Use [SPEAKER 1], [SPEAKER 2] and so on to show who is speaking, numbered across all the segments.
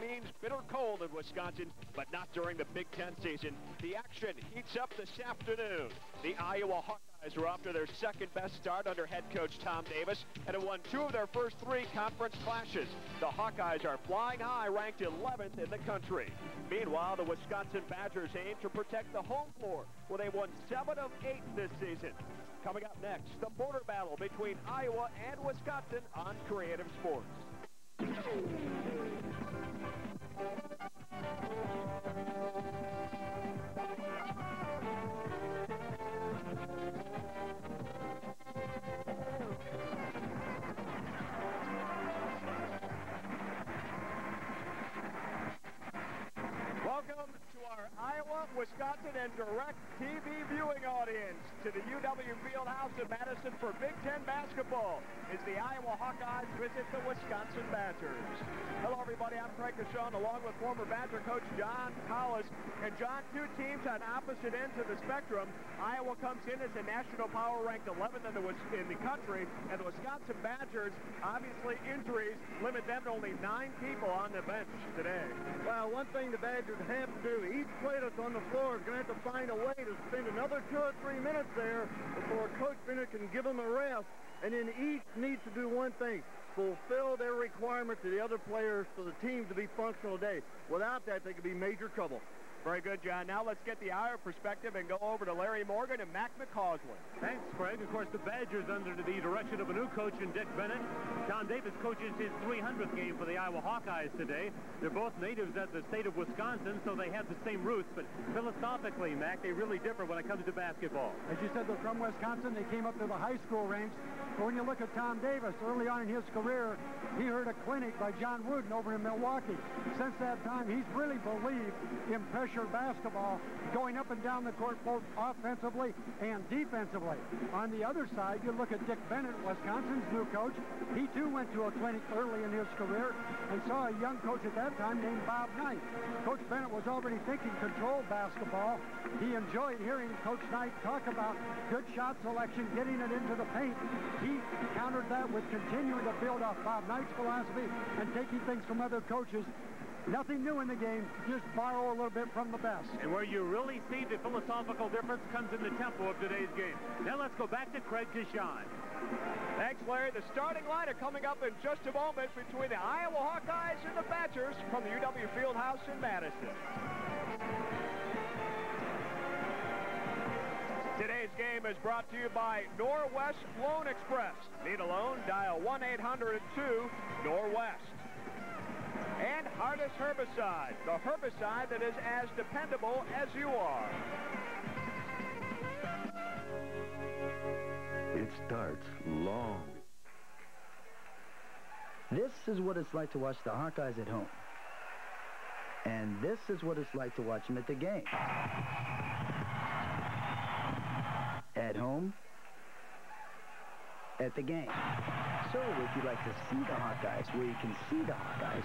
[SPEAKER 1] means bitter cold in Wisconsin, but not during the Big Ten season. The action heats up this afternoon. The Iowa Hawkeyes are off to their second best start under head coach Tom Davis and have won two of their first three conference clashes. The Hawkeyes are flying high, ranked 11th in the country. Meanwhile, the Wisconsin Badgers aim to protect the home floor, where they won seven of eight this season. Coming up next, the border battle between Iowa and Wisconsin on Creative Sports. Our Iowa, Wisconsin, and direct TV viewing audience to the UW Fieldhouse in Madison for Big Ten basketball as the Iowa Hawkeyes visit the Wisconsin Badgers. Hello, everybody. I'm Craig Deshawn, along with former Badger coach John Collis. And John, two teams on opposite ends of the spectrum. Iowa comes in as a national power ranked 11th in the, in the country, and the Wisconsin Badgers, obviously injuries limit them to only nine people on the bench today.
[SPEAKER 2] Well, one thing the Badgers have to do, each player that's on the floor is going to have to find a way to spend another two or three minutes there before Coach Bennett can give them a rest. And then each needs to do one thing, fulfill their requirement to the other players for the team to be functional today. Without that, they could be major trouble.
[SPEAKER 1] Very good, John. Now let's get the Iowa perspective and go over to Larry Morgan and Mac McCausland.
[SPEAKER 3] Thanks, Craig. Of course, the Badgers under the direction of a new coach in Dick Bennett. Tom Davis coaches his 300th game for the Iowa Hawkeyes today. They're both natives at the state of Wisconsin, so they have the same roots. But philosophically, Mac, they really differ when it comes to basketball.
[SPEAKER 4] As you said, they're from Wisconsin. They came up to the high school ranks. But when you look at Tom Davis, early on in his career, he heard a clinic by John Wooden over in Milwaukee. Since that time, he's really believed in pressure basketball, going up and down the court both offensively and defensively. On the other side, you look at Dick Bennett, Wisconsin's new coach. He too went to a clinic early in his career and saw a young coach at that time named Bob Knight. Coach Bennett was already thinking control basketball. He enjoyed hearing Coach Knight talk about good shot selection, getting it into the paint. He countered that with continuing to build off Bob Knight's philosophy and taking things from other coaches Nothing new in the game, just borrow a little bit from the best.
[SPEAKER 3] And where you really see the philosophical difference comes in the tempo of today's game. Now let's go back to Craig Deshawn.
[SPEAKER 1] Thanks, Larry. The starting line are coming up in just a moment between the Iowa Hawkeyes and the Badgers from the UW Fieldhouse in Madison. Today's game is brought to you by Norwest Loan Express. Need a loan? Dial 1-800-2-NORWEST. And Harness Herbicide, the herbicide that is as dependable as you are.
[SPEAKER 5] It starts long.
[SPEAKER 6] This is what it's like to watch the Hawkeyes at home. And this is what it's like to watch them at the game. At home, at the game. So if you'd like to see the Hawkeyes where you can see the Hawkeyes,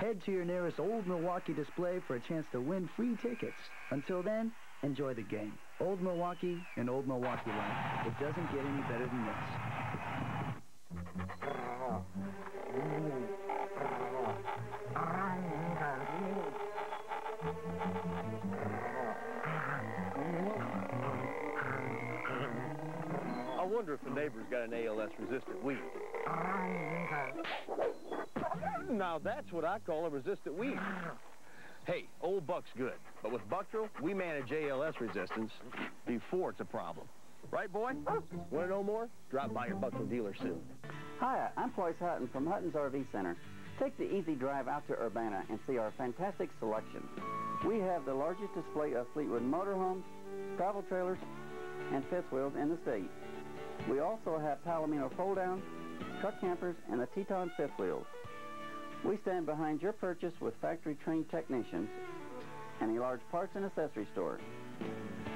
[SPEAKER 6] head to your nearest Old Milwaukee display for a chance to win free tickets. Until then, enjoy the game. Old Milwaukee and Old Milwaukee Line. It doesn't get any better than this.
[SPEAKER 7] Wonder if the neighbor's got an ALS-resistant weed. Now that's what I call a resistant weed. Hey, old Buck's good, but with Buctril, we manage ALS resistance before it's a problem. Right, boy? Want to know more? Drop by your Buctril dealer soon.
[SPEAKER 8] Hi, uh, I'm Floyd Hutton from Hutton's RV Center. Take the easy drive out to Urbana and see our fantastic selection. We have the largest display of Fleetwood motorhomes, travel trailers, and fifth wheels in the state. We also have Palomino fold-down, truck campers, and the Teton fifth wheels. We stand behind your purchase with factory-trained technicians and a large parts and accessory store.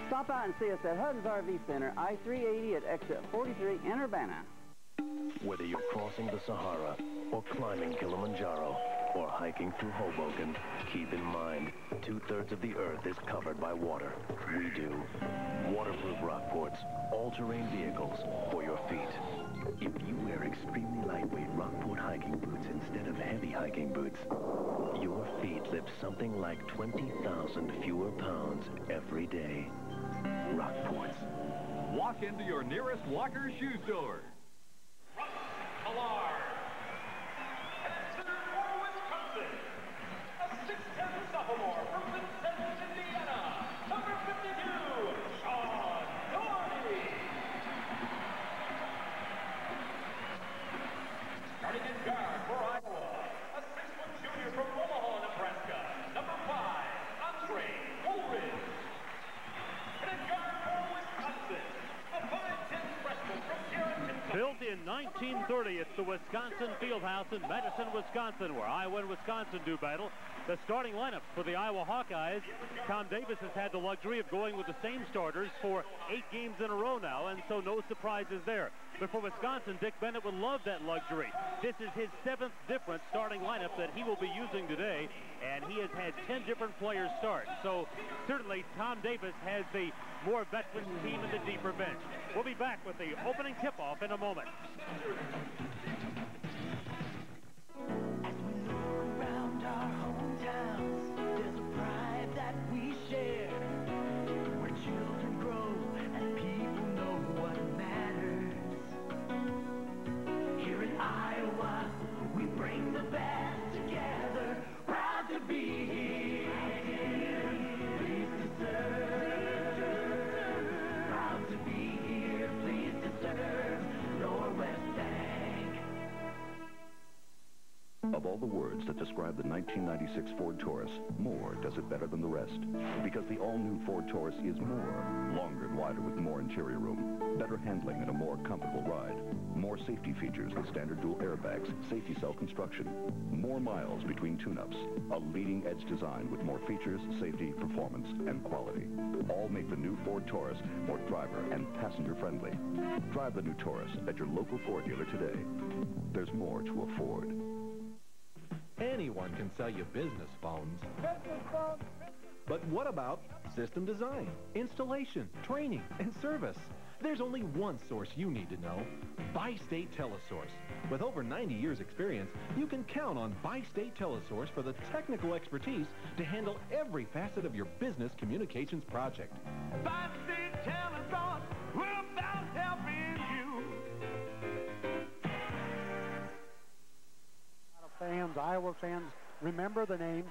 [SPEAKER 8] Stop out and see us at Hutton's RV Center, I-380 at exit 43 in Urbana.
[SPEAKER 5] Whether you're crossing the Sahara or climbing Kilimanjaro or hiking through Hoboken, keep in mind, two-thirds of the earth is covered by water. We do. Waterproof Rockports, all-terrain vehicles for your feet. If you wear
[SPEAKER 9] extremely lightweight Rockport hiking boots instead of heavy hiking boots, your feet lift something like 20,000 fewer pounds every day. Rockports.
[SPEAKER 10] Walk into your nearest Walker shoe store.
[SPEAKER 3] 1930, it's the Wisconsin Fieldhouse in Madison, Wisconsin, where Iowa and Wisconsin do battle. The starting lineup for the Iowa Hawkeyes, Tom Davis has had the luxury of going with the same starters for eight games in a row now, and so no surprises there. But for Wisconsin, Dick Bennett would love that luxury. This is his seventh different starting lineup that he will be using today, and he has had 10 different players start. So certainly Tom Davis has the more veteran team and the deeper bench. We'll be back with the opening tip-off in a moment.
[SPEAKER 11] Describe the 1996 Ford Taurus, more does it better than the rest. Because the all-new Ford Taurus is more. Longer and wider with more interior room. Better handling and a more comfortable ride. More safety features with standard dual airbags, safety cell construction. More miles between tune-ups. A leading-edge design with more features, safety, performance, and quality. All make the new Ford Taurus more driver and passenger-friendly. Drive the new Taurus at your local Ford dealer today. There's more to afford.
[SPEAKER 12] Anyone can sell you business phones. But what about system design, installation, training, and service? There's only one source you need to know, Bi-State Telesource. With over 90 years experience, you can count on Bi-State Telesource for the technical expertise to handle every facet of your business communications project.
[SPEAKER 13] Bi-State Telesource, we're about helping
[SPEAKER 4] fans, Iowa fans, remember the name.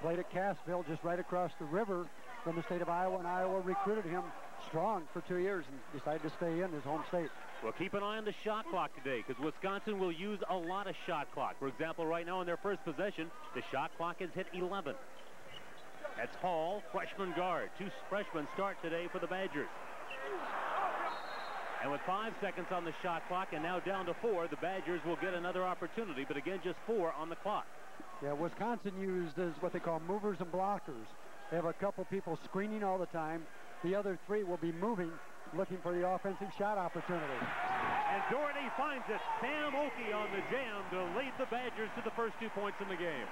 [SPEAKER 4] Played at Cassville, just right across the river from the state of Iowa, and Iowa recruited him strong for two years and decided to stay in his home state.
[SPEAKER 3] Well, keep an eye on the shot clock today because Wisconsin will use a lot of shot clock. For example, right now in their first possession, the shot clock has hit 11. That's Hall, freshman guard. Two freshmen start today for the Badgers. And with five seconds on the shot clock and now down to four, the Badgers will get another opportunity, but again, just four on the clock.
[SPEAKER 4] Yeah, Wisconsin used as what they call movers and blockers. They have a couple people screening all the time. The other three will be moving, looking for the offensive shot opportunity.
[SPEAKER 3] And Doherty finds it. Sam Okey on the jam to lead the Badgers to the first two points in the game.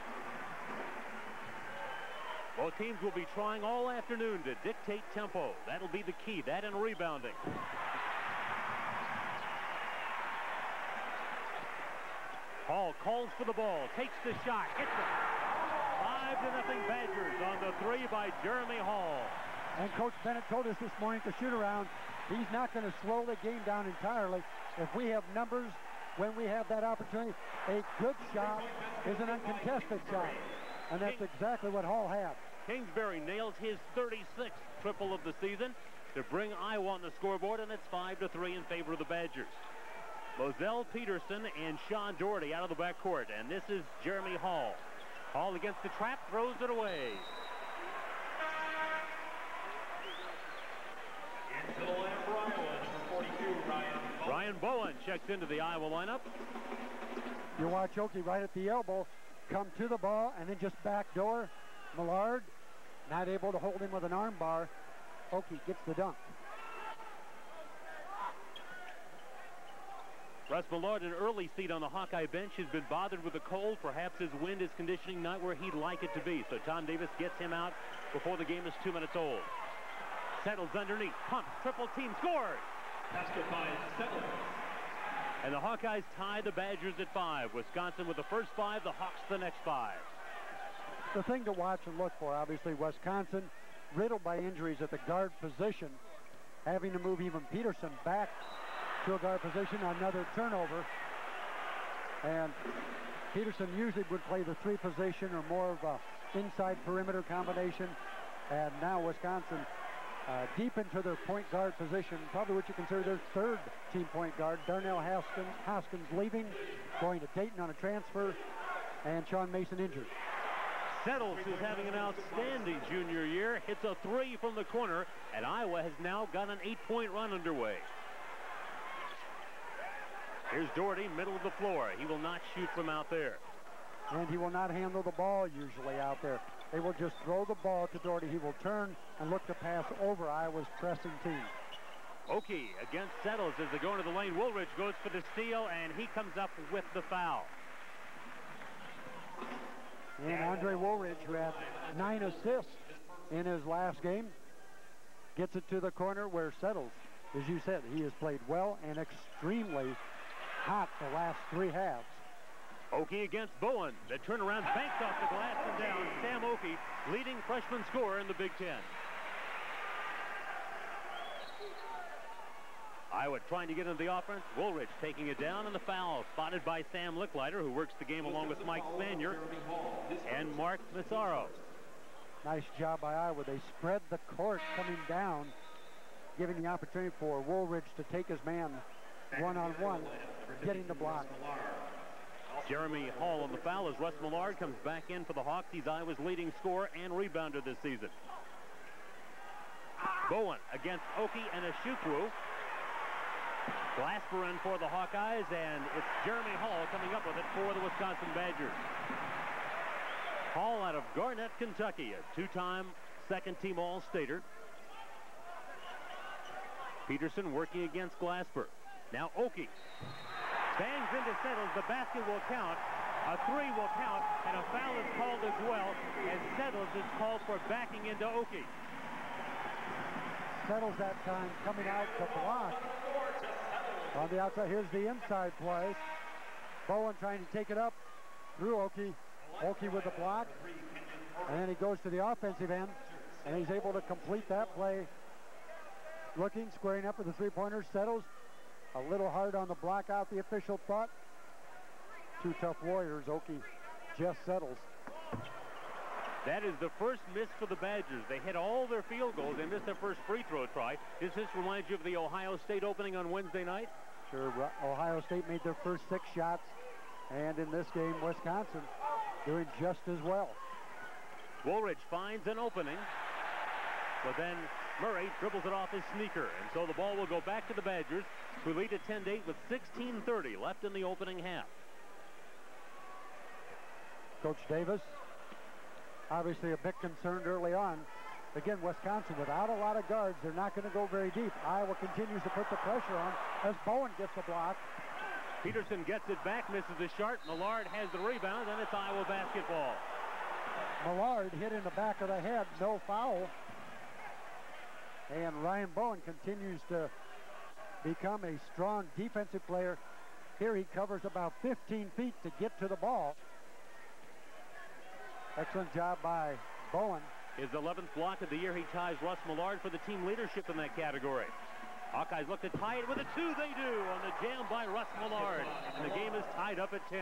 [SPEAKER 3] Both teams will be trying all afternoon to dictate tempo. That'll be the key, that and rebounding. Hall calls for the ball, takes the shot, hits it. Five to nothing Badgers on the three by Jeremy Hall.
[SPEAKER 4] And Coach Bennett told us this morning to shoot around. He's not going to slow the game down entirely. If we have numbers when we have that opportunity, a good shot is an uncontested shot. And that's exactly what Hall had.
[SPEAKER 3] Kingsbury nails his 36th triple of the season to bring Iowa on the scoreboard, and it's 5 to 3 in favor of the Badgers. Moselle Peterson and Sean Doherty out of the backcourt, and this is Jeremy Hall. Hall against the trap, throws it away.
[SPEAKER 13] Into the lineup for Iowa, 42, Ryan Bowen.
[SPEAKER 3] Ryan Bowen checks into the Iowa lineup.
[SPEAKER 4] You watch Okey right at the elbow, come to the ball, and then just backdoor. Millard not able to hold him with an arm bar. Okey gets the dunk.
[SPEAKER 3] Russ Millard, an early seat on the Hawkeye bench, has been bothered with the cold. Perhaps his wind is conditioning not where he'd like it to be. So Tom Davis gets him out before the game is two minutes old. Settles underneath, pumps, triple team, scores.
[SPEAKER 13] Basket by Settles.
[SPEAKER 3] And the Hawkeyes tie the Badgers at five. Wisconsin with the first five, the Hawks the next five.
[SPEAKER 4] The thing to watch and look for, obviously, Wisconsin riddled by injuries at the guard position, having to move even Peterson back a guard position, another turnover. And Peterson usually would play the three position or more of a inside perimeter combination. And now Wisconsin uh, deep into their point guard position, probably what you consider their third team point guard. Darnell Hoskins, Hoskins leaving, going to Dayton on a transfer, and Sean Mason injured.
[SPEAKER 3] Settles is having an outstanding junior year. Hits a three from the corner, and Iowa has now got an eight-point run underway. Here's Doherty, middle of the floor. He will not shoot from out there.
[SPEAKER 4] And he will not handle the ball usually out there. They will just throw the ball to Doherty. He will turn and look to pass over Iowa's pressing team.
[SPEAKER 3] Okey against Settles as they go into the lane. Woolridge goes for the steal, and he comes up with the foul.
[SPEAKER 4] And Andre Woolridge, who had nine assists in his last game, gets it to the corner where Settles, as you said, he has played well and extremely hot the last three halves.
[SPEAKER 3] Okey against Bowen. The turnaround banked off the glass and down. Sam Okey, leading freshman scorer in the Big Ten. Iowa trying to get into the offense. Woolridge taking it down and the foul spotted by Sam Licklider, who works the game along with Mike Spanier and Mark Massaro.
[SPEAKER 4] Nice job by Iowa. They spread the court coming down, giving the opportunity for Woolridge to take his man one-on-one, -on -one, getting the block.
[SPEAKER 3] Jeremy Hall on the foul as Russ Millard comes back in for the Hawks. He's Iowa's leading scorer and rebounder this season. Bowen against Okey and Ashukwu. Glasper in for the Hawkeyes, and it's Jeremy Hall coming up with it for the Wisconsin Badgers. Hall out of Garnett, Kentucky, a two-time second-team All-Stater. Peterson working against Glasper. Now Okey bangs into Settles. The basket will count. A three will count, and a foul is called as well, and Settles is called for backing into Okey.
[SPEAKER 4] Settles that time coming out to block. On the outside, here's the inside play. Bowen trying to take it up through Okey. Okey with the block. And then he goes to the offensive end, and he's able to complete that play. Looking, squaring up with the three-pointer, settles. A little hard on the block out, the official thought. Two tough warriors, Okey just settles.
[SPEAKER 3] That is the first miss for the Badgers. They hit all their field goals. They missed their first free throw try. Does this remind you of the Ohio State opening on Wednesday night?
[SPEAKER 4] Sure. Ohio State made their first six shots. And in this game, Wisconsin doing just as well.
[SPEAKER 3] Woolridge finds an opening. But then Murray dribbles it off his sneaker. And so the ball will go back to the Badgers, who lead at 10-8 with 16.30 left in the opening half.
[SPEAKER 4] Coach Davis obviously a bit concerned early on. Again, Wisconsin, without a lot of guards, they're not going to go very deep. Iowa continues to put the pressure on as Bowen gets the block.
[SPEAKER 3] Peterson gets it back, misses the shot. Millard has the rebound, and it's Iowa basketball.
[SPEAKER 4] Millard hit in the back of the head, no foul. And Ryan Bowen continues to become a strong defensive player. Here he covers about 15 feet to get to the ball. Excellent job by Bowen.
[SPEAKER 3] His 11th block of the year. He ties Russ Millard for the team leadership in that category. Hawkeyes look to tie it with a two. They do on the jam by Russ Millard. And the game is tied up at 10.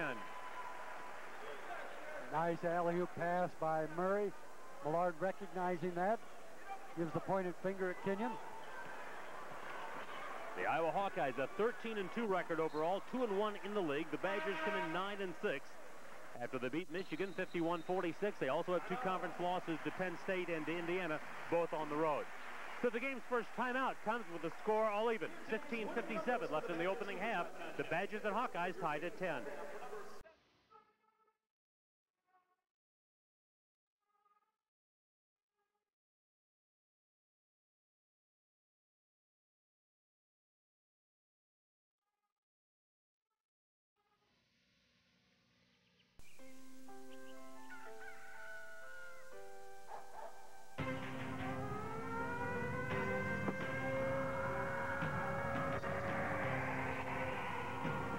[SPEAKER 4] Nice alley-oop pass by Murray. Millard recognizing that. Gives the pointed finger at Kenyon.
[SPEAKER 3] The Iowa Hawkeyes, a 13 and 2 record overall, 2 and 1 in the league. The Badgers come in 9 and 6 after they beat Michigan 51-46. They also have two conference losses to Penn State and to Indiana, both on the road. So the game's first timeout comes with the score all even. 15-57 left in the opening half. The Badgers and Hawkeyes tied at 10.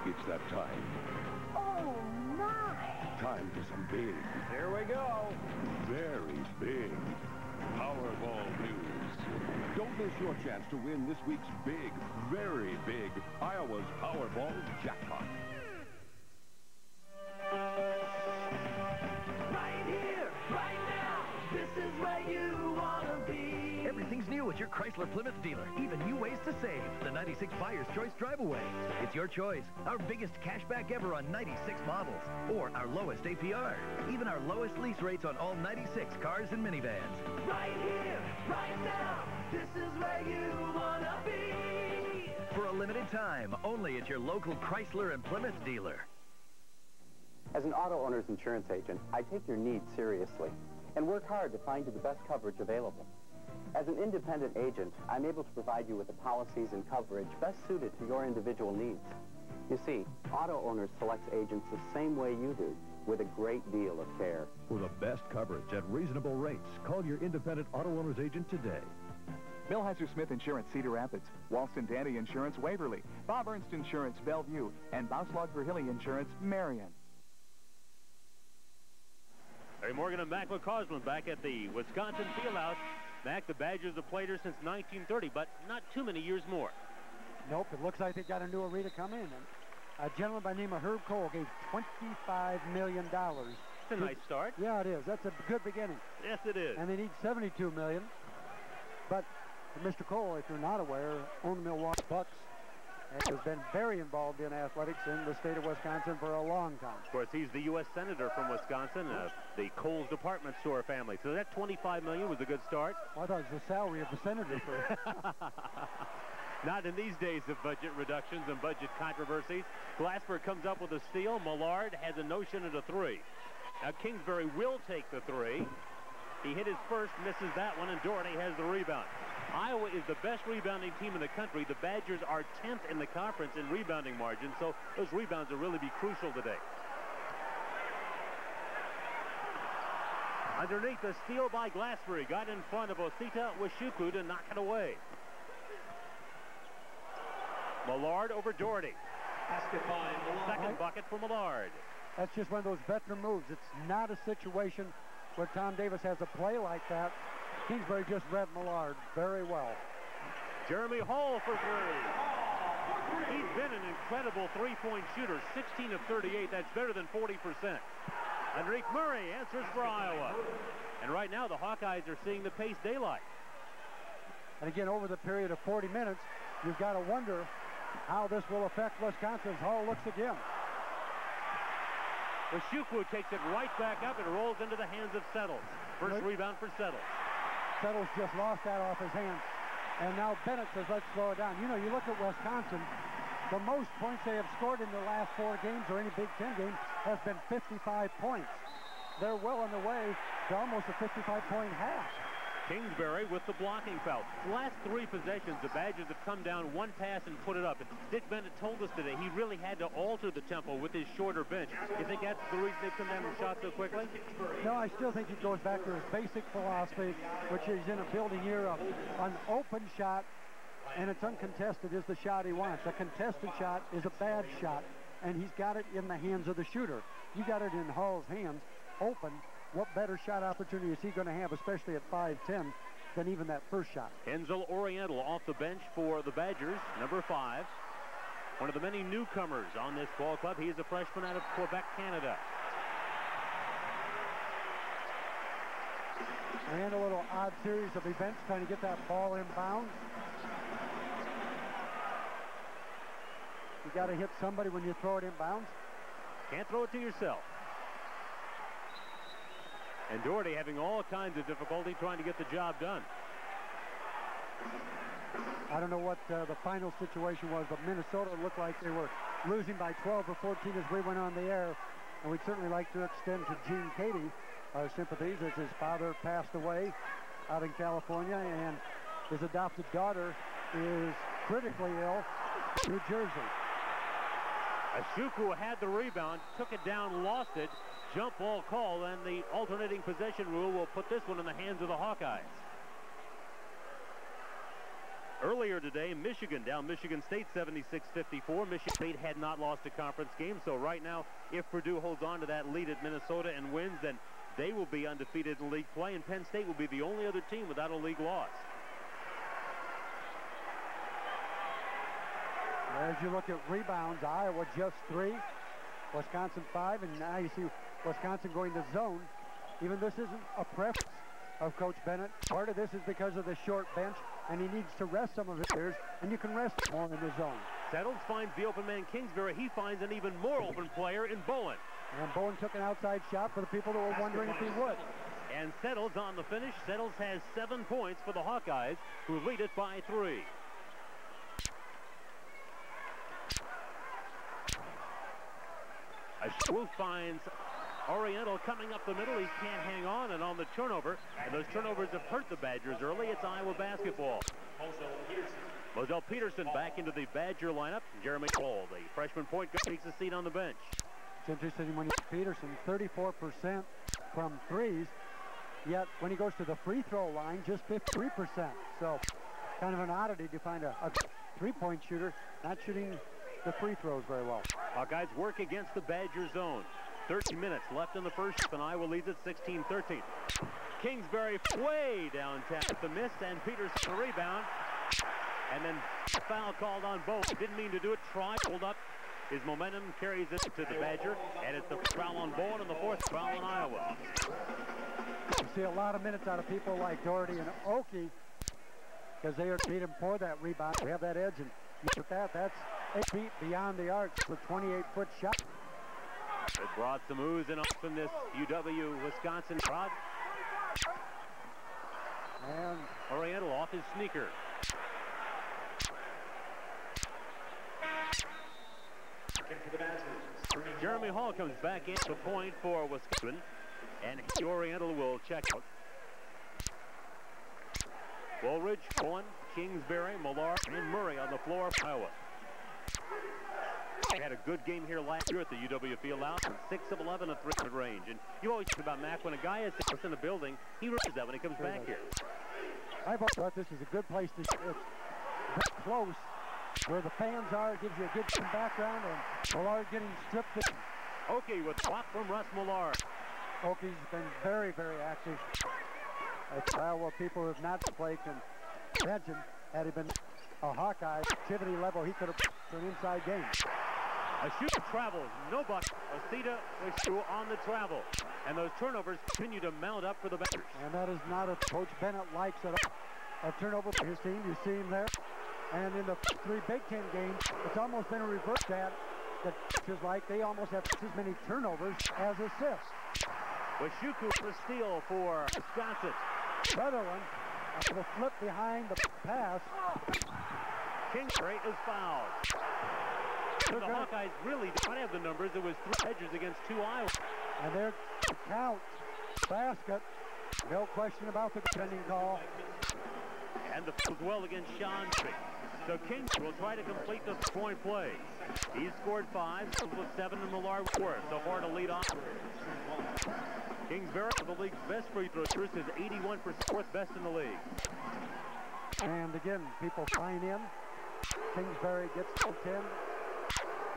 [SPEAKER 11] It's that time.
[SPEAKER 14] Oh, my!
[SPEAKER 11] Time for some big...
[SPEAKER 1] Here we go!
[SPEAKER 11] Very big Powerball news. Don't miss your chance to win this week's big, very big Iowa's Powerball jackpot.
[SPEAKER 15] Buyer's Choice Drive Away. It's your choice. Our biggest cashback ever on 96 models. Or our lowest APR. Even our lowest lease rates on all 96 cars and minivans.
[SPEAKER 14] Right here, right now. This is where you want to be.
[SPEAKER 15] For a limited time, only at your local Chrysler and Plymouth dealer.
[SPEAKER 8] As an auto owner's insurance agent, I take your needs seriously and work hard to find you the best coverage available. As an independent agent, I'm able to provide you with the policies and coverage best suited to your individual needs. You see, auto owners select agents the same way you do, with a great deal of care.
[SPEAKER 16] For the best coverage at reasonable rates, call your independent auto owner's agent today.
[SPEAKER 17] Millheiser Smith Insurance, Cedar Rapids. Walston Danny Insurance, Waverly. Bob Ernst Insurance, Bellevue. And Bauslaug Verhilly Insurance, Marion.
[SPEAKER 3] Larry Morgan and Mac McCausland back at the Wisconsin Fieldhouse. Mac, the Badgers have played her since 1930, but not too many years more.
[SPEAKER 4] Nope, it looks like they got a new arena coming in. A gentleman by the name of Herb Kohl gave $25 million.
[SPEAKER 3] It's a nice start.
[SPEAKER 4] Yeah, it is. That's a good beginning.
[SPEAKER 3] Yes, it is.
[SPEAKER 4] And they need 72 million. But Mr. Kohl, if you're not aware, owned the Milwaukee Bucks has been very involved in athletics in the state of Wisconsin for a long time.
[SPEAKER 3] Of course, he's the U.S. Senator from Wisconsin, uh, the Kohl's Department Store family. So that 25 million was a good start.
[SPEAKER 4] Well, I thought it was the salary of the senator for
[SPEAKER 3] Not in these days of budget reductions and budget controversies. Glasper comes up with a steal. Millard has a notion at a three. Now Kingsbury will take the three. He hit his first, misses that one, and Doherty has the rebound. Iowa is the best rebounding team in the country. The Badgers are 10th in the conference in rebounding margin, so those rebounds will really be crucial today. Underneath, the steal by Glasper. Got in front of Osita Washuku to knock it away. Millard over Doherty.
[SPEAKER 13] Basket by
[SPEAKER 3] Second bucket for Millard.
[SPEAKER 4] That's just one of those veteran moves. It's not a situation where Tom Davis has a play like that. Kingsbury just read Millard very well.
[SPEAKER 3] Jeremy Hall for three. He's been an incredible three-point shooter, 16 of 38. That's better than 40%. Underneath Murray answers for Iowa. And right now, the Hawkeyes are seeing the pace daylight.
[SPEAKER 4] And again, over the period of 40 minutes, you've got to wonder how this will affect Wisconsin's Hall looks again.
[SPEAKER 3] Washukwu takes it right back up. and rolls into the hands of Settles. First rebound for Settles.
[SPEAKER 4] Settles just lost that off his hands. And now Bennett says, let's slow it down. You know, you look at Wisconsin, the most points they have scored in the last four games or any Big Ten game has been 55 points. They're well on the way to almost a 55-point half.
[SPEAKER 3] Kingsbury with the blocking foul. Last three possessions, the Badgers have come down one pass and put it up. Dick Bennett told us today he really had to alter the tempo with his shorter bench. You think that's the reason they've come down and shot so quickly?
[SPEAKER 4] No, I still think it goes back to his basic philosophy, which is in a building year of an open shot, and it's uncontested is the shot he wants. A contested shot is a bad shot, and he's got it in the hands of the shooter. You got it in Hall's hands, open. What better shot opportunity is he going to have, especially at 5'10", than even that first shot?
[SPEAKER 3] Hennssy Auriantal off the bench for the Badgers, number five. One of the many newcomers on this ball club. He is a freshman out of Quebec, Canada.
[SPEAKER 4] And a little odd series of events trying to get that ball inbound. You got to hit somebody when you throw it inbounds.
[SPEAKER 3] Can't throw it to yourself. And Doherty having all kinds of difficulty trying to get the job done.
[SPEAKER 4] I don't know what uh, the final situation was, but Minnesota looked like they were losing by 12 or 14 as we went on the air. And we'd certainly like to extend to Gene Keady our sympathies as his father passed away out in California and his adopted daughter is critically ill in New Jersey.
[SPEAKER 3] Ashuku had the rebound, took it down, lost it. Jump ball call, and the alternating possession rule will put this one in the hands of the Hawkeyes. Earlier today, Michigan down Michigan State 76-54. Michigan State had not lost a conference game, so right now, if Purdue holds on to that lead at Minnesota and wins, then they will be undefeated in league play, and Penn State will be the only other team without a league loss.
[SPEAKER 4] As you look at rebounds, Iowa just three, Wisconsin five, and now you see Wisconsin going to zone. Even this isn't a preference of Coach Bennett. Part of this is because of the short bench, and he needs to rest some of his players, and you can rest more in the zone.
[SPEAKER 3] Settles finds the open man Kingsbury. He finds an even more open player in Bowen.
[SPEAKER 4] And Bowen took an outside shot for the people that were wondering if he would.
[SPEAKER 3] And Settles on the finish. Settles has seven points for the Hawkeyes, who lead it by three. Ashwu finds Auriantal coming up the middle. He can't hang on, and on the turnover, and those turnovers have hurt the Badgers early. It's Iowa basketball. Moselle Peterson back into the Badger lineup. Jeremy Cole, the freshman point guard, takes a seat on the bench.
[SPEAKER 4] It's interesting when Peterson, 34% from threes, yet when he goes to the free throw line, just 53%. So kind of an oddity to find a, a three-point shooter not shooting the free throws very well.
[SPEAKER 3] Hawkeyes work against the Badger zone. 13 minutes left in the first, and Iowa leads it 16-13. Kingsbury way downtown at the miss, and Peterson the rebound. And then foul called on both. Didn't mean to do it. Try, pulled up. His momentum carries it to the Badger, and it's the foul on Bowen and the fourth foul on Iowa.
[SPEAKER 4] You see a lot of minutes out of people like Doherty and Okey because they are beating for that rebound. We have that edge, and at that. That's eight feet beyond the arc with 28-foot shot.
[SPEAKER 3] It brought some ooze and from this UW-Wisconsin crowd.
[SPEAKER 4] And
[SPEAKER 3] Auriantal off his sneaker. Jeremy Hall comes back in the point for Wisconsin, and Auriantal will check out. Woolridge, Cohen, Kingsbury, Millard, and Murray on the floor of Iowa. Had a good game here last year at the UW field out, 6 of 11 at three range. And you always talk about Mac when a guy is in the building, he rushes that when he comes back here.
[SPEAKER 4] Always thought this is a good place to shoot. It's very close where the fans are. It gives you a good background, and Millard getting stripped. It.
[SPEAKER 3] Okay, with block from Russ Millard.
[SPEAKER 4] Okey's been very, very active. As Iowa people have not played can imagine had he been a Hawkeye activity level, he could have to an inside game.
[SPEAKER 3] A shooter travels, no buck. Osita Wishu on the travel. And those turnovers continue to mount up for the Badgers.
[SPEAKER 4] And that is not a Coach Bennett likes at all. A turnover for his team. You see him there. And in the three Big Ten games, it's almost been a reverse that. That is like they almost have as many turnovers as assists.
[SPEAKER 3] Washuku for steal for Wisconsin.
[SPEAKER 4] Sutherland, the flip behind the pass,
[SPEAKER 3] Kingsbury is fouled. So the Hawkeyes really don't have the numbers. It was three Badgers against two Iowa.
[SPEAKER 4] and there count basket. No question about the defending call.
[SPEAKER 3] And the was well against Sean So King will try to complete the point play. He's scored five, with seven in the Millard worth. So far to lead off. Kingsbury, the league's best free throw shooter, is 81%, fourth best in the league.
[SPEAKER 4] And again, people sign in. Kingsbury gets the 10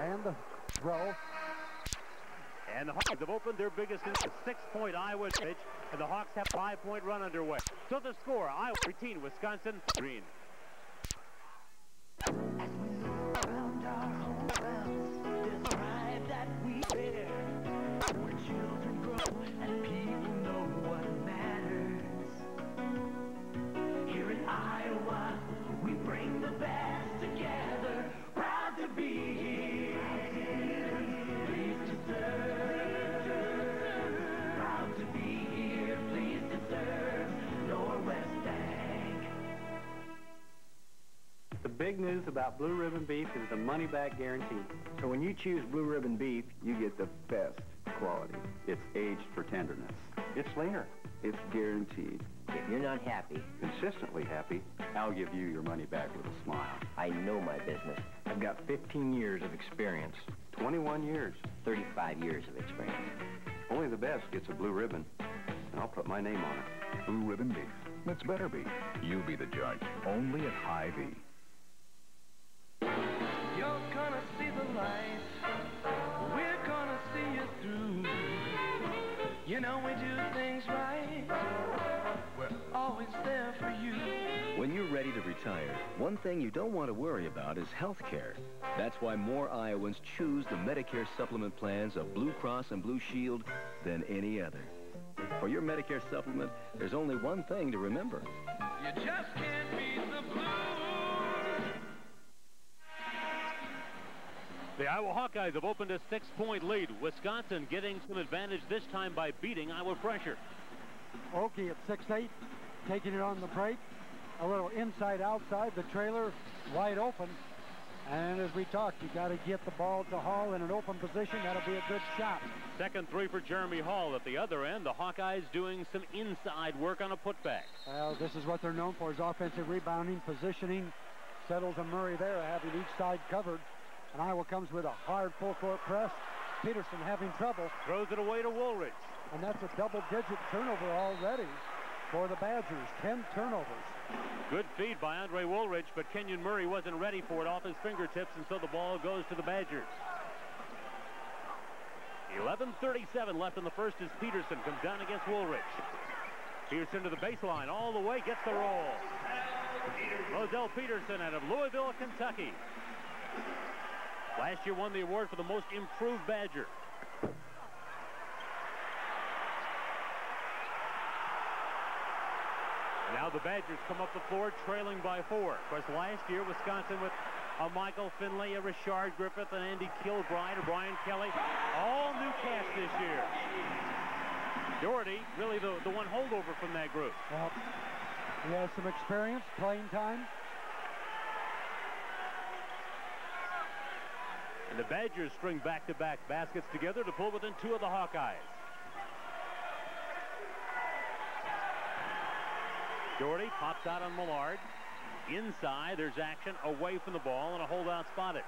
[SPEAKER 4] and the throw.
[SPEAKER 3] And the Hawks have opened their biggest in six-point Iowa pitch, and the Hawks have five-point run underway. So the score, Iowa 13, Wisconsin green.
[SPEAKER 18] News about Blue Ribbon Beef is the money-back guarantee.
[SPEAKER 19] So when you choose Blue Ribbon Beef, you get the best quality. It's aged for tenderness. It's leaner. It's guaranteed.
[SPEAKER 20] If you're not happy,
[SPEAKER 19] Consistently happy, I'll give you your money back with a smile.
[SPEAKER 20] I know my business. I've got 15 years of experience.
[SPEAKER 19] 21 years.
[SPEAKER 20] 35 years of experience.
[SPEAKER 19] Only the best gets a blue ribbon. and I'll put my name on it.
[SPEAKER 11] Blue Ribbon Beef. That's better beef. You be the judge. Only at Hy-Vee.
[SPEAKER 14] You're gonna see the light. We're gonna see you through. You know we do things right. We're always there for you.
[SPEAKER 21] When you're ready to retire, one thing you don't want to worry about is health care. That's why more Iowans choose the Medicare supplement plans of Blue Cross and Blue Shield than any other. For your Medicare supplement, there's only one thing to remember.
[SPEAKER 14] You just can't beat the blues.
[SPEAKER 3] The Iowa Hawkeyes have opened a six-point lead. Wisconsin getting some advantage this time by beating Iowa pressure.
[SPEAKER 4] Okey at 6'8", taking it on the break. A little inside-outside, the trailer wide open. And as we talked, you got to get the ball to Hall in an open position. That'll be a good shot.
[SPEAKER 3] Second three for Jeremy Hall. At the other end, the Hawkeyes doing some inside work on a putback.
[SPEAKER 4] Well, this is what they're known for, is offensive rebounding, positioning. Settles and Murray there, having each side covered. And Iowa comes with a hard full-court press. Peterson having trouble.
[SPEAKER 3] Throws it away to Woolridge.
[SPEAKER 4] And that's a double-digit turnover already for the Badgers. 10 turnovers.
[SPEAKER 3] Good feed by Andre Woolridge, but Kenyon Murray wasn't ready for it off his fingertips, and so the ball goes to the Badgers. 11.37 left in the first as Peterson comes down against Woolridge. Peterson to the baseline, all the way, gets the roll. Moselle Peterson out of Louisville, Kentucky. Last year won the award for the most improved Badger. Now the Badgers come up the floor trailing by four. Of course, last year, Wisconsin with a Michael Finley, a Rashard Griffith, and Andy Kilbride, a Brian Kelly. All new cast this year. Doherty, really the, the one holdover from that group.
[SPEAKER 4] Well, he has some experience, playing time.
[SPEAKER 3] And the Badgers string back-to-back -back baskets together to pull within two of the Hawkeyes. Doherty pops out on Millard. Inside, there's action away from the ball and a holdout spotted.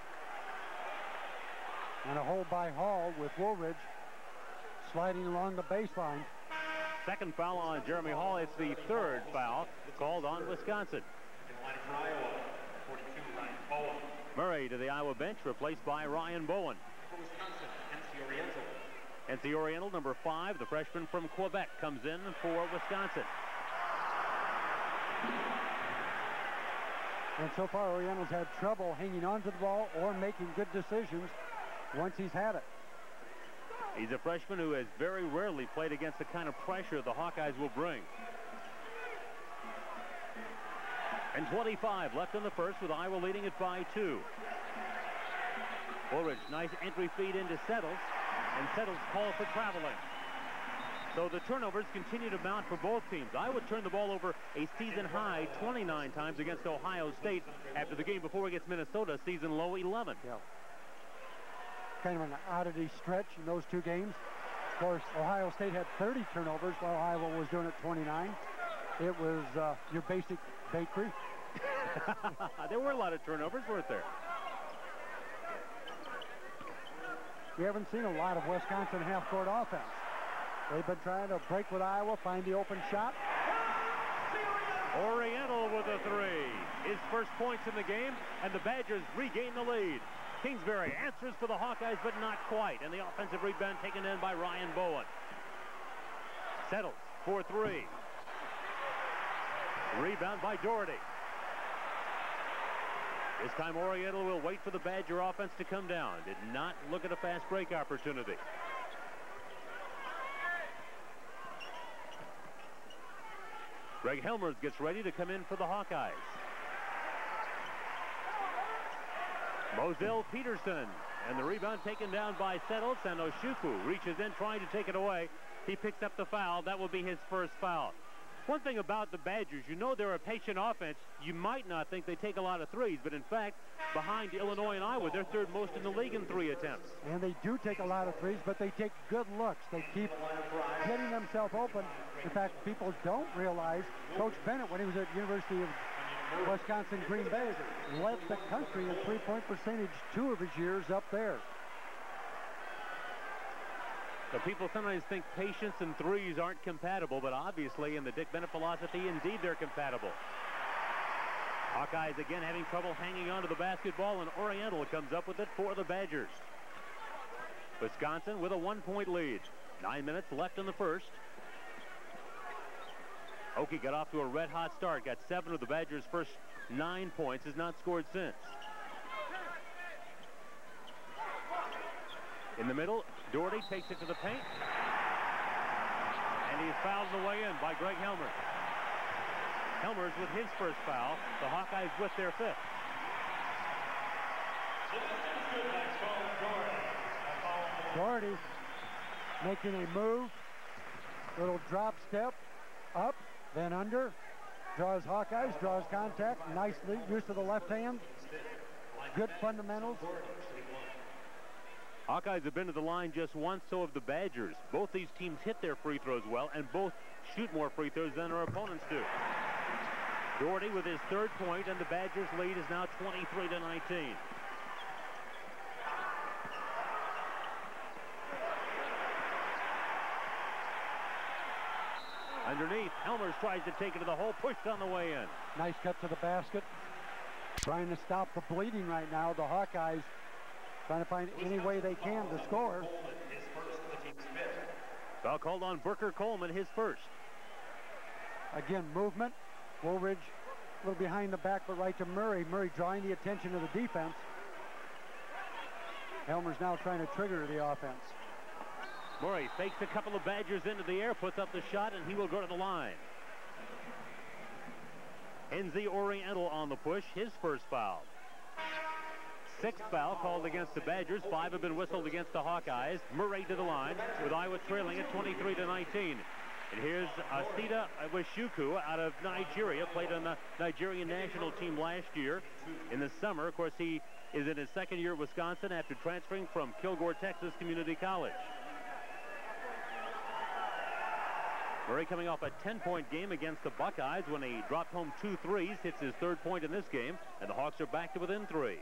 [SPEAKER 4] And a hold by Hall with Woolridge sliding along the baseline.
[SPEAKER 3] Second foul on Jeremy Hall. It's the third foul called on Wisconsin. Murray to the Iowa bench, replaced by Ryan Bowen. For Wisconsin, Hennssy Auriantal, And the Auriantal number five, the freshman from Quebec, comes in for Wisconsin.
[SPEAKER 4] And so far, Auriantal's had trouble hanging on to the ball or making good decisions once he's had it.
[SPEAKER 3] He's a freshman who has very rarely played against the kind of pressure the Hawkeyes will bring. And 25 left in the first with Iowa leading it by two. Woolridge, nice entry feed into Settles, and Settles call for traveling. So the turnovers continue to mount for both teams. Iowa turned the ball over a season high 29 times against Ohio State after the game before against Minnesota, season low 11.
[SPEAKER 4] Yeah. Kind of an oddity stretch in those two games. Of course, Ohio State had 30 turnovers while Iowa was doing it 29. It was uh, your basic bakery.
[SPEAKER 3] there were a lot of turnovers, weren't there?
[SPEAKER 4] We haven't seen a lot of Wisconsin half-court offense. They've been trying to break with Iowa, find the open shot.
[SPEAKER 3] Auriantal with a three. His first points in the game, and the Badgers regain the lead. Kingsbury answers for the Hawkeyes, but not quite. And the offensive rebound taken in by Ryan Bowen. Settles for three. Rebound by Doherty. This time Auriantal will wait for the Badger offense to come down. Did not look at a fast break opportunity. Greg Helmers gets ready to come in for the Hawkeyes. Moselle Peterson. And the rebound taken down by Settles, and Oshuku reaches in trying to take it away. He picks up the foul. That will be his first foul. One thing about the Badgers, you know they're a patient offense. You might not think they take a lot of threes, but in fact, behind Illinois and Iowa, they're third most in the league in three attempts.
[SPEAKER 4] And they do take a lot of threes, but they take good looks. They keep getting themselves open. In fact, people don't realize Coach Bennett, when he was at University of Wisconsin Green Bay, led the country in three-point percentage two of his years up there.
[SPEAKER 3] So people sometimes think patience and threes aren't compatible, but obviously in the Dick Bennett philosophy, indeed they're compatible. Hawkeyes again having trouble hanging on to the basketball, and Auriantal comes up with it for the Badgers. Wisconsin with a one-point lead. Nine minutes left in the first. Okey got off to a red-hot start, got seven of the Badgers' first nine points, has not scored since. In the middle, Doherty takes it to the paint. And he's fouled the way in by Greg Helmer. Helmer's with his first foul. The Hawkeyes with their fifth.
[SPEAKER 4] Doherty making a move. Little drop step. Up, then under. Draws Hawkeyes, draws contact. Nice use of the left hand. Good fundamentals.
[SPEAKER 3] Hawkeyes have been to the line just once, so have the Badgers. Both these teams hit their free throws well, and both shoot more free throws than their opponents do. Doherty with his third point, and the Badgers' lead is now 23 to 19. Underneath, Helmers tries to take it to the hole, pushed on the way in.
[SPEAKER 4] Nice cut to the basket. Trying to stop the bleeding right now. The Hawkeyes trying to find any way they can to score.
[SPEAKER 3] Foul called on Booker Coleman, his first.
[SPEAKER 4] Again, movement. Woolridge a little behind the back, but right to Murray. Murray drawing the attention of the defense. Helmer's now trying to trigger the offense.
[SPEAKER 3] Murray fakes a couple of Badgers into the air, puts up the shot, and he will go to the line. Hennssy Auriantal on the push, his first foul. Sixth foul called against the Badgers. Five have been whistled against the Hawkeyes. Murray to the line with Iowa trailing at 23 to 19. And here's Asita Washuku out of Nigeria, played on the Nigerian national team last year. In the summer, of course, he is in his second year at Wisconsin after transferring from Kilgore, Texas Community College. Murray coming off a 10-point game against the Buckeyes when he dropped home two threes, hits his third point in this game, and the Hawks are back to within three.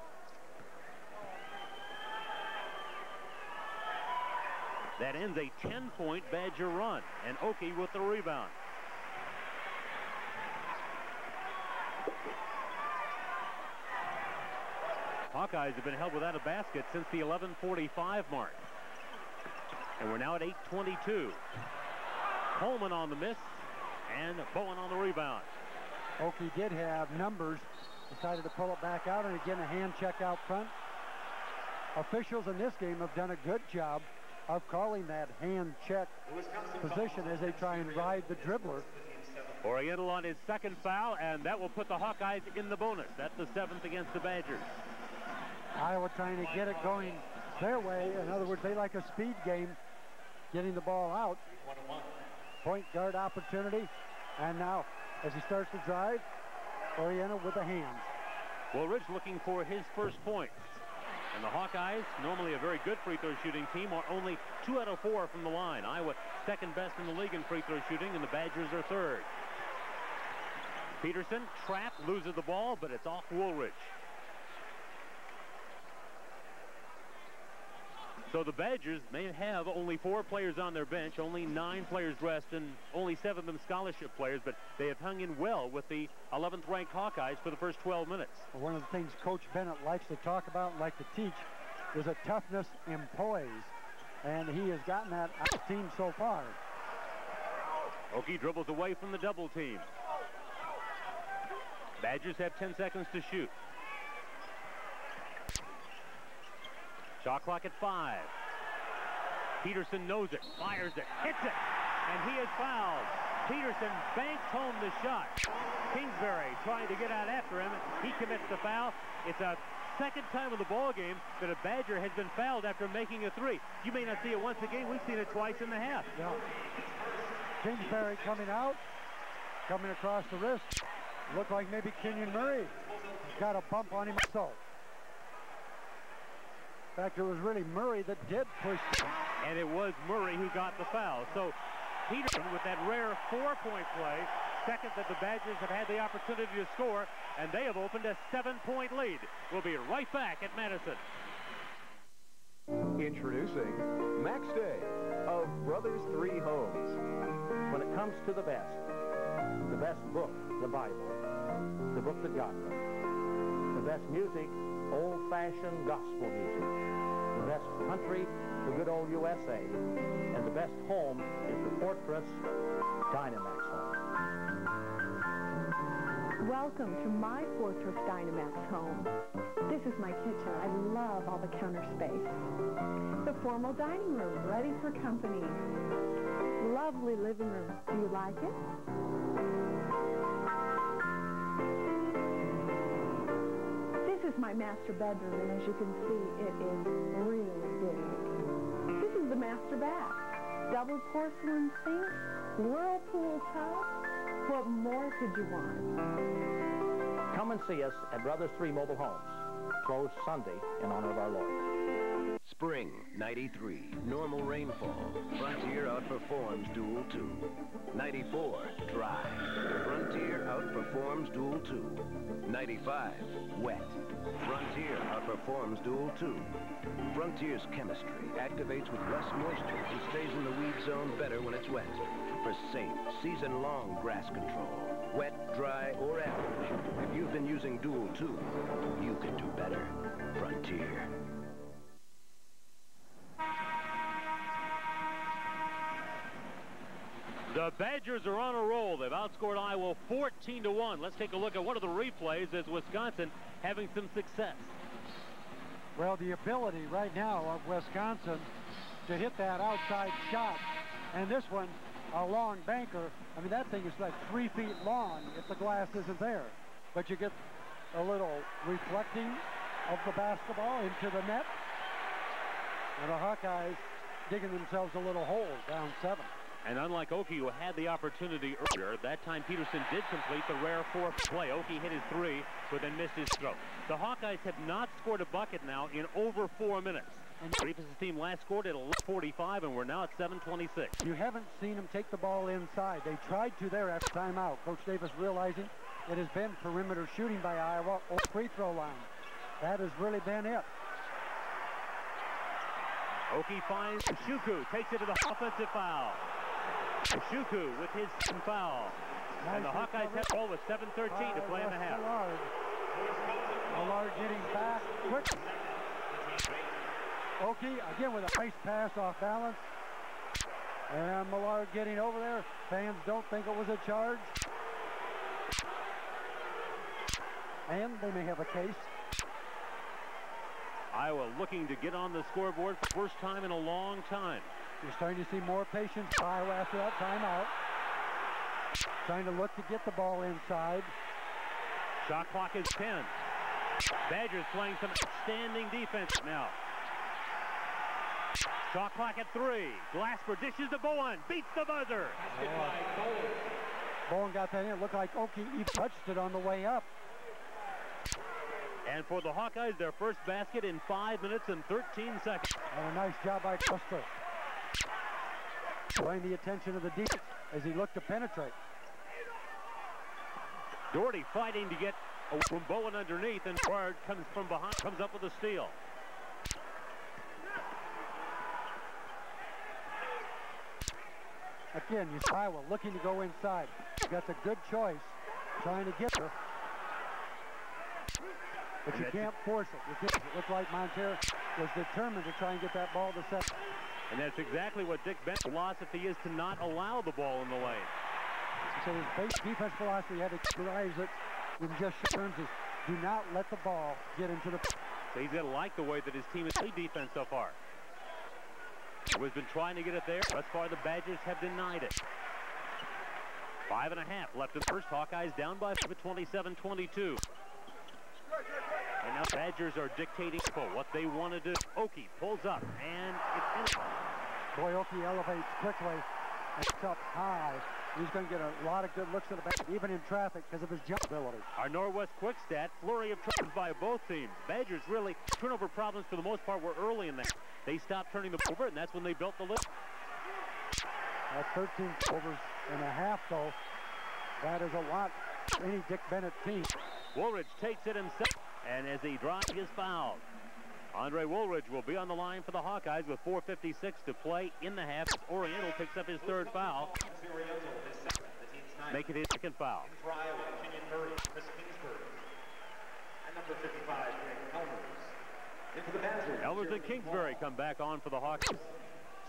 [SPEAKER 3] That ends a 10-point Badger run, and Okey with the rebound. Hawkeyes have been held without a basket since the 11:45 mark. And we're now at 8:22. Coleman on the miss, and Bowen on the rebound.
[SPEAKER 4] Okey did have numbers, decided to pull it back out, and again a hand check out front. Officials in this game have done a good job of calling that hand check position as they try and ride the dribbler.
[SPEAKER 3] Auriantal on his second foul, and that will put the Hawkeyes in the bonus. That's the seventh against the Badgers.
[SPEAKER 4] Iowa trying to get it going their way. In other words, they like a speed game, getting the ball out. Point guard opportunity. And now, as he starts to drive, Auriantal with the hands.
[SPEAKER 3] Woolridge looking for his first point. And the Hawkeyes, normally a very good free throw shooting team, are only two out of four from the line. Iowa second best in the league in free throw shooting, and the Badgers are third. Peterson, trap, loses the ball, but it's off Woolridge. So the Badgers may have only four players on their bench, only nine players dressed, and only seven of them scholarship players, but they have hung in well with the 11th ranked Hawkeyes for the first 12 minutes.
[SPEAKER 4] One of the things Coach Bennett likes to talk about and like to teach is a toughness in poise, and he has gotten that out of the team so far.
[SPEAKER 3] Okey dribbles away from the double team. Badgers have 10 seconds to shoot. Shot clock at five. Peterson knows it, fires it, hits it, and he is fouled. Peterson banks home the shot. Kingsbury trying to get out after him. He commits the foul. It's a second time in the ball game that a Badger has been fouled after making a three. You may not see it once again. We've seen it twice in the half.
[SPEAKER 4] Yeah. Kingsbury coming out, coming across the wrist. Looked like maybe Kenyon Murray got a bump on him. So in fact, it was really Murray that did push.
[SPEAKER 3] And it was Murray who got the foul. So Peterson with that rare four-point play, second that the Badgers have had the opportunity to score, and they have opened a seven-point lead. We'll be right back at Madison.
[SPEAKER 22] Introducing Max Day, of Brothers Three Homes. When it comes to the best, the best book, the Bible, the book that got them. The best music, old-fashioned gospel music. The best country, the good old USA. And the best home is the Fortress Dynamax home.
[SPEAKER 23] Welcome to my Fortress Dynamax home. This is my kitchen. I love all the counter space. The formal dining room, ready for company. Lovely living room. Do you like it? This is my master bedroom, and as you can see, it is really big. This is the master bath. Double porcelain sink, whirlpool tub. What more could you want?
[SPEAKER 22] Come and see us at Brothers Three Mobile Homes. Closed Sunday in honor of our Lord.
[SPEAKER 9] Spring 93, normal rainfall. Frontier outperforms Dual 2. 94, dry. Frontier outperforms Dual 2. 95, wet. Frontier outperforms Dual 2. Frontier's chemistry activates with less moisture and stays in the weed zone better when it's wet. For safe, season-long grass control. Wet, dry, or average. If you've been using Dual 2, you can do better. Frontier.
[SPEAKER 3] The Badgers are on a roll. They've outscored Iowa 14 to 1. Let's take a look at one of the replays as Wisconsin having some success.
[SPEAKER 4] Well, the ability right now of Wisconsin to hit that outside shot. And this one, a long banker. I mean, that thing is like three feet long if the glass isn't there. But you get a little reflecting of the basketball into the net. And the Hawkeyes digging themselves a little hole down seven.
[SPEAKER 3] And unlike Okey, who had the opportunity earlier, that time Peterson did complete the rare fourth play. Okey hit his three, but then missed his throw. The Hawkeyes have not scored a bucket now in over four minutes. And Reeves' team last scored at 11:45, and we're now at 7:26.
[SPEAKER 4] You haven't seen them take the ball inside. They tried to there after timeout. Coach Davis realizing it has been perimeter shooting by Iowa or free throw line. That has really been it.
[SPEAKER 3] Okey finds Shuku, takes it to the offensive foul. Shuku with his foul. and the Hawkeyes have ball with 7.13 to play in the half.
[SPEAKER 4] Millard. Millard getting back quick. Okey again with a nice pass off balance. And Millard getting over there. Fans don't think it was a charge. And they may have a case.
[SPEAKER 3] Iowa looking to get on the scoreboard for the first time in a long time.
[SPEAKER 4] You're starting to see more patience by after that timeout. Trying to look to get the ball inside.
[SPEAKER 3] Shot clock is 10. Badgers playing some outstanding defense now. Shot clock at three. Glasper dishes to Bowen. Beats the buzzer.
[SPEAKER 4] Oh. Bowen got that in. It looked like Okey he touched it on the way up.
[SPEAKER 3] And for the Hawkeyes, their first basket in 5 minutes and 13 seconds.
[SPEAKER 4] And a nice job by Custer. Drawing the attention of the defense as he looked to penetrate.
[SPEAKER 3] Doherty fighting to get from Bowen underneath, and Bard comes from behind, comes up with a steal.
[SPEAKER 4] Again, you see Iowa looking to go inside. That's a good choice, trying to get her. But you can't force it. It looked like Montero was determined to try and get that ball to set.
[SPEAKER 3] And that's exactly what Dick Bennett's philosophy is to not allow the ball in the lane.
[SPEAKER 4] So his base defense philosophy had to drives it in just terms is do not let the ball get into the.
[SPEAKER 3] So he's going to like the way that his team has played defense so far. Has been trying to get it there. Thus far, the Badgers have denied it. Five and a half left in the first. Hawkeyes down by 27-22. And now Badgers are dictating what they want to do. Okey pulls up, and it's in.
[SPEAKER 4] Boy, Okey elevates quickly. It's up high. He's going to get a lot of good looks at the back, even in traffic, because of his jump ability.
[SPEAKER 3] Our Norwest quick stat, flurry of turnovers by both teams. Badgers really, turnover problems for the most part were early in that. They stopped turning the over, and that's when they built the lead.
[SPEAKER 4] That's 13 overs and a half, though. That is a lot for any Dick Bennett team.
[SPEAKER 3] Woolridge takes it himself, and as he drops, he is fouled. Andre Woolridge will be on the line for the Hawkeyes with 4.56 to play in the half. Auriantal picks up his third foul. Make it his second foul.
[SPEAKER 13] Kingsbury. And number 55, Greg Helmers. Into the Badgers.
[SPEAKER 3] Helmers and Kingsbury come back on for the Hawks.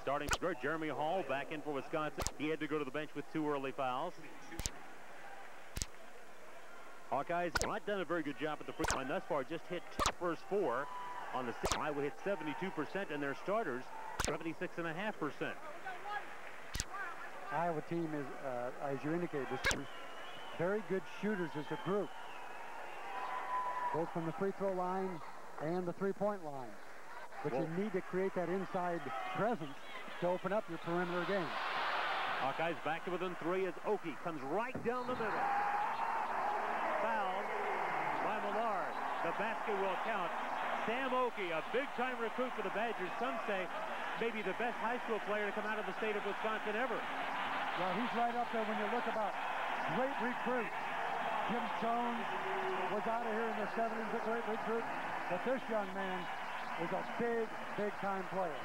[SPEAKER 3] Starting start, Jeremy Hall back in for Wisconsin. He had to go to the bench with two early fouls. Hawkeyes not done a very good job at the free line thus far. Just hit first four on the six. Iowa hit 72% and their starters 76.5%.
[SPEAKER 4] Iowa team is, uh, as you indicated, is very good shooters as a group, both from the free throw line and the three-point line. But you need to create that inside presence to open up your perimeter game.
[SPEAKER 3] Hawkeyes back to within three as Okey comes right down the middle. Foul by Millard. The basket will count. Sam Okey, a big-time recruit for the Badgers. Some say maybe the best high school player to come out of the state of Wisconsin ever.
[SPEAKER 4] Well, he's right up there when you look about great recruits. Jim Jones was out of here in the 70s, a great recruit. But this young man is a big, big-time player.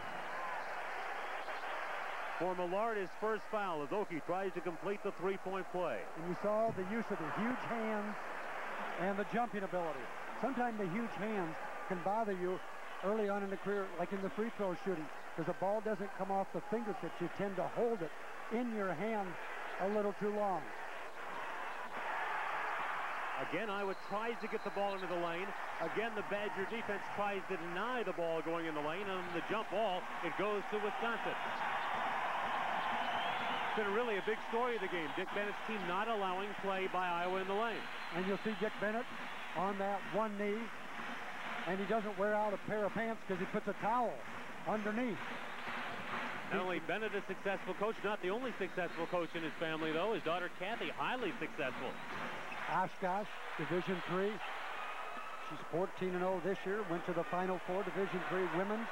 [SPEAKER 3] For Millard, his first foul as Okey tries to complete the three-point play.
[SPEAKER 4] And you saw the use of the huge hands and the jumping ability. Sometimes the huge hands can bother you early on in the career, like in the free throw shooting, because the ball doesn't come off the fingertips. You tend to hold it in your hand a little too long.
[SPEAKER 3] Again, Iowa tries to get the ball into the lane. Again, the Badger defense tries to deny the ball going in the lane. And the jump ball, it goes to Wisconsin. It's been really a big story of the game. Dick Bennett's team not allowing play by Iowa in the lane.
[SPEAKER 4] And you'll see Dick Bennett on that one knee. And he doesn't wear out a pair of pants because he puts a towel underneath.
[SPEAKER 3] Not only Bennett a successful coach, not the only successful coach in his family, though. His daughter, Kathy, highly successful.
[SPEAKER 4] Oshkosh, Division Three. She's 14 and 0 this year. Went to the Final Four, Division Three women's,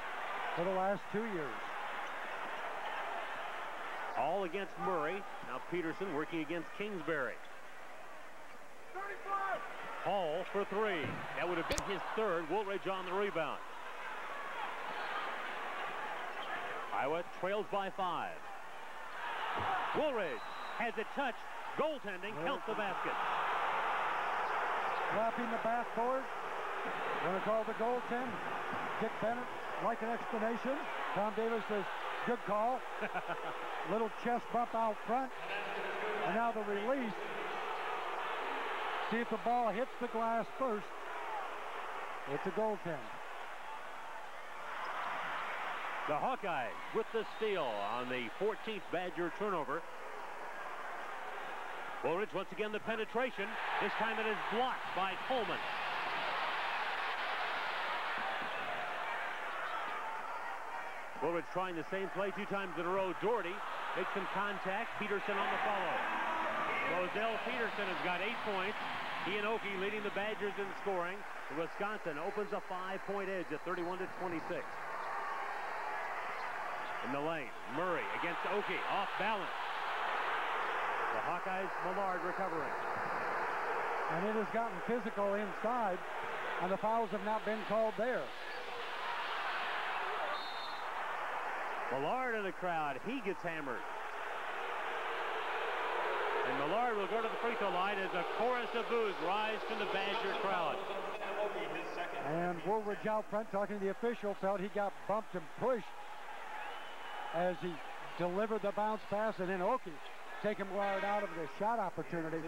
[SPEAKER 4] for the last two years.
[SPEAKER 3] All against Murray. Now Peterson working against Kingsbury. Hall for three. That would have been his third. Woolridge on the rebound. Iowa trails by five. Woolridge has it touched. Goaltending counts the basket.
[SPEAKER 4] Slapping the backboard. Going to call the goaltend. Dick Bennett, like an explanation. Tom Davis says, good call. Little chest bump out front. And now the release. See if the ball hits the glass first. It's a goaltend.
[SPEAKER 3] The Hawkeyes with the steal on the 14th Badger turnover. Woolridge once again the penetration. This time it is blocked by Coleman. Woolridge trying the same play two times in a row. Doherty makes some contact. Peterson on the follow. Roselle Peterson has got eight points. He and Okey leading the Badgers in scoring. Wisconsin opens a five-point edge at 31 to 26. In the lane, Murray against Okey, off balance. The Hawkeyes, Millard recovering.
[SPEAKER 4] And it has gotten physical inside, and the fouls have not been called there.
[SPEAKER 3] Millard in the crowd, he gets hammered. And Millard will go to the free throw line as a chorus of boos rise from the Badger crowd.
[SPEAKER 4] And Woolridge out front talking to the official felt he got bumped and pushed as he delivered the bounce pass and then Okey taking Millard out of the shot opportunity.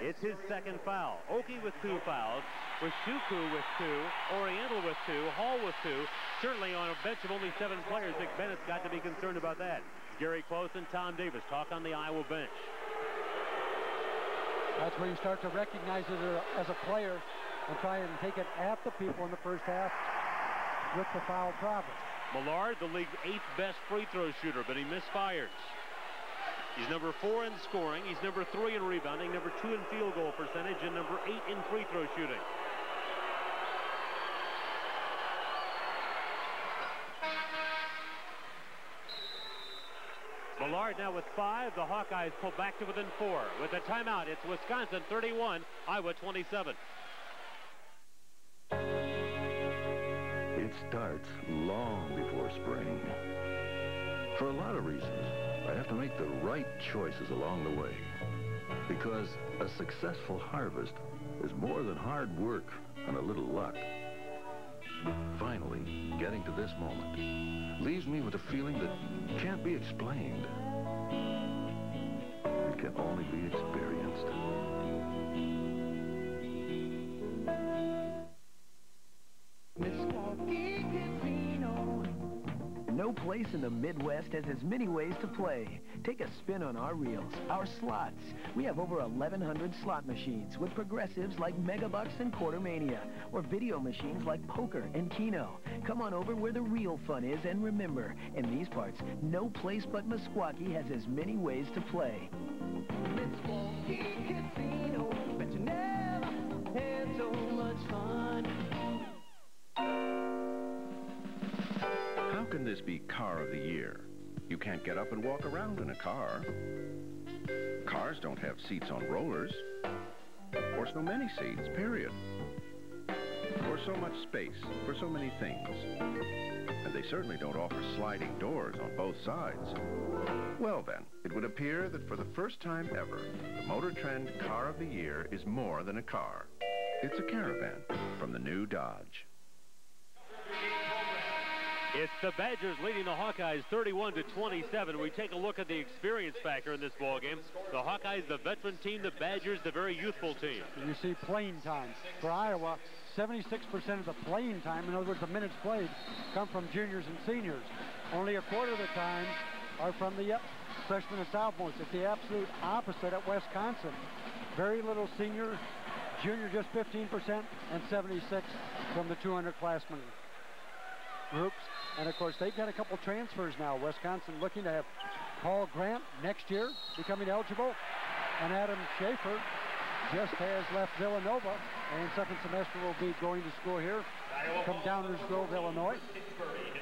[SPEAKER 3] It's his second foul. Okey with two fouls, Washuku with two, Auriantal with two, Hall with two. Certainly on a bench of only seven players, Dick Bennett's got to be concerned about that. Gary Close and Tom Davis talk on the Iowa bench.
[SPEAKER 4] That's where you start to recognize it as a player and try and take it at the people in the first half with the foul problem.
[SPEAKER 3] Millard, the league's eighth best free throw shooter, but he misfires. He's number four in scoring. He's number three in rebounding, number two in field goal percentage, and number eight in free throw shooting. Millard now with five. The Hawkeyes pull back to within four. With a timeout, it's Wisconsin 31, Iowa 27.
[SPEAKER 11] It starts long before spring. For a lot of reasons, I have to make the right choices along the way. Because a successful harvest is more than hard work and a little luck. Finally, getting to this moment leaves me with a feeling that can't be explained. It can only be experienced.
[SPEAKER 15] No place in the Midwest has as many ways to play. Take a spin on our reels, our slots. We have over 1,100 slot machines with progressives like Megabucks and Quartermania, or video machines like Poker and Keno. Come on over where the real fun is, and remember, in these parts, no place but Meskwaki has as many ways to play.
[SPEAKER 14] Casino. Bet you never had so much fun.
[SPEAKER 24] Can this be car of the year? You can't get up and walk around in a car. Cars don't have seats on rollers. Or so many seats, period. Or so much space for so many things. And they certainly don't offer sliding doors on both sides. Well then, it would appear that for the first time ever, the Motor Trend Car of the Year is more than a car. It's a caravan from the new Dodge.
[SPEAKER 3] It's the Badgers leading the Hawkeyes 31 to 27. We take a look at the experience factor in this ball game. The Hawkeyes, the veteran team, the Badgers, the very youthful team.
[SPEAKER 4] You see playing time. For Iowa, 76% of the playing time, in other words, the minutes played, come from juniors and seniors. Only a quarter of the time are from the uh, freshmen and sophomores. It's the absolute opposite at Wisconsin. Very little senior, junior just 15%, and 76 from the 200 classmen groups. And of course, they've got a couple transfers now. Wisconsin looking to have Paul Grant next year becoming eligible. And Adam Schaefer just has left Villanova and second semester will be going to school here from Downers Grove, Illinois.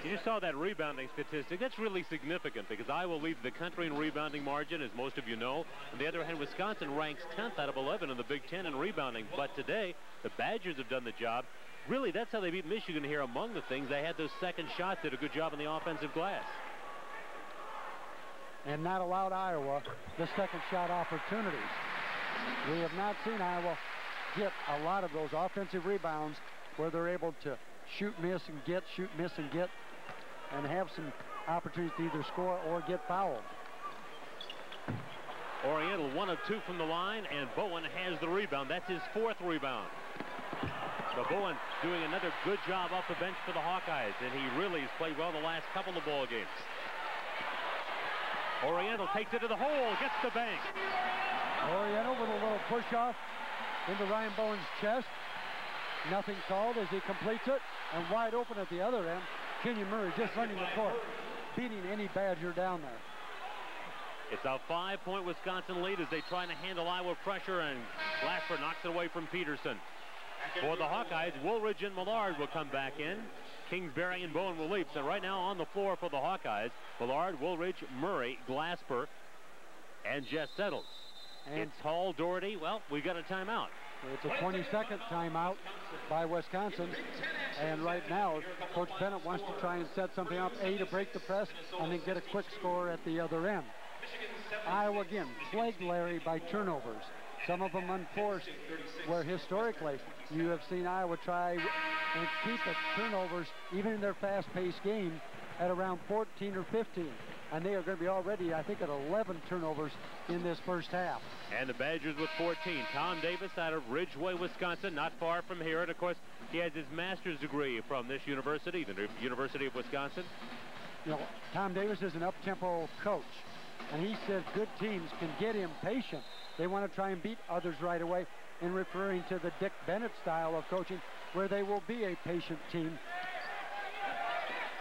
[SPEAKER 3] You just saw that rebounding statistic. That's really significant because Iowa leads the country in rebounding margin, as most of you know. On the other hand, Wisconsin ranks 10th out of 11 in the Big Ten in rebounding. But today, the Badgers have done the job. Really, that's how they beat Michigan here. Among the things, they had those second shots, did a good job on the offensive glass.
[SPEAKER 4] And not allowed Iowa the second shot opportunities. We have not seen Iowa get a lot of those offensive rebounds where they're able to shoot, miss, and get, shoot, miss, and get, and have some opportunities to either score or get fouled.
[SPEAKER 3] Auriantal one of two from the line, and Bowen has the rebound. That's his fourth rebound. So Bowen doing another good job off the bench for the Hawkeyes, and he really has played well the last couple of ball games. Auriantal takes it to the hole, gets the bank.
[SPEAKER 4] Auriantal with a little push off into Ryan Bowen's chest. Nothing called as he completes it, and wide open at the other end. Kenyon Murray just running the court, beating any Badger down there.
[SPEAKER 3] It's a five-point Wisconsin lead as they try to handle Iowa pressure, and Glasper knocks it away from Peterson. For the Hawkeyes, Woolridge and Millard will come back in. Kingsbury and Bowen will leave. So right now on the floor for the Hawkeyes, Millard, Woolridge, Murray, Glasper, and Jess Settles.
[SPEAKER 4] And
[SPEAKER 3] it's Hall, Doherty. Well, we've got a timeout.
[SPEAKER 4] It's a 20-second timeout by Wisconsin. And right now, Coach Bennett wants to try and set something up, A, to break the press, and then get a quick score at the other end. Iowa, again, plagued Larry by turnovers. Some of them unforced, where historically you have seen Iowa try and keep the turnovers, even in their fast-paced game, at around 14 or 15. And they are going to be already, I think, at 11 turnovers in this first half.
[SPEAKER 3] And the Badgers with 14. Tom Davis out of Ridgeway, Wisconsin, not far from here. And, of course, he has his master's degree from this university, the University of Wisconsin.
[SPEAKER 4] You know, Tom Davis is an up-tempo coach. And he said good teams can get impatient. They want to try and beat others right away in referring to the Dick Bennett style of coaching where they will be a patient team.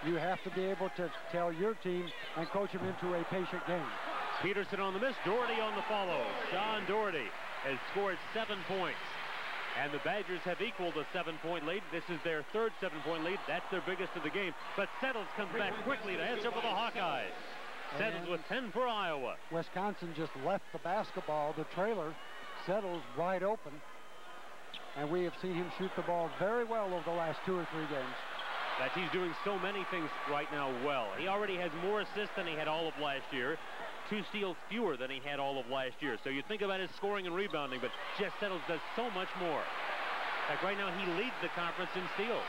[SPEAKER 4] You have to be able to tell your team and coach them into a patient game.
[SPEAKER 3] Peterson on the miss, Doherty on the follow. Sean Doherty has scored seven points. And the Badgers have equaled a seven-point lead. This is their third seven-point lead. That's their biggest of the game. But Settles comes back quickly to answer for the Hawkeyes. Oh,
[SPEAKER 4] settles
[SPEAKER 3] with 10 for Iowa.
[SPEAKER 4] Wisconsin just left the basketball, the trailer, settles wide open. And we have seen him shoot the ball very well over the last two or three games.
[SPEAKER 3] that he's doing so many things right now well. He already has more assists than he had all of last year, two steals fewer than he had all of last year. So you think about his scoring and rebounding, but Jess Settles does so much more. In fact, right now he leads the conference in steals.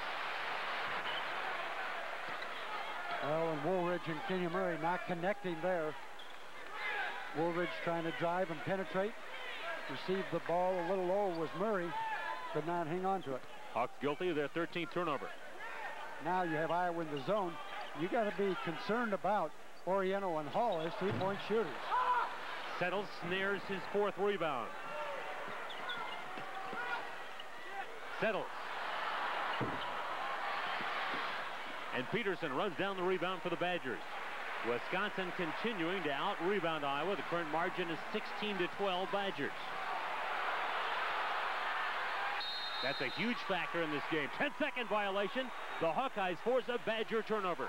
[SPEAKER 4] Well, and Woolridge and Kenyon Murray not connecting there. Woolridge trying to drive and penetrate. Received the ball a little low was Murray, could not hang on to it.
[SPEAKER 3] Hawks guilty of their 13th turnover.
[SPEAKER 4] Now you have Iowa in the zone. You got to be concerned about Auriantal and Hall as three-point shooters.
[SPEAKER 3] Settles snares his fourth rebound. Settles. And Peterson runs down the rebound for the Badgers. Wisconsin continuing to out-rebound Iowa. The current margin is 16 to 12 Badgers. That's a huge factor in this game. 10-second violation. The Hawkeyes force a Badger turnover.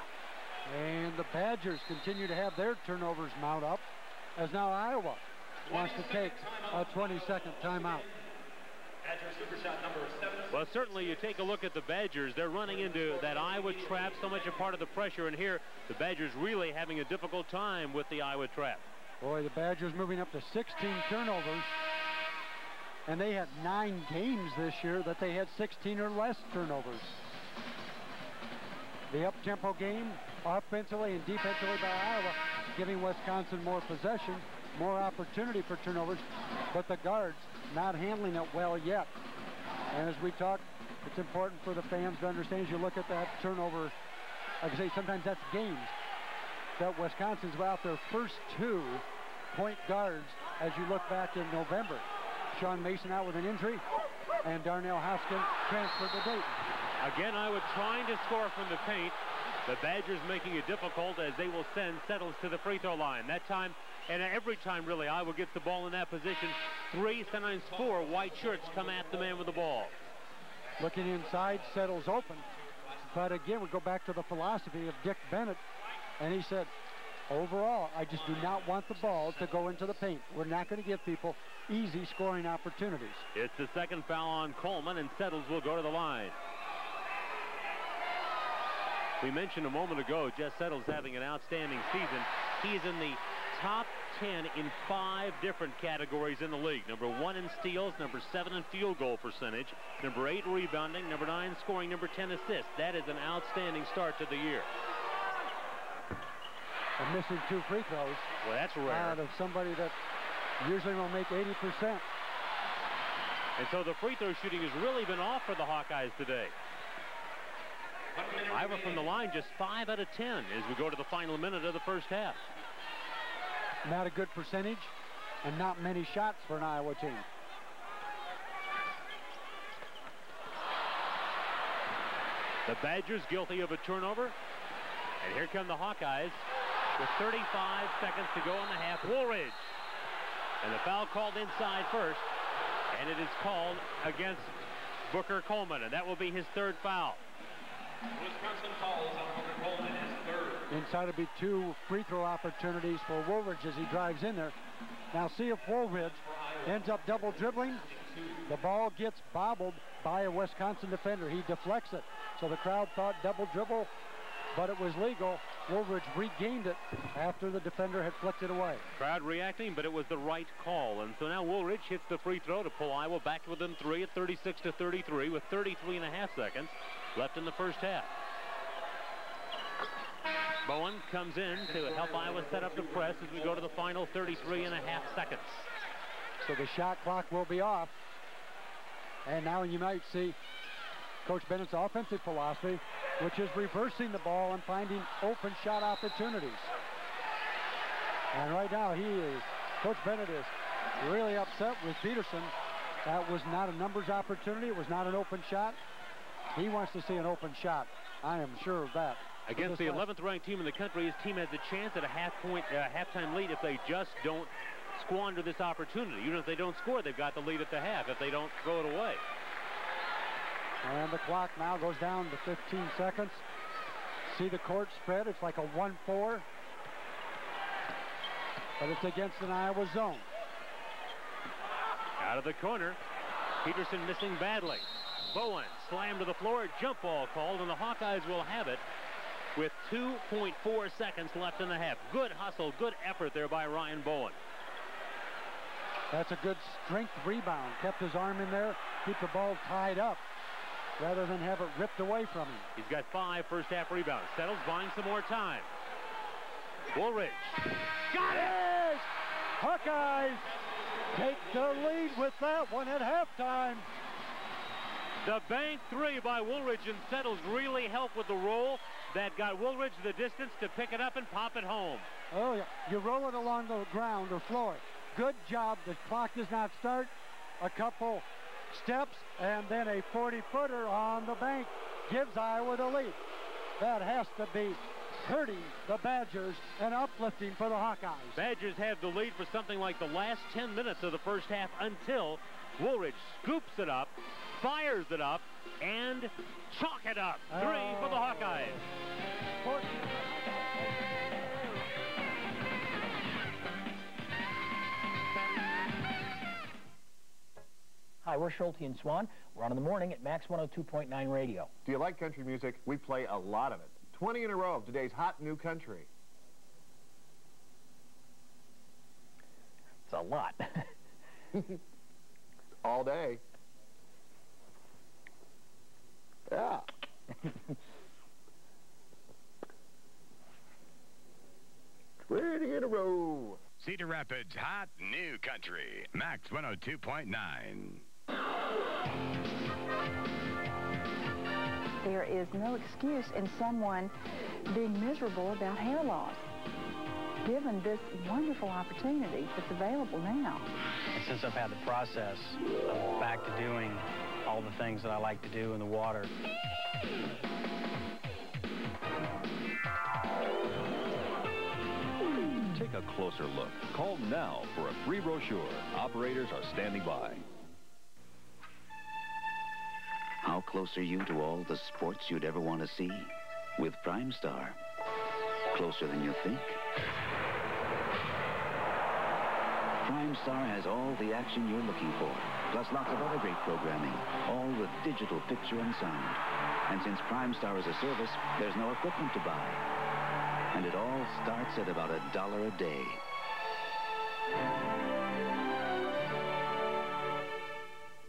[SPEAKER 4] And the Badgers continue to have their turnovers mount up as now Iowa wants to take a 20-second timeout.
[SPEAKER 3] Well, certainly you take a look at the Badgers. They're running into that Iowa trap, so much a part of the pressure. And here, the Badgers really having a difficult time with the Iowa trap.
[SPEAKER 4] Boy, the Badgers moving up to 16 turnovers. And they had nine games this year that they had 16 or less turnovers. The up-tempo game, offensively and defensively by Iowa, giving Wisconsin more possession, more opportunity for turnovers, but the guards not handling it well yet. And as we talk, it's important for the fans to understand as you look at that turnover, like I say, sometimes that's games, that Wisconsin's without their first two point guards as you look back in November. Sean Mason out with an injury, and Darnell Hoskin transferred to Dayton.
[SPEAKER 3] Again, Iowa trying to score from the paint. The Badgers making it difficult as they will send Settles to the free throw line. That time, and every time really, Iowa gets the ball in that position. Three, sometimes four white shirts come at the man with the ball.
[SPEAKER 4] Looking inside, Settles open. But again, we go back to the philosophy of Dick Bennett, and he said, overall, I just do not want the ball to go into the paint. We're not going to give people easy scoring opportunities.
[SPEAKER 3] It's the second foul on Coleman, and Settles will go to the line. We mentioned a moment ago, Jess Settles having an outstanding season. He's in the top 10 in five different categories in the league. Number one in steals, number seven in field goal percentage, number eight rebounding, number nine scoring, number 10 assists. That is an outstanding start to the year.
[SPEAKER 4] And missing two free throws.
[SPEAKER 3] Well, that's rare.
[SPEAKER 4] Out of somebody that usually will make 80%.
[SPEAKER 3] And so the free throw shooting has really been off for the Hawkeyes today. Iowa from the line just 5 out of 10 as we go to the final minute of the first half.
[SPEAKER 4] Not a good percentage and not many shots for an Iowa team.
[SPEAKER 3] The Badgers guilty of a turnover. And here come the Hawkeyes with 35 seconds to go in the half. Woolridge. And the foul called inside first. And it is called against Booker Coleman. And that will be his third foul.
[SPEAKER 13] Wisconsin calls on Booker Coleman his third.
[SPEAKER 4] Inside will be two free throw opportunities for Woolridge as he drives in there. Now see if Woolridge ends up double dribbling. The ball gets bobbled by a Wisconsin defender. He deflects it. So the crowd thought double dribble, but it was legal. Woolridge regained it after the defender had flicked it away.
[SPEAKER 3] Crowd reacting, but it was the right call. And so now Woolridge hits the free throw to pull Iowa back within three at 36 to 33 with 33 and a half seconds left in the first half. Bowen comes in to help Iowa set up the press as we go to the final 33 and a half seconds.
[SPEAKER 4] So the shot clock will be off. And now you might see Coach Bennett's offensive philosophy, which is reversing the ball and finding open shot opportunities. And right now he is, Coach Bennett is really upset with Peterson. That was not a numbers opportunity. It was not an open shot. He wants to see an open shot. I am sure of that.
[SPEAKER 3] Against the 11th ranked team in the country, his team has a chance at a half point, uh, halftime lead if they just don't squander this opportunity. Even if they don't score, they've got the lead at the half if they don't throw it away.
[SPEAKER 4] And the clock now goes down to 15 seconds. See the court spread. It's like a 1-4. But it's against an Iowa zone.
[SPEAKER 3] Out of the corner. Peterson missing badly. Bowen slammed to the floor. Jump ball called, and the Hawkeyes will have it with 2.4 seconds left in the half. Good hustle, good effort there by Ryan Bowen.
[SPEAKER 4] That's a good strength rebound. Kept his arm in there, keep the ball tied up rather than have it ripped away from him.
[SPEAKER 3] He's got five first half rebounds. Settles, buying some more time. Woolridge.
[SPEAKER 4] Got it! Hawkeyes take the lead with that one at halftime.
[SPEAKER 3] The bank three by Woolridge and Settles really helped with the roll that got Woolridge the distance to pick it up and pop it home.
[SPEAKER 4] Oh, yeah. You roll it along the ground or floor. Good job. The clock does not start. A couple steps and then a 40-footer on the bank gives Iowa the lead. That has to be hurting the Badgers and uplifting for the Hawkeyes.
[SPEAKER 3] Badgers have the lead for something like the last 10 minutes of the first half until Woolridge scoops it up, fires it up, and chalk it up. Three for the Hawkeyes.
[SPEAKER 25] Hi, we're Schulte and Swan. We're on in the morning at Max 102.9 Radio.
[SPEAKER 26] Do you like country music? We play a lot of it. 20 in a row of today's hot new country.
[SPEAKER 25] It's a lot.
[SPEAKER 26] All day. Yeah. 20 in a row.
[SPEAKER 27] Cedar Rapids Hot New Country. Max 102.9.
[SPEAKER 28] There is no excuse in someone being miserable about hair loss, given this wonderful opportunity that's available now.
[SPEAKER 18] And since I've had the process, I'm back to doing all the things that I like to do in the water.
[SPEAKER 11] Take a closer look. Call now for a free brochure. Operators are standing by.
[SPEAKER 29] How close are you to all the sports you'd ever want to see? With Prime Star. Closer than you think. Prime Star has all the action you're looking for, plus lots of other great programming, all with digital picture and sound. And since Prime Star is a service, there's no equipment to buy. And it all starts at about a dollar a day.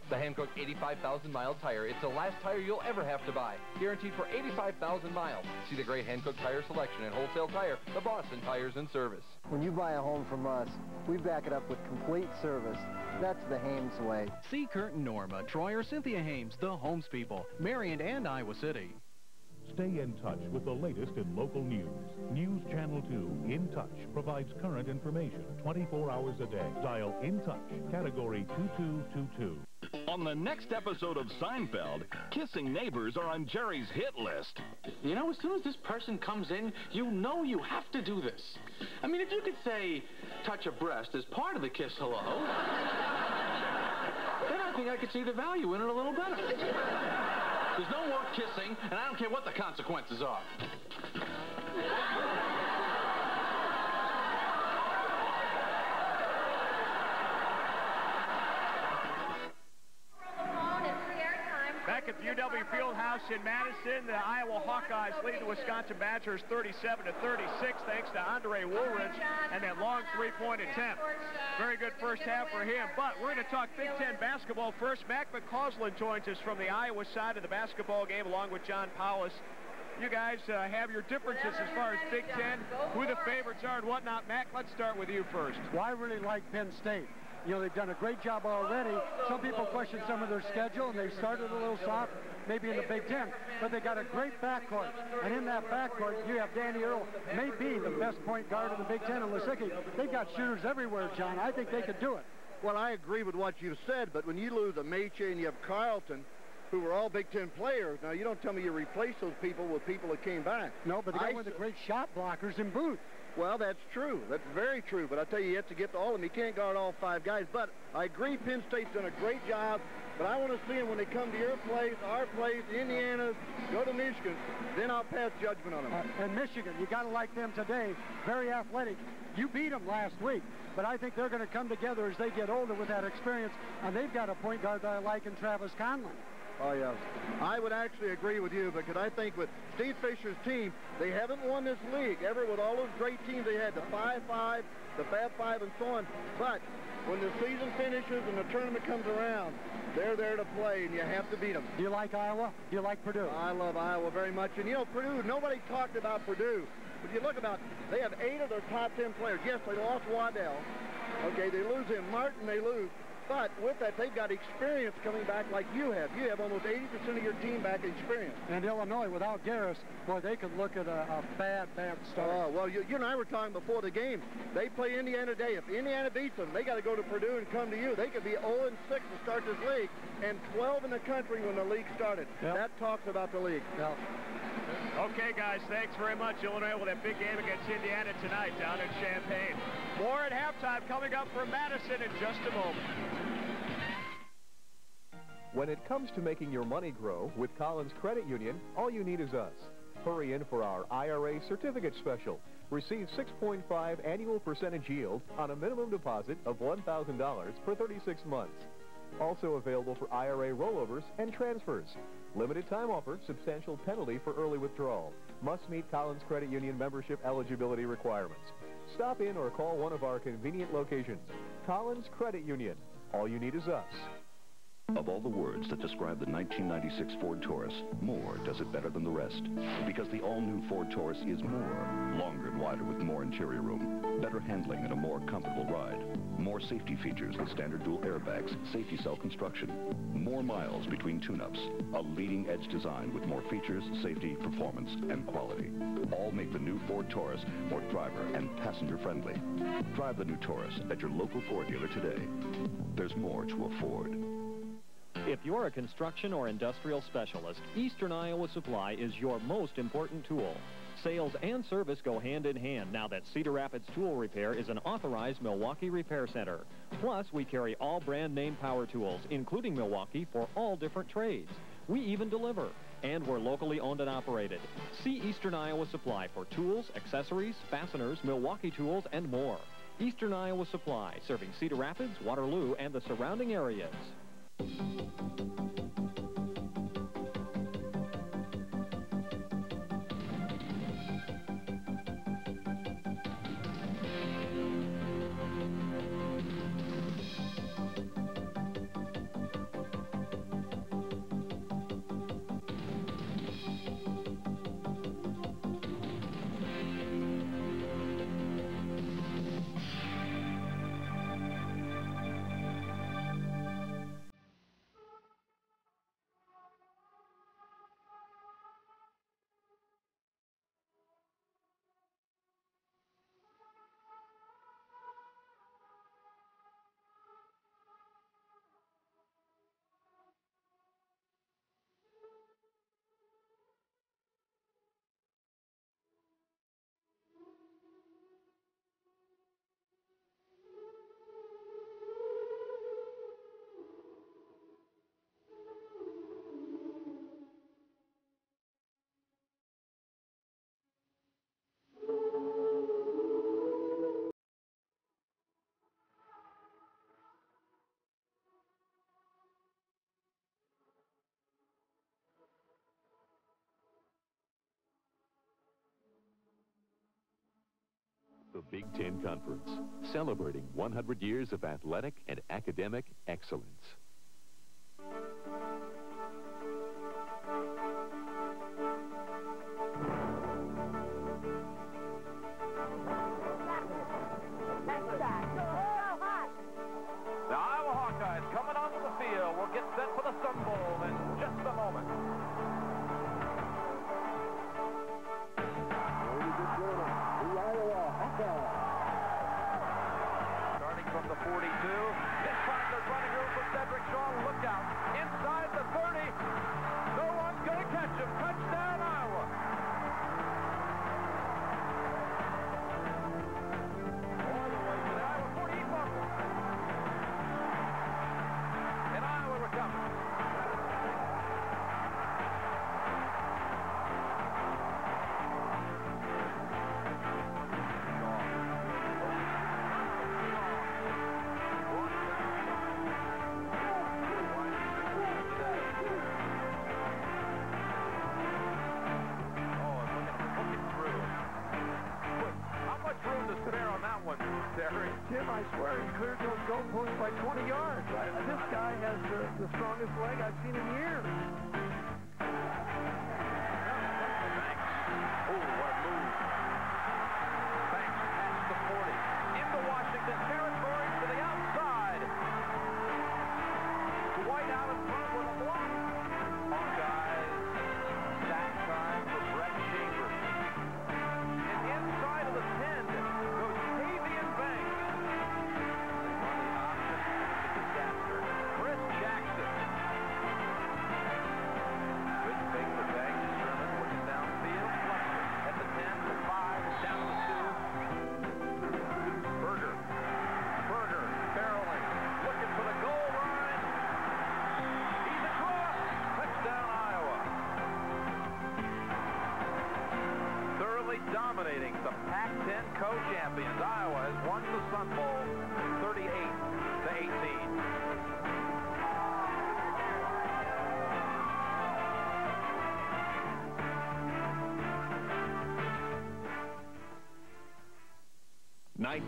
[SPEAKER 30] The Hankook 85,000 mile tire. It's the last tire you'll ever have to buy. Guaranteed for 85,000 miles. See the great Hankook tire selection at Wholesale Tire, the Boston Tires and Service.
[SPEAKER 31] When you buy a home from us, we back it up with complete service. That's the Hames way.
[SPEAKER 32] See Kurt and Norma, Troy or Cynthia Hames, the Homes people, Marion and Iowa City.
[SPEAKER 33] Stay in touch with the latest in local news. News Channel 2 In Touch provides current information 24 hours a day. Dial In Touch, category 2222.
[SPEAKER 10] On the next episode of Seinfeld, kissing neighbors are on Jerry's hit list.
[SPEAKER 34] You know, as soon as this person comes in, you know you have to do this. I mean, if you could say, touch a breast as part of the kiss hello, then I think I could see the value in it a little better. There's no more kissing, and I don't care what the consequences are.
[SPEAKER 1] UW Fieldhouse in Madison, the Iowa Hawkeyes lead the Wisconsin Badgers 37 to 36 thanks to Andre Woolridge and that long three-point attempt. Very good first half for him. But we're going to talk Big Ten basketball first. Mac McCausland joins us from the Iowa side of the basketball game along with John Powis. You guys uh, have your differences as far as Big Ten, who the favorites are and whatnot. Mac, let's start with you first.
[SPEAKER 4] Well, I really like Penn State. You know, they've done a great job already. Some people question some of their schedule, and they started a little soft, maybe in the Big Ten. But they got a great backcourt. And in that backcourt, you have Danny Earl, may be the best point guard in the Big Ten, and Lisicky. They've got shooters everywhere, John. I think they could do it.
[SPEAKER 2] Well, I agree with what you've said, but when you lose Amaechi and you have Carlton, who were all Big Ten players, now you don't tell me you replace those people with people that came back.
[SPEAKER 4] No, but they got
[SPEAKER 2] I
[SPEAKER 4] one of the great shot blockers in Booth.
[SPEAKER 2] Well, that's true. That's very true. But I tell you, you have to get to all of them. You can't guard all five guys. But I agree Penn State's done a great job. But I want to see them when they come to your place, our place, Indiana's, go to Michigan. Then I'll pass judgment on them.
[SPEAKER 4] Uh, and Michigan, you got to like them today. Very athletic. You beat them last week. But I think they're going to come together as they get older with that experience. And they've got a point guard that I like in Travis Conlan.
[SPEAKER 2] Oh, yes. I would actually agree with you because I think with Steve Fisher's team, they haven't won this league ever with all those great teams they had, the 5-5, the Fab 5, and so on. But when the season finishes and the tournament comes around, they're there to play, and you have to beat them.
[SPEAKER 4] Do you like Iowa? Do you like Purdue?
[SPEAKER 2] I love Iowa very much. And, you know, Purdue, nobody talked about Purdue. But you look about, they have eight of their top ten players. Yes, they lost Waddell. Okay, they lose him. Martin, they lose. But with that, they've got experience coming back like you have. You have almost 80% of your team back experience.
[SPEAKER 4] And Illinois, without Garris, boy, they could look at a, a bad, bad start.
[SPEAKER 2] Oh, well, you, you and I were talking before the game. They play Indiana today. If Indiana beats them, they got to go to Purdue and come to you. They could be 0-6 to start this league and 12 in the country when the league started.
[SPEAKER 4] Yep.
[SPEAKER 2] That talks about the league.
[SPEAKER 4] Yep.
[SPEAKER 1] Okay, guys, thanks very much. Illinois with a big game against Indiana tonight down in Champaign. More at halftime coming up from Madison in just a moment.
[SPEAKER 26] When it comes to making your money grow with Collins Credit Union, all you need is us. Hurry in for our IRA certificate special. Receive 6.5 annual percentage yield on a minimum deposit of $1,000 for 36 months. Also available for IRA rollovers and transfers. Limited time offer, substantial penalty for early withdrawal. Must meet Collins Credit Union membership eligibility requirements. Stop in or call one of our convenient locations. Collins Credit Union. All you need is us.
[SPEAKER 11] Of all the words that describe the 1996 Ford Taurus, more does it better than the rest. Because the all-new Ford Taurus is more, longer and wider with more interior room, better handling and a more comfortable ride, more safety features with standard dual airbags, safety cell construction, more miles between tune-ups, a leading-edge design with more features, safety, performance, and quality. All make the new Ford Taurus more driver and passenger-friendly. Drive the new Taurus at your local Ford dealer today. There's more to afford.
[SPEAKER 35] If you're a construction or industrial specialist, Eastern Iowa Supply is your most important tool. Sales and service go hand in hand now that Cedar Rapids Tool Repair is an authorized Milwaukee repair center. Plus, we carry all brand name power tools, including Milwaukee, for all different trades. We even deliver. And we're locally owned and operated. See Eastern Iowa Supply for tools, accessories, fasteners, Milwaukee tools, and more. Eastern Iowa Supply, serving Cedar Rapids, Waterloo, and the surrounding areas.
[SPEAKER 36] フフフ。Big Ten Conference, celebrating 100 years of athletic and academic excellence.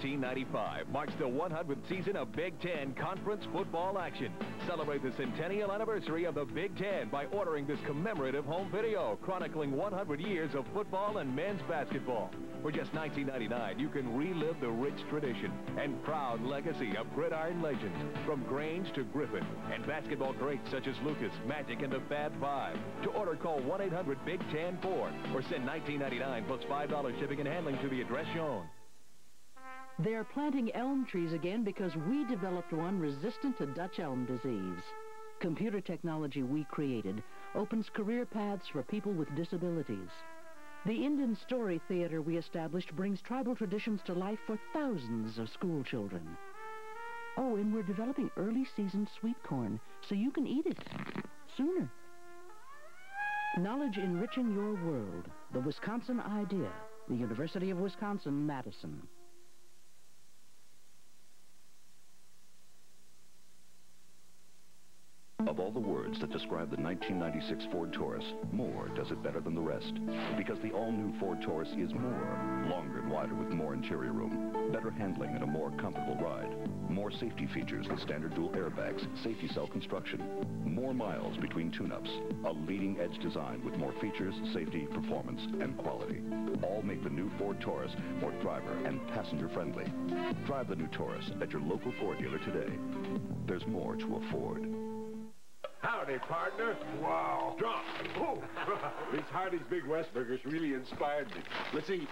[SPEAKER 37] 1995 marks the 100th season of Big Ten Conference football action. Celebrate the centennial anniversary of the Big Ten by ordering this commemorative home video chronicling 100 years of football and men's basketball. For just $19.99, you can relive the rich tradition and proud legacy of gridiron legends from Grange to Griffin and basketball greats such as Lucas, Magic, and the Fab Five. To order, call 1-800-BIG-TAN-4 or send $19.99 plus $5 shipping and handling to the address shown.
[SPEAKER 38] They're planting elm trees again because we developed one resistant to Dutch elm disease. Computer technology we created opens career paths for people with disabilities. The Indian Story Theater we established brings tribal traditions to life for thousands of school children. Oh, and we're developing early season sweet corn so you can eat it sooner. Knowledge enriching your world. The Wisconsin Idea. The University of Wisconsin-Madison.
[SPEAKER 11] Of all the words that describe the 1996 Ford Taurus, more does it better than the rest. Because the all-new Ford Taurus is more. Longer and wider with more interior room. Better handling and a more comfortable ride. More safety features with standard dual airbags, safety cell construction. More miles between tune-ups. A leading-edge design with more features, safety, performance, and quality. All make the new Ford Taurus more driver and passenger friendly. Drive the new Taurus at your local Ford dealer today. There's more to afford.
[SPEAKER 39] Howdy, partner. Wow. Drop. Oh. These Hardee's Big West burgers really inspired me. Let's eat.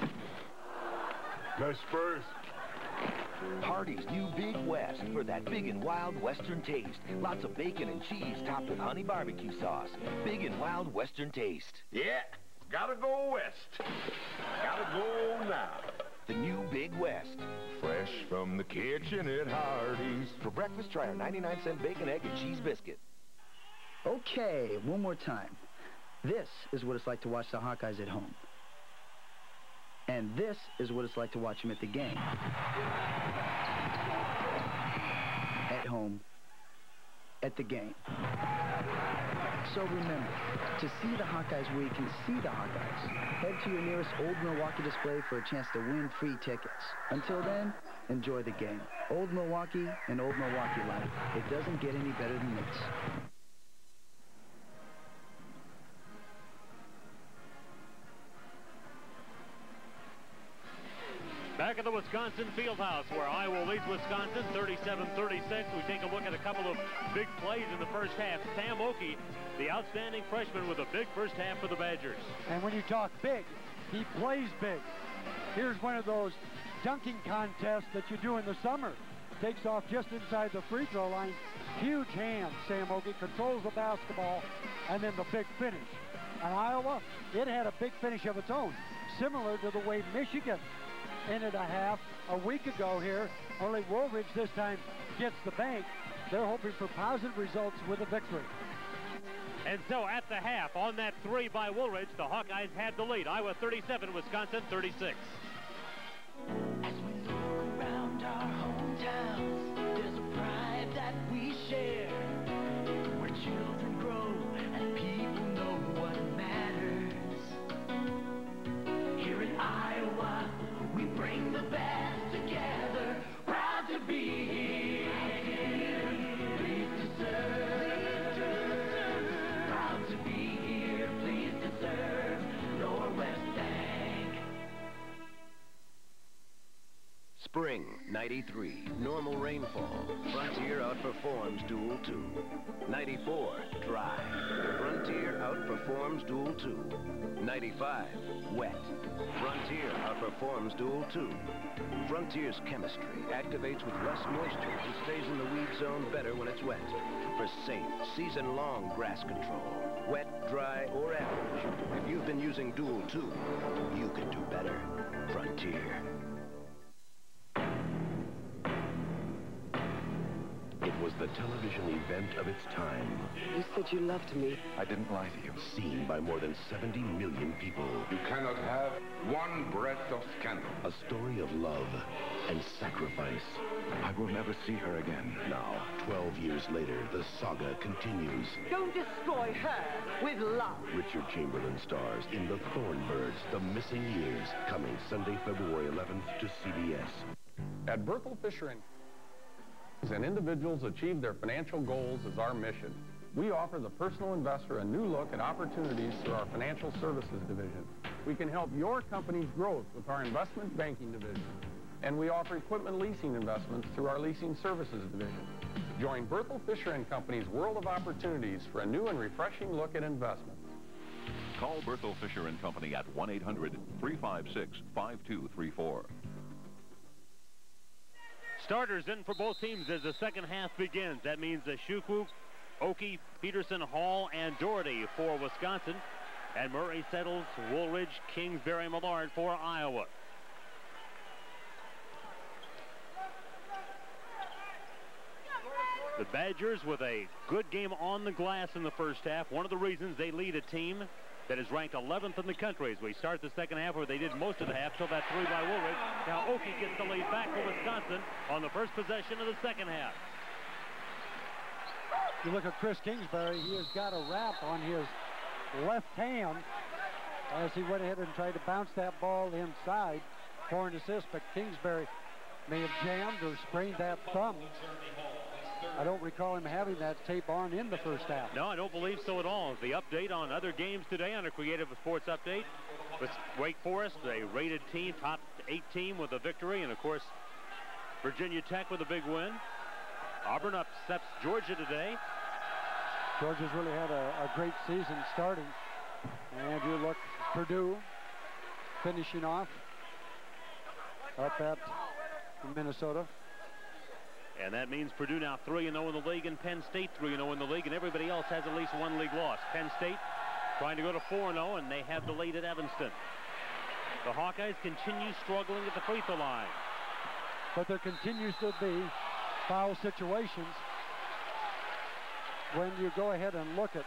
[SPEAKER 39] The Spurs.
[SPEAKER 9] Hardee's new Big West for that big and wild Western taste. Lots of bacon and cheese topped with honey barbecue sauce. Big and wild Western taste.
[SPEAKER 39] Yeah, gotta go west. Gotta go now.
[SPEAKER 9] The new Big West.
[SPEAKER 39] Fresh from the kitchen at Hardee's.
[SPEAKER 9] For breakfast, try our 99 cent bacon, egg, and cheese biscuit.
[SPEAKER 6] Okay, one more time. This is what it's like to watch the Hawkeyes at home. And this is what it's like to watch them at the game. At home. At the game. So remember, to see the Hawkeyes where you can see the Hawkeyes, head to your nearest Old Milwaukee display for a chance to win free tickets. Until then, enjoy the game. Old Milwaukee and Old Milwaukee life. It doesn't get any better than this.
[SPEAKER 3] Back at the Wisconsin Fieldhouse, where Iowa leads Wisconsin 37-36. We take a look at a couple of big plays in the first half. Sam Okey, the outstanding freshman with a big first half for the Badgers.
[SPEAKER 4] And when you talk big, he plays big. Here's one of those dunking contests that you do in the summer. Takes off just inside the free throw line. Huge hands, Sam Okey. Controls the basketball, and then the big finish. And Iowa, it had a big finish of its own, similar to the way Michigan ended a half a week ago here. Only Woolridge this time gets the bank. They're hoping for positive results with a victory.
[SPEAKER 3] And so at the half, on that three by Woolridge, the Hawkeyes had the lead. Iowa 37, Wisconsin 36.
[SPEAKER 15] As
[SPEAKER 40] Spring, 93. Normal rainfall. Frontier outperforms Dual 2. 94. Dry. Frontier outperforms Dual 2. 95. Wet. Frontier outperforms Dual 2. Frontier's chemistry activates with less moisture and stays in the weed zone better when it's wet. For safe, season-long grass control. Wet, dry, or average. If you've been using Dual 2, you can do better. Frontier.
[SPEAKER 36] It was the television event of its time.
[SPEAKER 41] You said you loved me.
[SPEAKER 36] I didn't lie to you. Seen by more than 70 million people.
[SPEAKER 42] You cannot have one breath of scandal.
[SPEAKER 36] A story of love and sacrifice.
[SPEAKER 11] I will never see her again.
[SPEAKER 36] Now, 12 years later, the saga continues.
[SPEAKER 41] Don't destroy her with love.
[SPEAKER 36] Richard Chamberlain stars in The Thorn Birds, The Missing Years, coming Sunday, February 11th to CBS.
[SPEAKER 43] At Berthel Fisher and and individuals achieve their financial goals is our mission. We offer the personal investor a new look at opportunities through our financial services division. We can help your company's growth with our investment banking division. And we offer equipment leasing investments through our leasing services division. Join Berthel Fisher and Company's World of Opportunities for a new and refreshing look at investments.
[SPEAKER 44] Call Berthel Fisher and Company at 1-800-356-5234.
[SPEAKER 3] Starters in for both teams as the second half begins. That means Eshukwu, Okey, Peterson, Hall, and Doherty for Wisconsin. And Murray Settles Woolridge, Kingsbury, Millard for Iowa. The Badgers with a good game on the glass in the first half. One of the reasons they lead a team that is ranked 11th in the country as we start the second half where they did most of the half till that three by Woolridge. Now Okey gets the lead back for Wisconsin on the first possession of the second half.
[SPEAKER 4] You look at Chris Kingsbury, he has got a wrap on his left hand as he went ahead and tried to bounce that ball inside for an assist, but Kingsbury may have jammed or sprained that thumb. I don't recall him having that tape on in the first half.
[SPEAKER 3] No, I don't believe so at all. The update on other games today on a Creative Sports Update was Wake Forest, a rated team, top eight team with a victory, and of course, Virginia Tech with a big win. Auburn upsets Georgia today.
[SPEAKER 4] Georgia's really had a, a great season starting. And you look, Purdue finishing off up at Minnesota.
[SPEAKER 3] And that means Purdue now 3-0 in the league and Penn State 3-0 in the league and everybody else has at least one league loss. Penn State trying to go to 4-0 and they have the lead at Evanston. The Hawkeyes continue struggling at the free throw line.
[SPEAKER 4] But there continues to be foul situations. When you go ahead and look at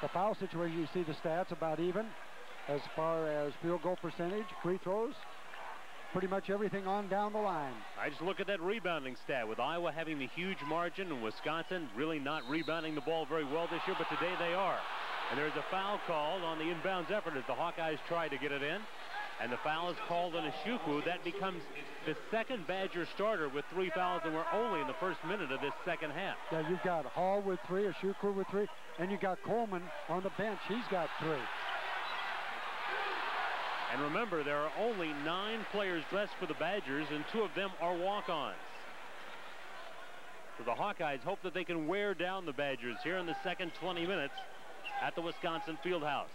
[SPEAKER 4] the foul situation, you see the stats about even as far as field goal percentage, free throws, pretty much everything on down the line.
[SPEAKER 3] I just look at that rebounding stat with Iowa having the huge margin and Wisconsin really not rebounding the ball very well this year, but today they are. And there's a foul called on the inbounds effort as the Hawkeyes try to get it in. And the foul is called on Eshukwu. That becomes the second Badger starter with three fouls, and we're only in the first minute of this second half.
[SPEAKER 4] Yeah, you've got Hall with three, Eshukwu with three, and you got Coleman on the bench. He's got three.
[SPEAKER 3] And remember, there are only nine players dressed for the Badgers, and two of them are walk-ons. So the Hawkeyes hope that they can wear down the Badgers here in the second 20 minutes at the Wisconsin Fieldhouse.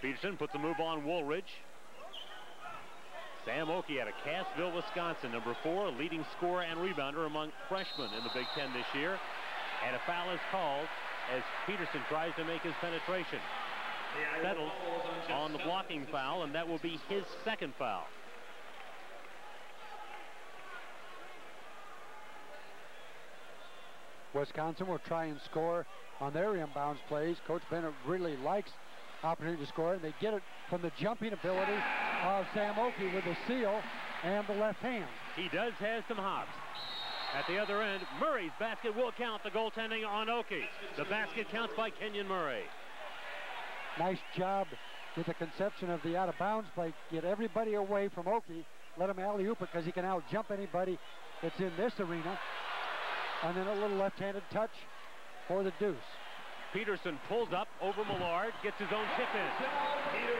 [SPEAKER 3] Peterson puts a move on Woolridge. Sam Okey out of Cassville, Wisconsin, number four, leading scorer and rebounder among freshmen in the Big Ten this year. And a foul is called as Peterson tries to make his penetration. Settles on the blocking foul, and that will be his second foul.
[SPEAKER 4] Wisconsin will try and score on their inbounds plays. Coach Bennett really likes opportunity to score, and they get it from the jumping ability of Sam Okey with the seal and the left hand.
[SPEAKER 3] He does have some hops. At the other end, Murray's basket will count the goaltending on Okey. The basket counts by Kenyon Murray.
[SPEAKER 4] Nice job with the conception of the out-of-bounds play. Get everybody away from Okey. Let him alley-oop because he can out-jump anybody that's in this arena. And then a little left-handed touch for the deuce.
[SPEAKER 3] Peterson pulls up over Millard, gets his own tip in.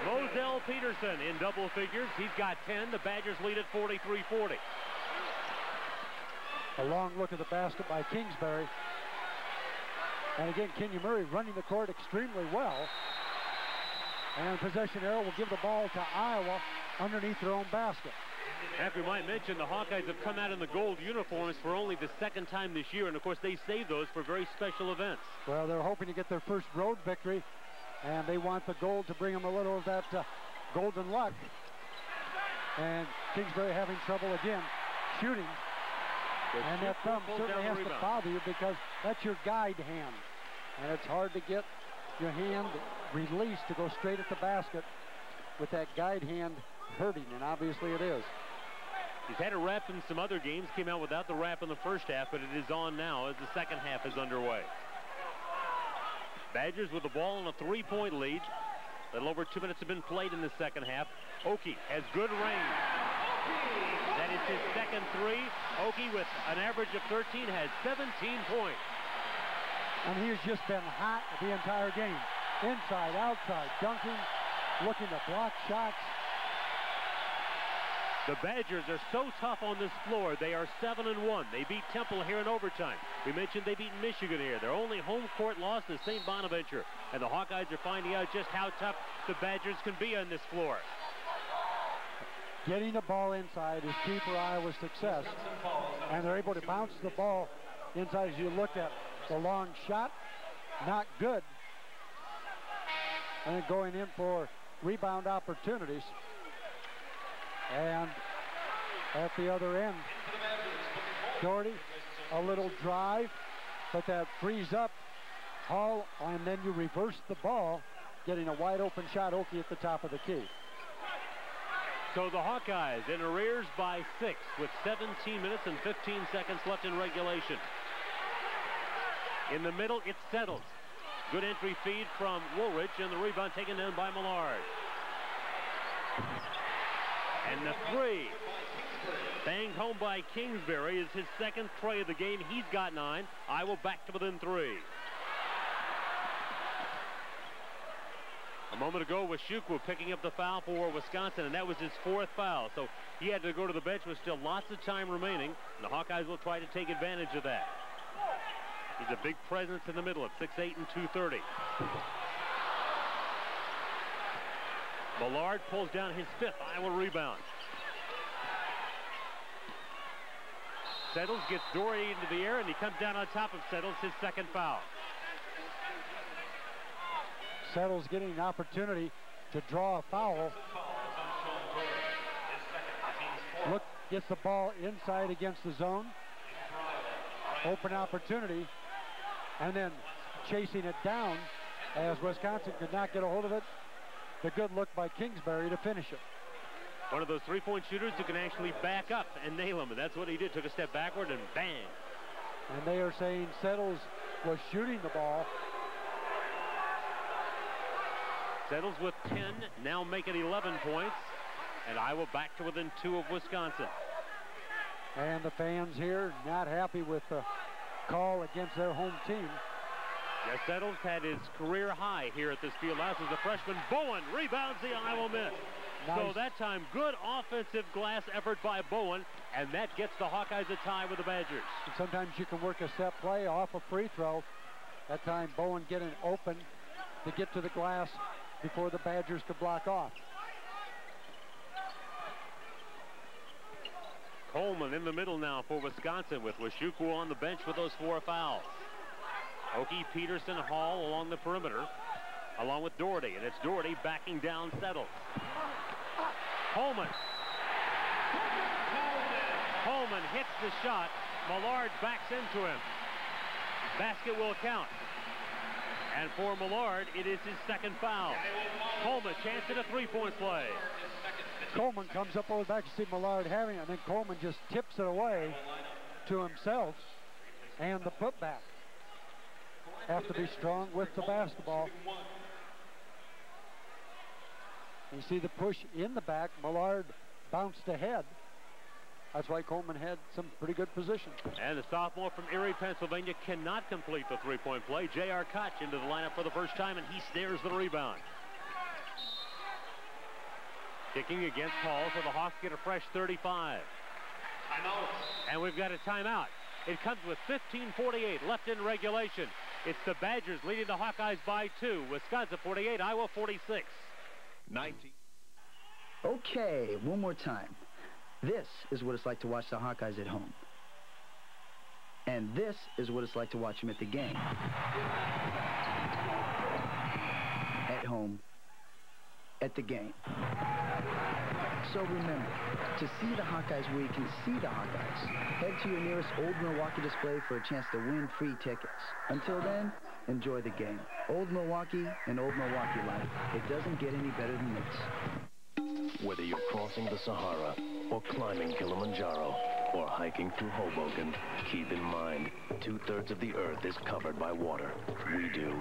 [SPEAKER 3] Moselle Peterson in double figures. He's got 10. The Badgers lead at 43-40.
[SPEAKER 4] A long look at the basket by Kingsbury. And again, Kenyon Murray running the court extremely well. And possession arrow will give the ball to Iowa underneath their own basket.
[SPEAKER 3] After we might mention, the Hawkeyes have come out in the gold uniforms for only the second time this year, and of course they save those for very special events.
[SPEAKER 4] Well, they're hoping to get their first road victory, and they want the gold to bring them a little of that uh, golden luck. And Kingsbury having trouble again shooting. And that thumb certainly has to bother you because that's your guide hand. And it's hard to get your hand released to go straight at the basket with that guide hand hurting, and obviously it is.
[SPEAKER 3] He's had a wrap in some other games, came out without the wrap in the first half, but it is on now as the second half is underway. Badgers with the ball in a three-point lead. A little over two minutes have been played in the second half. Okey has good range. Is his second three. Okey with an average of 13 has 17 points.
[SPEAKER 4] And he has just been hot the entire game. Inside, outside, dunking, looking to block shots.
[SPEAKER 3] The Badgers are so tough on this floor. They are 7 and 1. They beat Temple here in overtime. We mentioned they beat Michigan here. Their only home court loss is St. Bonaventure. And the Hawkeyes are finding out just how tough the Badgers can be on this floor.
[SPEAKER 4] Getting the ball inside is key for Iowa's success. And they're able to bounce the ball inside as you look at the long shot. Not good. And going in for rebound opportunities. And at the other end, Doherty, a little drive, but that frees up Hall, and then you reverse the ball, getting a wide open shot, Okey at the top of the key.
[SPEAKER 3] So the Hawkeyes in arrears by six with 17 minutes and 15 seconds left in regulation. In the middle, it Settles. Good entry feed from Woolridge, and the rebound taken down by Millard. And the three. Banged home by Kingsbury is his second tray of the game. He's got nine. Iowa back to within three. A moment ago, Washukwu picking up the foul for Wisconsin, and that was his fourth foul. So he had to go to the bench with still lots of time remaining. And the Hawkeyes will try to take advantage of that. He's a big presence in the middle at 6'8 and 230. Millard pulls down his fifth Iowa rebound. Settles gets Doherty into the air, and he comes down on top of Settles, his second foul.
[SPEAKER 4] Settles getting an opportunity to draw a foul. Look, gets the ball inside against the zone. Open opportunity. And then chasing it down as Wisconsin could not get a hold of it. The good look by Kingsbury to finish it.
[SPEAKER 3] One of those three-point shooters who can actually back up and nail him, and that's what he did. Took a step backward and bang.
[SPEAKER 4] And they are saying Settles was shooting the ball.
[SPEAKER 3] Settles with 10, now making 11 points. And Iowa back to within two of Wisconsin.
[SPEAKER 4] And the fans here not happy with the call against their home team.
[SPEAKER 3] Yes, Settles had his career high here at this field house as a freshman. Bowen rebounds the Iowa miss.
[SPEAKER 4] Nice.
[SPEAKER 3] So that time, good offensive glass effort by Bowen, and that gets the Hawkeyes a tie with the Badgers.
[SPEAKER 4] And sometimes you can work a set play off a free throw. That time, Bowen getting open to get to the glass before the Badgers could block off.
[SPEAKER 3] Coleman in the middle now for Wisconsin with Washukwu on the bench with those four fouls. Okey, Peterson, Hall along the perimeter, along with Doherty, and it's Doherty backing down Settles. Coleman. Coleman hits the shot. Millard backs into him. Basket will count. And for Millard, it is his second foul. Coleman, chance at a three-point play.
[SPEAKER 4] Coleman comes up over the back to see Millard having it, and then Coleman just tips it away to himself. And the putback. Have to be strong with the basketball. You see the push in the back. Millard bounced ahead. That's why Coleman had some pretty good position.
[SPEAKER 3] And the sophomore from Erie, Pennsylvania cannot complete the three-point play. J.R. Koch into the lineup for the first time, and he snares the rebound. Kicking against Hall, so the Hawks get a fresh 35. And we've got a timeout. It comes with 15.48 left in regulation. It's the Badgers leading the Hawkeyes by two. Wisconsin 48, Iowa 46.
[SPEAKER 6] 19. Okay, one more time. This is what it's like to watch the Hawkeyes at home. And this is what it's like to watch them at the game. At home. At the game. So remember, to see the Hawkeyes where you can see the Hawkeyes, head to your nearest Old Milwaukee display for a chance to win free tickets. Until then, enjoy the game. Old Milwaukee and Old Milwaukee life. It doesn't get any better than this.
[SPEAKER 5] Whether you're crossing the Sahara or climbing Kilimanjaro or hiking through Hoboken, keep in mind, two-thirds of the Earth is covered by water. We do.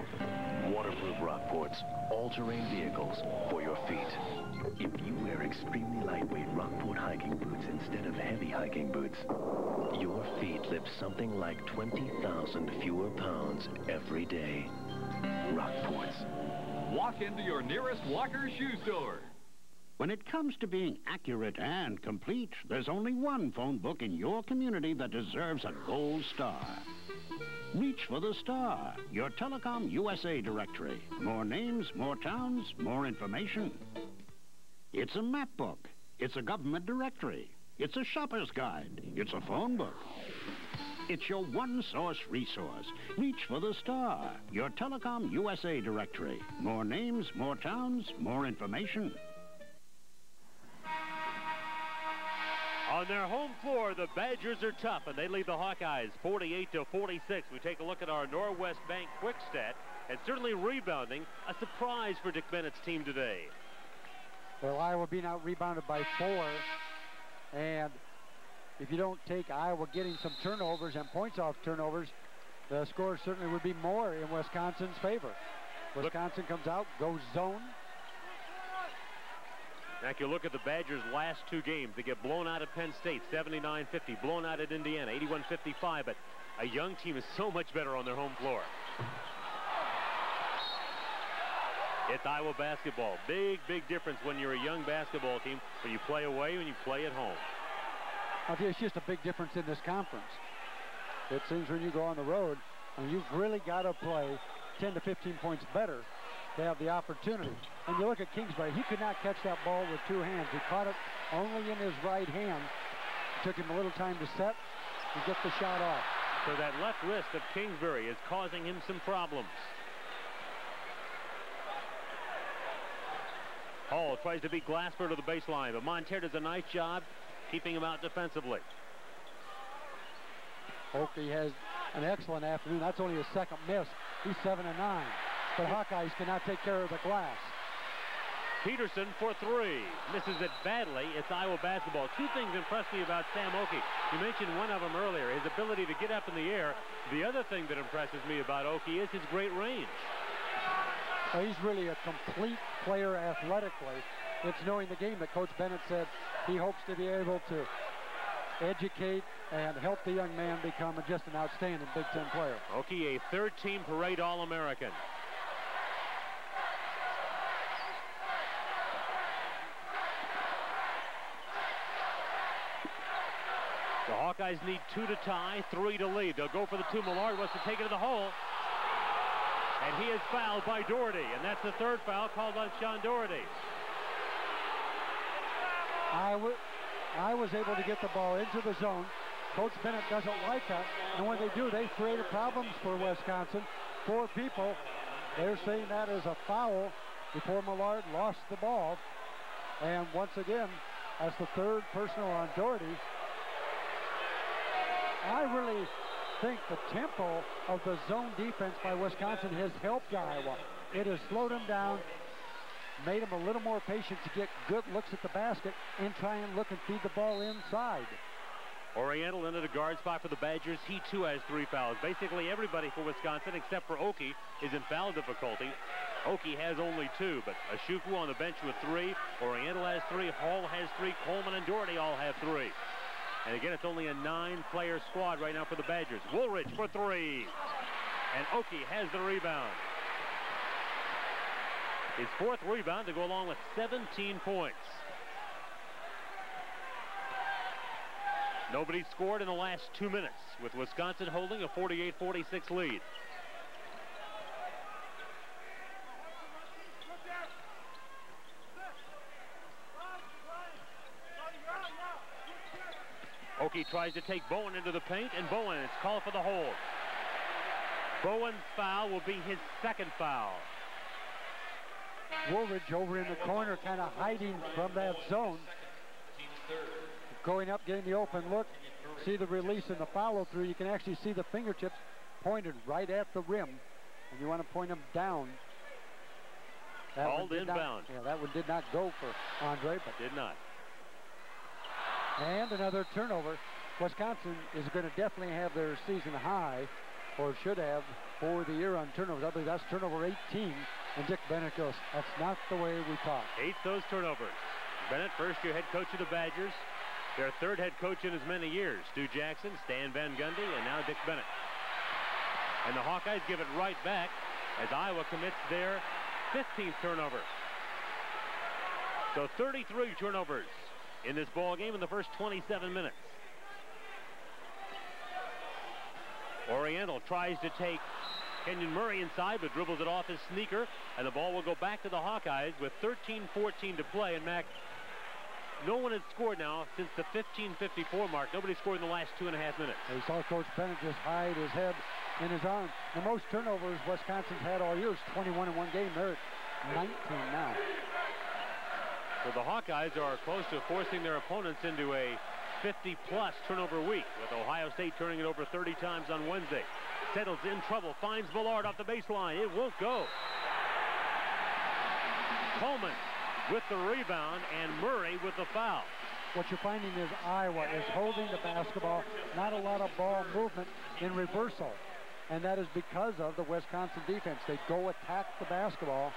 [SPEAKER 5] Waterproof Rockports, all-terrain vehicles for your feet. If you wear extremely lightweight Rockport hiking boots instead of heavy hiking boots, your feet lift something like 20,000 fewer pounds every day. Rockports.
[SPEAKER 45] Walk into your nearest Walker shoe store.
[SPEAKER 46] When it comes to being accurate and complete, there's only one phone book in your community that deserves a gold star. Reach for the star, your Telecom USA directory. More names, more towns, more information. It's a map book. It's a government directory. It's a shopper's guide. It's a phone book. It's your one-source resource. Reach for the star, your Telecom USA directory. More names, more towns, more information.
[SPEAKER 3] On their home floor, the Badgers are tough, and they lead the Hawkeyes 48 to 46. We take a look at our Norwest Bank quick stat, and certainly rebounding, a surprise for Dick Bennett's team today.
[SPEAKER 4] Well, Iowa being out rebounded by four, and if you don't take Iowa getting some turnovers and points off turnovers, the score certainly would be more in Wisconsin's favor. Wisconsin comes out, goes zone,
[SPEAKER 3] now, if you look at the Badgers' last two games, they get blown out at Penn State, 79-50, blown out at Indiana, 81-55, but a young team is so much better on their home floor. It's Iowa basketball. Big, big difference when you're a young basketball team, when you play away, when you play at home.
[SPEAKER 4] I think it's just a big difference in this conference. It seems when you go on the road, and you've really got to play 10 to 15 points better to have the opportunity. And you look at Kingsbury, he could not catch that ball with two hands. He caught it only in his right hand. It took him a little time to set and get the shot off.
[SPEAKER 3] So that left wrist of Kingsbury is causing him some problems. Hall tries to beat Glasper to the baseline, but Mon'ter does a nice job keeping him out defensively.
[SPEAKER 4] Okey has an excellent afternoon. That's only his second miss. He's 7 and 9 but Hawkeyes cannot take care of the glass.
[SPEAKER 3] Peterson for three. Misses it badly. It's Iowa basketball. Two things impress me about Sam Okey. You mentioned one of them earlier, his ability to get up in the air. The other thing that impresses me about Okey is his great range.
[SPEAKER 4] Well, he's really a complete player athletically. It's knowing the game that Coach Bennett said he hopes to be able to educate and help the young man become just an outstanding Big Ten player.
[SPEAKER 3] Okey, a third-team parade All-American. Hawkeyes need two to tie, three to lead. They'll go for the two. Millard wants to take it to the hole. And he is fouled by Doherty. And that's the third foul called on Sean Doherty.
[SPEAKER 4] I, I was able to get the ball into the zone. Coach Bennett doesn't like that. And when they do, they create problems for Wisconsin. Four people, they're saying that is a foul before Millard lost the ball. And once again, that's the third personal on Doherty. I really think the tempo of the zone defense by Wisconsin has helped Iowa. It has slowed them down, made them a little more patient to get good looks at the basket and try and look and feed the ball inside.
[SPEAKER 3] Auriantal into the guard spot for the Badgers. He too has three fouls. Basically everybody for Wisconsin except for Okey is in foul difficulty. Okey has only two, but Ashuku on the bench with three. Auriantal has three. Hall has three. Coleman and Doherty all have three. And again, it's only a nine-player squad right now for the Badgers. Woolridge for three. And Okey has the rebound. His fourth rebound to go along with 17 points. Nobody scored in the last two minutes, with Wisconsin holding a 48-46 lead. Okey tries to take Bowen into the paint, and Bowen is called for the hold. Bowen's foul will be his second foul.
[SPEAKER 4] Woolridge over in the corner, kind of hiding from that zone. Going up, getting the open look. See the release and the follow through. You can actually see the fingertips pointed right at the rim. And you want to point them down.
[SPEAKER 3] That Called inbound.
[SPEAKER 4] Not, yeah, that one did not go for Andre, but
[SPEAKER 3] did not.
[SPEAKER 4] And another turnover. Wisconsin is going to definitely have their season high, or should have, for the year on turnovers. I believe that's turnover 18. And Dick Bennett goes, that's not the way we talk.
[SPEAKER 3] Eight those turnovers. Bennett, first year head coach of the Badgers. Their third head coach in as many years. Stu Jackson, Stan Van Gundy, and now Dick Bennett. And the Hawkeyes give it right back as Iowa commits their 15th turnover. So 33 turnovers in this ball game in the first 27 minutes. Auriantal tries to take Kenyon Murray inside, but dribbles it off his sneaker, and the ball will go back to the Hawkeyes with 13-14 to play. And Mac, no one has scored now since the 15-54 mark. Nobody scored in the last two and a half minutes.
[SPEAKER 4] You saw Coach Bennett just hide his head in his arm. The most turnovers Wisconsin's had all year is 21 in one game. They're at 19 now.
[SPEAKER 3] So the Hawkeyes are close to forcing their opponents into a 50-plus turnover week, with Ohio State turning it over 30 times on Wednesday. Settles in trouble, finds Millard off the baseline. It won't go. Coleman with the rebound and Murray with the foul.
[SPEAKER 4] What you're finding is Iowa is holding the basketball, not a lot of ball movement in reversal. And that is because of the Wisconsin defense. They go attack the basketball.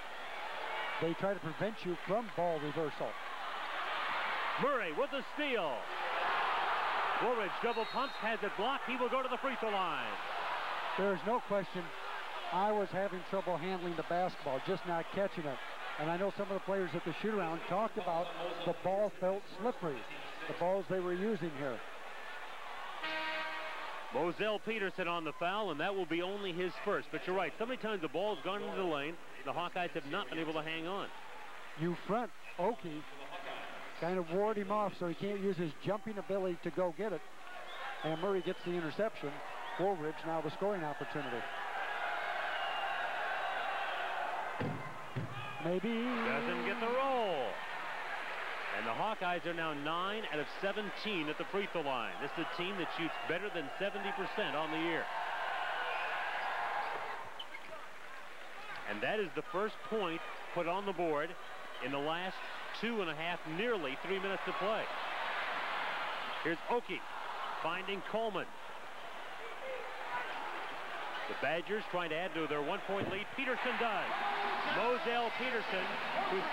[SPEAKER 4] They try to prevent you from ball reversal.
[SPEAKER 3] Murray with the steal. Woolridge double pumps, has it blocked. He will go to the free throw line.
[SPEAKER 4] There's no question I was having trouble handling the basketball, just not catching it. And I know some of the players at the shoot-around talked about the ball felt slippery, the balls they were using here.
[SPEAKER 3] Moselle Peterson on the foul, and that will be only his first. But you're right, so many times the ball's gone into the lane, the Hawkeyes have not been able to hang on.
[SPEAKER 4] You front Okey, kind of ward him off so he can't use his jumping ability to go get it. And Murray gets the interception. Woolridge now the scoring opportunity. Maybe.
[SPEAKER 3] Doesn't get the roll. And the Hawkeyes are now 9 out of 17 at the free throw line. This is a team that shoots better than 70% on the year. And that is the first point put on the board in the last two and a half, nearly three minutes to play. Here's Okey finding Coleman. The Badgers trying to add to their one-point lead. Peterson does. Moselle Peterson, whose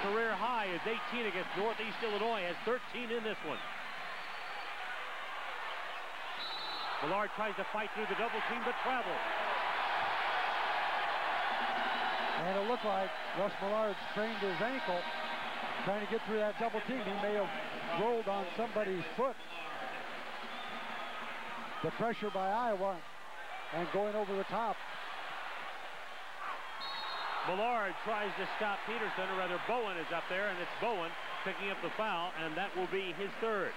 [SPEAKER 3] career high is 18 against Northeast Illinois, has 13 in this one. Millard tries to fight through the double team, but travels.
[SPEAKER 4] And it looked like Russ Millard strained his ankle trying to get through that double team. He may have rolled on somebody's foot. The pressure by Iowa and going over the top.
[SPEAKER 3] Millard tries to stop Peterson, or rather Bowen is up there, and it's Bowen picking up the foul, and that will be his third.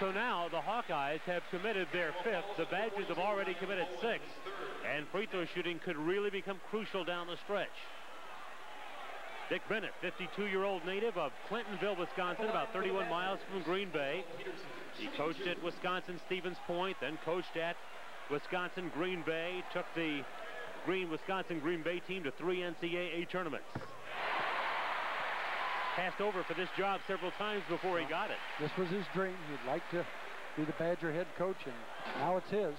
[SPEAKER 3] So now the Hawkeyes have committed their fifth. The Badgers have already committed six. And free throw shooting could really become crucial down the stretch. Dick Bennett, 52-year-old native of Clintonville, Wisconsin, about 31 miles from Green Bay. He coached at Wisconsin Stevens Point, then coached at Wisconsin Green Bay, took the Green Wisconsin Green Bay team to three NCAA tournaments passed over for this job several times before he got it.
[SPEAKER 4] This was his dream. He'd like to be the Badger head coach, and now it's his.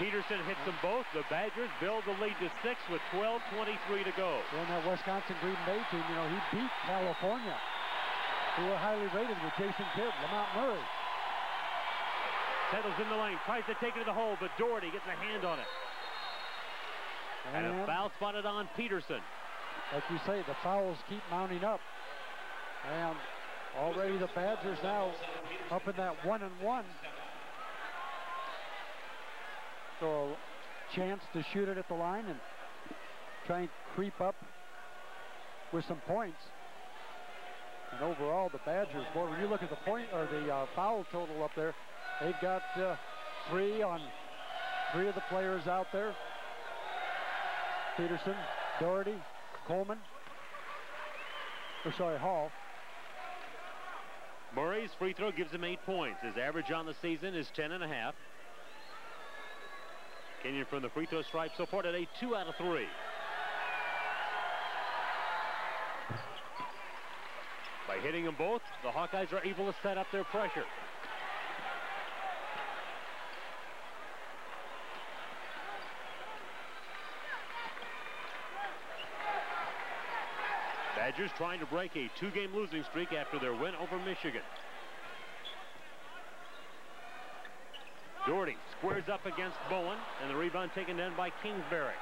[SPEAKER 3] Peterson hits them both. The Badgers build the lead to six with 12.23 to go.
[SPEAKER 4] And that Wisconsin Green Bay team, you know, he beat California, who were highly rated with Jason Kidd, Lamond Murray.
[SPEAKER 3] Settles in the lane, tries to take it to the hole, but Doherty gets a hand on it. And, and a foul spotted on Peterson
[SPEAKER 4] like you say, the fouls keep mounting up. And Already the Badgers now up in that one and one. So a chance to shoot it at the line and try and creep up with some points. And overall, the Badgers, boy, when you look at the point or the uh, foul total up there, they've got uh, three on three of the players out there. Peterson, Doherty, Coleman, or sorry, Hall.
[SPEAKER 3] Murray's free throw gives him eight points. His average on the season is ten and a half. Kenyon from the free throw stripe so far today, two out of three. By hitting them both, the Hawkeyes are able to set up their pressure. Badgers trying to break a two-game losing streak after their win over Michigan. Doherty squares up against Bowen, and the rebound taken down by Kingsbury.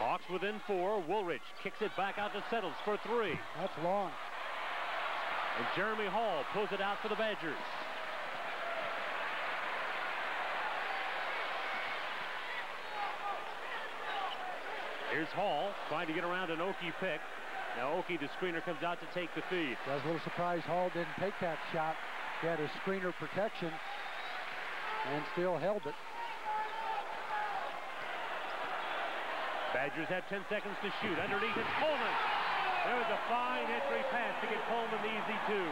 [SPEAKER 3] Hawks within four. Woolridge kicks it back out to Settles for three.
[SPEAKER 4] That's long.
[SPEAKER 3] And Jeremy Hall pulls it out for the Badgers. Hall trying to get around an Okey pick. Now Okey, the screener, comes out to take the feed.
[SPEAKER 4] I was a little surprised Hall didn't take that shot. He had his screener protection and still held it.
[SPEAKER 3] Badgers have 10 seconds to shoot. Underneath it's Coleman. There was a fine entry pass to get Coleman the easy two.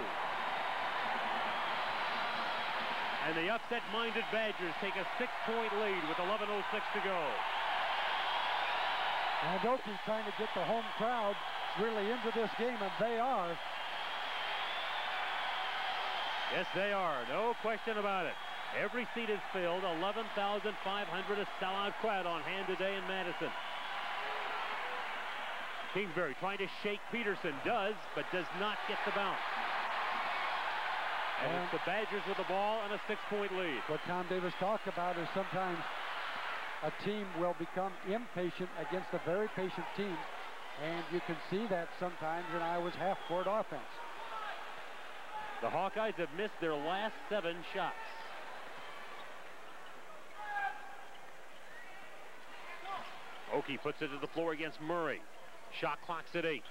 [SPEAKER 3] And the upset-minded Badgers take a six-point lead with 11.06 to go.
[SPEAKER 4] And Okey's trying to get the home crowd really into this game, and they are.
[SPEAKER 3] Yes, they are. No question about it. Every seat is filled. 11,500, a sellout crowd on hand today in Madison. Kingsbury trying to shake Peterson. Does, but does not get the bounce. And, and it's the Badgers with the ball and a six-point lead.
[SPEAKER 4] What Tom Davis talked about is sometimes a team will become impatient against a very patient team. And you can see that sometimes in Iowa's half-court offense.
[SPEAKER 3] The Hawkeyes have missed their last seven shots. Okey puts it to the floor against Murray. Shot clock's at eight.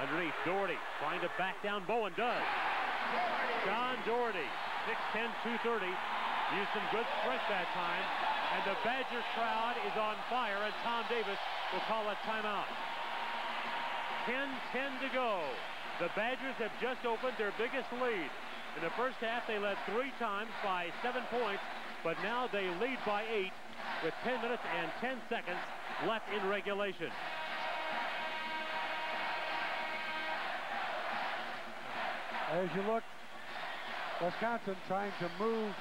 [SPEAKER 3] Underneath, Doherty trying to back down. Bowen does. John Doherty, 6'10", 230. Used some good strength that time. And the Badger crowd is on fire, and Tom Davis will call a timeout. 10-10 to go. The Badgers have just opened their biggest lead. In the first half, they led three times by seven points, but now they lead by eight with 10 minutes and 10 seconds left in regulation.
[SPEAKER 4] As you look, Wisconsin trying to move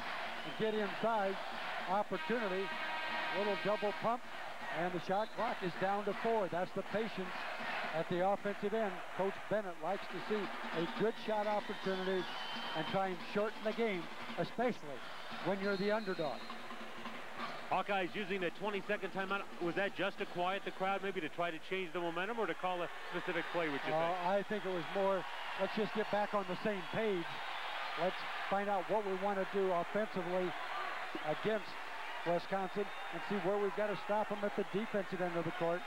[SPEAKER 4] and get inside. Opportunity, little double pump, and the shot clock is down to four. That's the patience at the offensive end. Coach Bennett likes to see a good shot opportunity and try and shorten the game, especially when you're the underdog.
[SPEAKER 3] Hawkeyes using the 20-second timeout. Was that just to quiet the crowd, maybe to try to change the momentum or to call a specific play, would you
[SPEAKER 4] uh,
[SPEAKER 3] think?
[SPEAKER 4] I think it was more, let's just get back on the same page. Let's find out what we want to do offensively against Wisconsin and see where we've got to stop them at the defensive end of the court.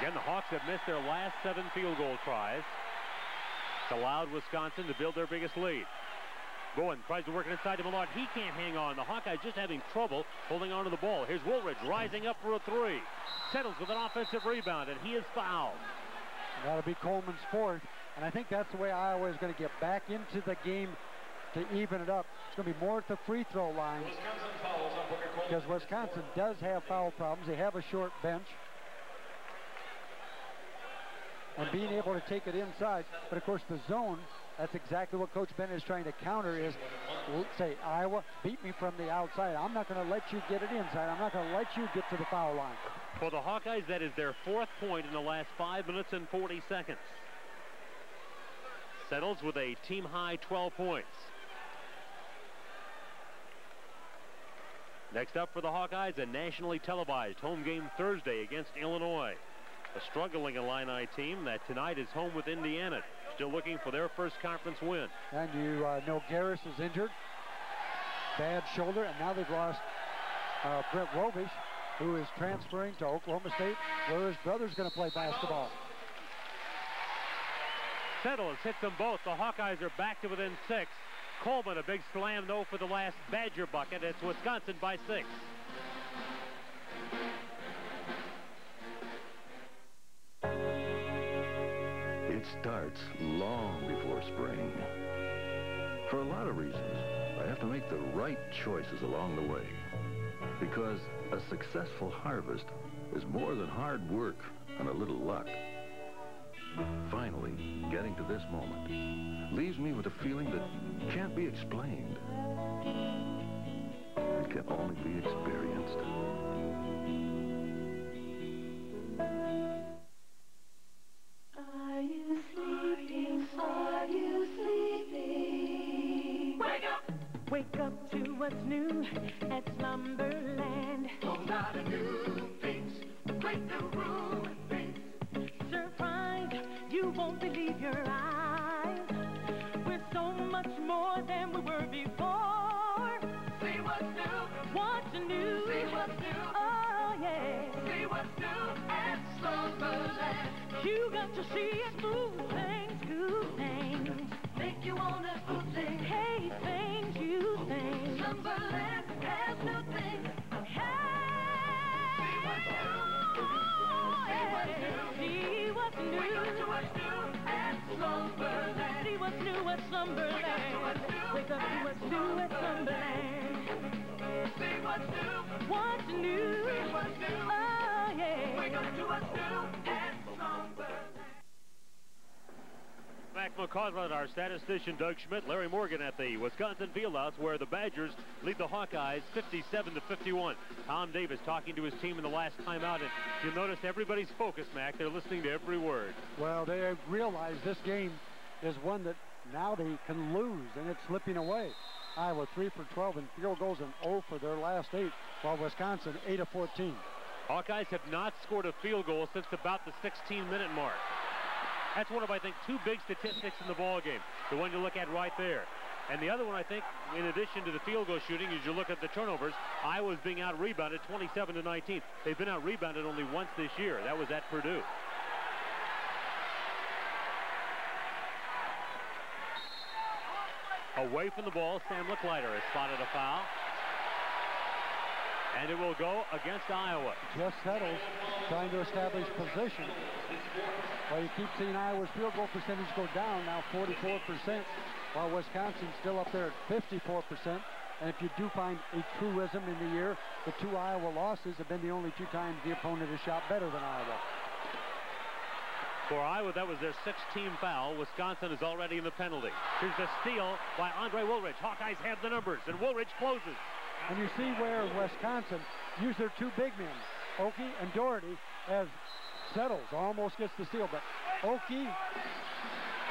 [SPEAKER 3] Again, the Hawks have missed their last seven field goal tries. It's allowed Wisconsin to build their biggest lead. Bowen tries to work it inside to Millard. He can't hang on. The Hawkeyes just having trouble holding on to the ball. Here's Woolridge rising up for a three. Settles with an offensive rebound, and he is fouled.
[SPEAKER 4] That'll be Coleman's fourth. And I think that's the way Iowa is going to get back into the game to even it up. It's going to be more at the free throw line because Wisconsin does have foul problems. They have a short bench. And being able to take it inside. But of course the zone, that's exactly what Coach Bennett is trying to counter is, say, Iowa, beat me from the outside. I'm not going to let you get it inside. I'm not going to let you get to the foul line.
[SPEAKER 3] For the Hawkeyes, that is their fourth point in the last five minutes and 40 seconds. Settles with a team-high 12 points. Next up for the Hawkeyes, a nationally televised home game Thursday against Illinois. a struggling Illini team that tonight is home with Indiana, still looking for their first conference win.
[SPEAKER 4] And you uh, know Garris is injured, bad shoulder, and now they've lost uh, Brett Robisch, who is transferring to Oklahoma State, where his brother's going to play basketball.
[SPEAKER 3] Settles hits them both. The Hawkeyes are back to within six. Coleman, a big slam, no, for the last Badger bucket. It's Wisconsin by six.
[SPEAKER 11] It starts long before spring. For a lot of reasons, I have to make the right choices along the way. Because a successful harvest is more than hard work and a little luck. Finally, getting to this moment leaves me with a feeling that can't be explained. It can only be experienced.
[SPEAKER 47] Your eyes. We're so much more than we were before. See what's new. What's new? See what's new. Oh yeah. See what's new at Slumberland. You got to see it, move things, good things. Make you wanna do things. Hey, things you think. Slumberland has new things. Hey. See what's new. See what's new. See what's new. To what's new Slumberland. See what's new at Slumberland. Wake up to what's new at Slumberland. See what's new. What's new? See what's new. Oh yeah. Wake up to what's new at Slumberland.
[SPEAKER 3] Mac McCausland, our statistician Doug Schmidt, Larry Morgan at the Wisconsin Fieldhouse, where the Badgers lead the Hawkeyes 57 to 51. Tom Davis talking to his team in the last timeout, and you notice everybody's focused, Mac. They're listening to every word.
[SPEAKER 4] Well, they realize this game is one that now they can lose, and it's slipping away. Iowa 3 for 12 in field goals and 0 for their last eight, while Wisconsin 8 of 14.
[SPEAKER 3] Hawkeyes have not scored a field goal since about the 16-minute mark. That's one of, I think, two big statistics in the ball game. The one you look at right there. And the other one, I think, in addition to the field goal shooting, as you look at the turnovers, Iowa's being out-rebounded 27 to 19. They've been out-rebounded only once this year. That was at Purdue. Away from the ball, Sam Leclider has spotted a foul. And it will go against Iowa.
[SPEAKER 4] Jess Settles, trying to establish position. Well, you keep seeing Iowa's field goal percentage go down, now 44%, while Wisconsin's still up there at 54%. And if you do find a truism in the year, the two Iowa losses have been the only two times the opponent has shot better than Iowa.
[SPEAKER 3] For Iowa, that was their sixth team foul. Wisconsin is already in the penalty. Here's a steal by Andre Woolridge. Hawkeyes have the numbers, and Woolridge closes.
[SPEAKER 4] And you see where Wisconsin used their two big men, Okey and Doherty, as Settles, almost gets the steal. But Okey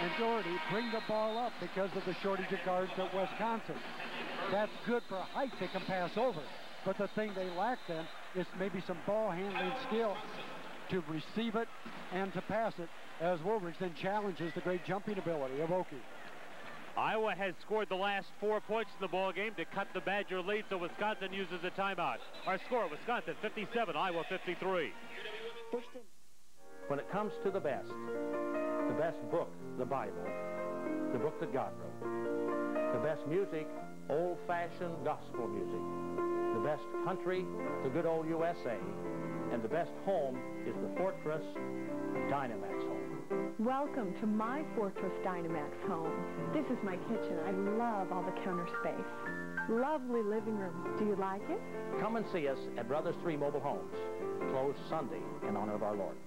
[SPEAKER 4] and Doherty bring the ball up because of the shortage of guards at Wisconsin. That's good for height they can pass over. But the thing they lack then is maybe some ball handling skill to receive it and to pass it as Woolridge then challenges the great jumping ability of Okey.
[SPEAKER 3] Iowa has scored the last four points in the ball game to cut the Badger lead, so Wisconsin uses a timeout. Our score, Wisconsin 57, Iowa 53.
[SPEAKER 48] When it comes to the best, the best book, the Bible, the book that God wrote, the best music, old-fashioned gospel music, the best country, the good old USA, and the best home is the Fortress Dynamax home.
[SPEAKER 49] Welcome to my Fortress Dynamax home. This is my kitchen. I love all the counter space. Lovely living room. Do you like it?
[SPEAKER 48] Come and see us at Brothers 3 Mobile Homes, closed Sunday in honor of our Lord.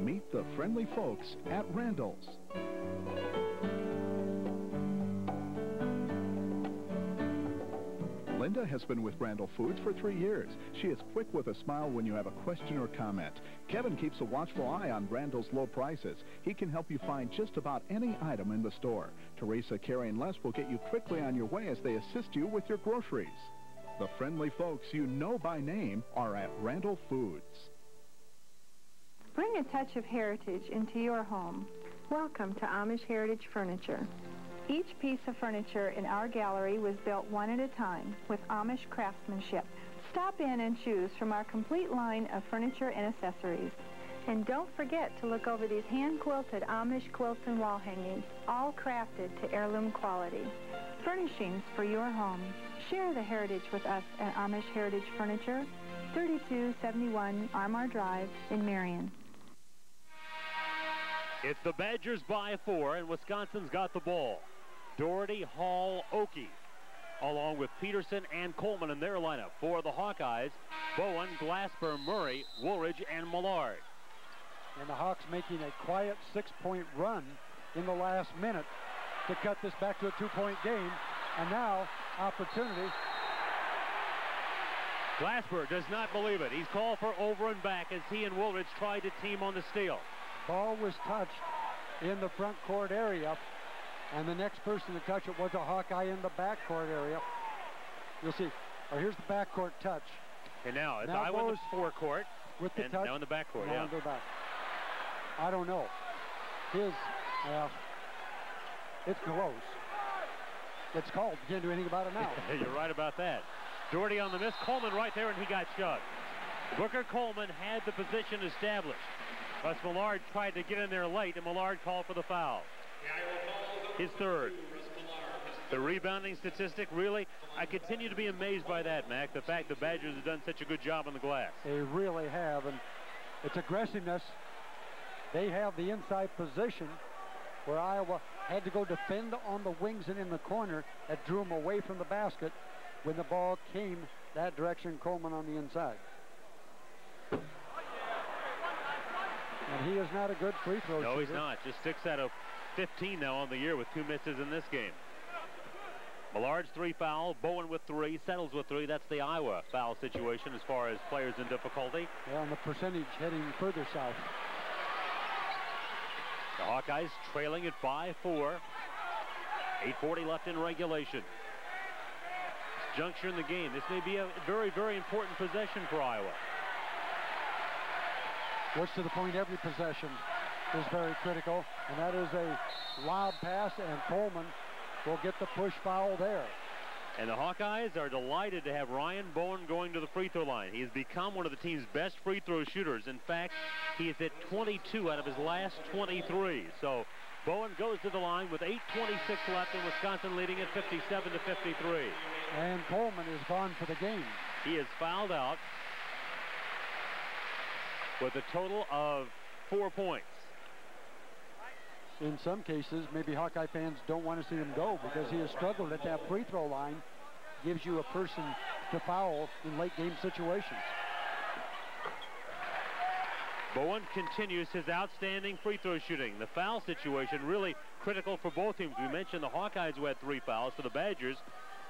[SPEAKER 50] Meet the friendly folks at Randall's. Linda has been with Randall Foods for three years. She is quick with a smile when you have a question or comment. Kevin keeps a watchful eye on Randall's low prices. He can help you find just about any item in the store. Teresa, Carrie, and Les will get you quickly on your way as they assist you with your groceries. The friendly folks you know by name are at Randall Foods.
[SPEAKER 49] Bring a touch of heritage into your home. Welcome to Amish Heritage Furniture. Each piece of furniture in our gallery was built one at a time with Amish craftsmanship. Stop in and choose from our complete line of furniture and accessories. And don't forget to look over these hand-quilted Amish quilts and wall hangings, all crafted to heirloom quality. Furnishings for your home. Share the heritage with us at Amish Heritage Furniture, 3271 Armour Drive in Marion.
[SPEAKER 3] It's the Badgers by four, and Wisconsin's got the ball. Doherty, Hall, Okey, along with Peterson and Coleman in their lineup. For the Hawkeyes, Bowen, Glasper, Murray, Woolridge, and Millard.
[SPEAKER 4] And the Hawks making a quiet six-point run in the last minute to cut this back to a two-point game. And now, opportunity.
[SPEAKER 3] Glasper does not believe it. He's called for over and back as he and Woolridge tried to team on the steal.
[SPEAKER 4] Ball was touched in the front court area, and the next person to touch it was a Hawkeye in the back court area. You'll see. Oh, here's the back court touch.
[SPEAKER 3] And now it's
[SPEAKER 4] Now
[SPEAKER 3] Iowa in
[SPEAKER 4] Bose
[SPEAKER 3] the forecourt.
[SPEAKER 4] with the
[SPEAKER 3] and
[SPEAKER 4] touch.
[SPEAKER 3] now in the backcourt,
[SPEAKER 4] Now
[SPEAKER 3] yeah.
[SPEAKER 4] in back. I don't know. His, well, it's close. It's called. You can't do anything about it now.
[SPEAKER 3] You're right about that. Doherty on the miss. Coleman right there, and he got shoved. Booker Coleman had the position established. But Millard tried to get in there late, and Millard called for the foul. His third. The rebounding statistic, really, I continue to be amazed by that, Mac. The fact the Badgers have done such a good job on the glass.
[SPEAKER 4] They really have, and it's aggressiveness. They have the inside position where Iowa had to go defend on the wings and in the corner. That drew them away from the basket when the ball came that direction. Coleman on the inside. And he is not a good free throw
[SPEAKER 3] No, he's not. Just six out of 15 now on the year with two misses in this game. Millard's three foul, Bowen with three, Settles with three. That's the Iowa foul situation as far as players in difficulty.
[SPEAKER 4] Yeah, and the percentage heading further south.
[SPEAKER 3] The Hawkeyes trailing it by four. 8.40 left in regulation. This juncture in the game. This may be a very, very important possession for Iowa.
[SPEAKER 4] Which to the point every possession is very critical. And that is a lob pass, and Coleman will get the push foul there.
[SPEAKER 3] And the Hawkeyes are delighted to have Ryan Bowen going to the free throw line. He has become one of the team's best free throw shooters. In fact, he is at 22 out of his last 23. So Bowen goes to the line with 8.26 left and Wisconsin leading at 57 to 53.
[SPEAKER 4] And Coleman is gone for the game.
[SPEAKER 3] He is fouled out with a total of four points.
[SPEAKER 4] In some cases, maybe Hawkeye fans don't want to see him go because he has struggled at that free throw line. Gives you a person to foul in late game situations.
[SPEAKER 3] Bowen continues his outstanding free throw shooting. The foul situation really critical for both teams. We mentioned the Hawkeyes who had three fouls for the Badgers.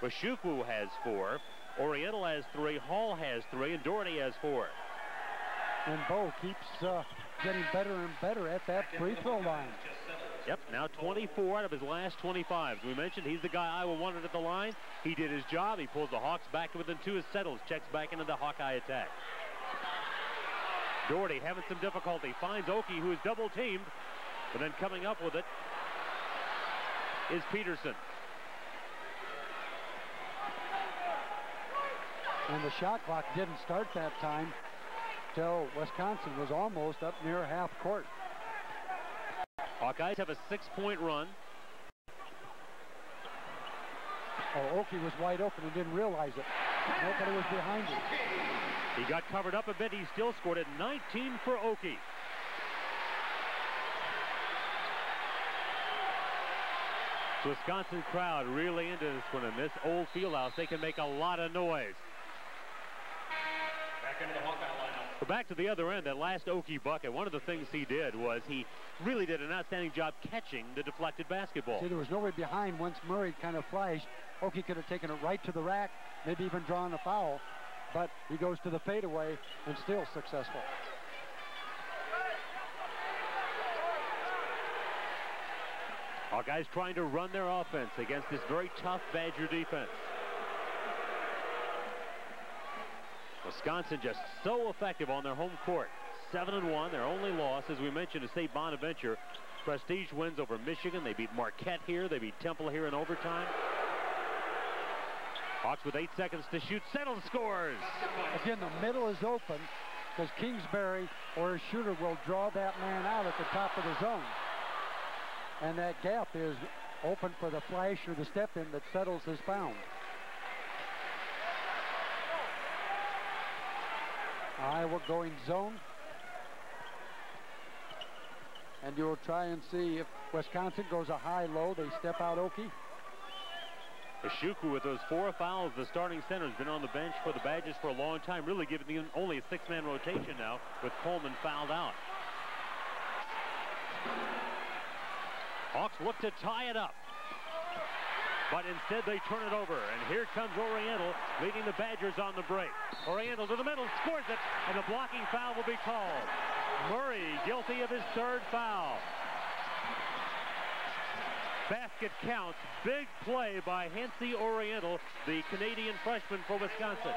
[SPEAKER 3] Bashukwu has four. Auriantal has three. Hall has three. And Doherty has four.
[SPEAKER 4] And Bo keeps uh, getting better and better at that free throw line.
[SPEAKER 3] Yep, now 24 out of his last 25. As We mentioned he's the guy Iowa wanted at the line. He did his job. He pulls the Hawks back to within two. As Settles, checks back into the Hawkeye attack. Doherty having some difficulty. Finds Okey, who is double teamed. But then coming up with it is Peterson.
[SPEAKER 4] And the shot clock didn't start that time till Wisconsin was almost up near half court.
[SPEAKER 3] Hawkeyes have a six-point run.
[SPEAKER 4] Oh, Okey was wide open and didn't realize it. Nobody was behind him.
[SPEAKER 3] He got covered up a bit. He still scored at 19 for Okey. Wisconsin crowd really into this one. In this old field house, they can make a lot of noise.
[SPEAKER 51] Back into the Hawkeye lineup.
[SPEAKER 3] But back to the other end, that last Okey bucket, one of the things he did was he really did an outstanding job catching the deflected basketball.
[SPEAKER 4] See, there was nobody behind once Murray kind of flashed. Okey could have taken it right to the rack, maybe even drawn a foul, but he goes to the fadeaway and still successful.
[SPEAKER 3] Our guys trying to run their offense against this very tough Badger defense. Wisconsin just so effective on their home court. 7 and 1. Their only loss, as we mentioned, to St. Bonaventure. Prestige wins over Michigan. They beat Marquette here. They beat Temple here in overtime. Hawks with eight seconds to shoot. Settles scores.
[SPEAKER 4] Again, the middle is open because Kingsbury or a shooter will draw that man out at the top of the zone. And that gap is open for the flash or the step in that Settles has found. Iowa going zone. And you'll try and see if Wisconsin goes a high-low. They step out Okey.
[SPEAKER 3] Ashuku with those four fouls, the starting center, has been on the bench for the Badgers for a long time, really giving them only a six-man rotation now with Coleman fouled out. Hawks look to tie it up. But instead they turn it over. And here comes Auriantal leading the Badgers on the break. Auriantal to the middle, scores it, and the blocking foul will be called. Murray guilty of his third foul. Basket counts. Big play by Hennssy Auriantal, the Canadian freshman for Wisconsin.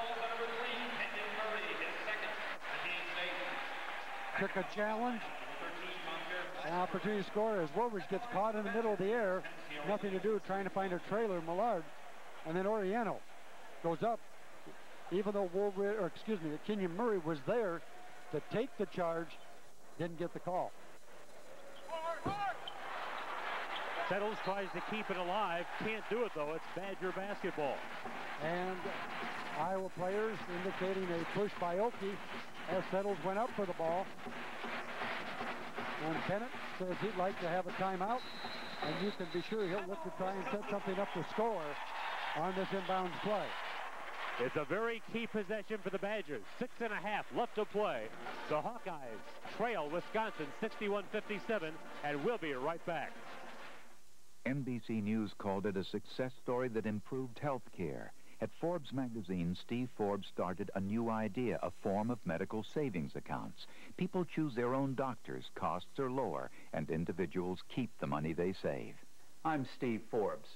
[SPEAKER 4] Took a challenge. An opportunity to score as Woolridge gets caught in the middle of the air. Nothing to do trying to find a trailer, Millard. And then Auriantal goes up. Even though Woolridge, or excuse me, Kenyon Murray was there to take the charge, didn't get the call.
[SPEAKER 3] Settles tries to keep it alive. Can't do it, though. It's Badger basketball.
[SPEAKER 4] And Iowa players indicating a push by Okey as Settles went up for the ball. And Bennett says he'd like to have a timeout. And you can be sure he'll look to try and set something up to score on this inbounds play.
[SPEAKER 3] It's a very key possession for the Badgers. Six and a half left to play. The Hawkeyes trail Wisconsin 61-57, and we'll be right back.
[SPEAKER 51] NBC News called it a success story that improved health care. At Forbes magazine, Steve Forbes started a new idea, a form of medical savings accounts. People choose their own doctors, costs are lower, and individuals keep the money they save.
[SPEAKER 52] I'm Steve Forbes.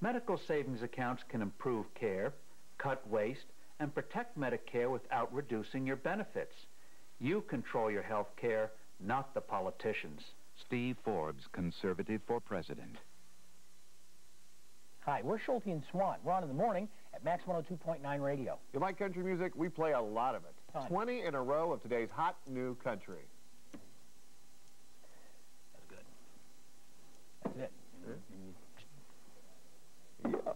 [SPEAKER 52] Medical savings accounts can improve care, cut waste, and protect Medicare without reducing your benefits. You control your health care, not the politicians.
[SPEAKER 51] Steve Forbes, conservative for president.
[SPEAKER 53] Hi, we're Schulte and Swan. We're on in the morning at Max 102.9 Radio.
[SPEAKER 54] You like country music? We play a lot of it.
[SPEAKER 53] Ton.
[SPEAKER 54] 20 in a row of today's hot new country.
[SPEAKER 53] That's good. That's it.
[SPEAKER 54] Yeah.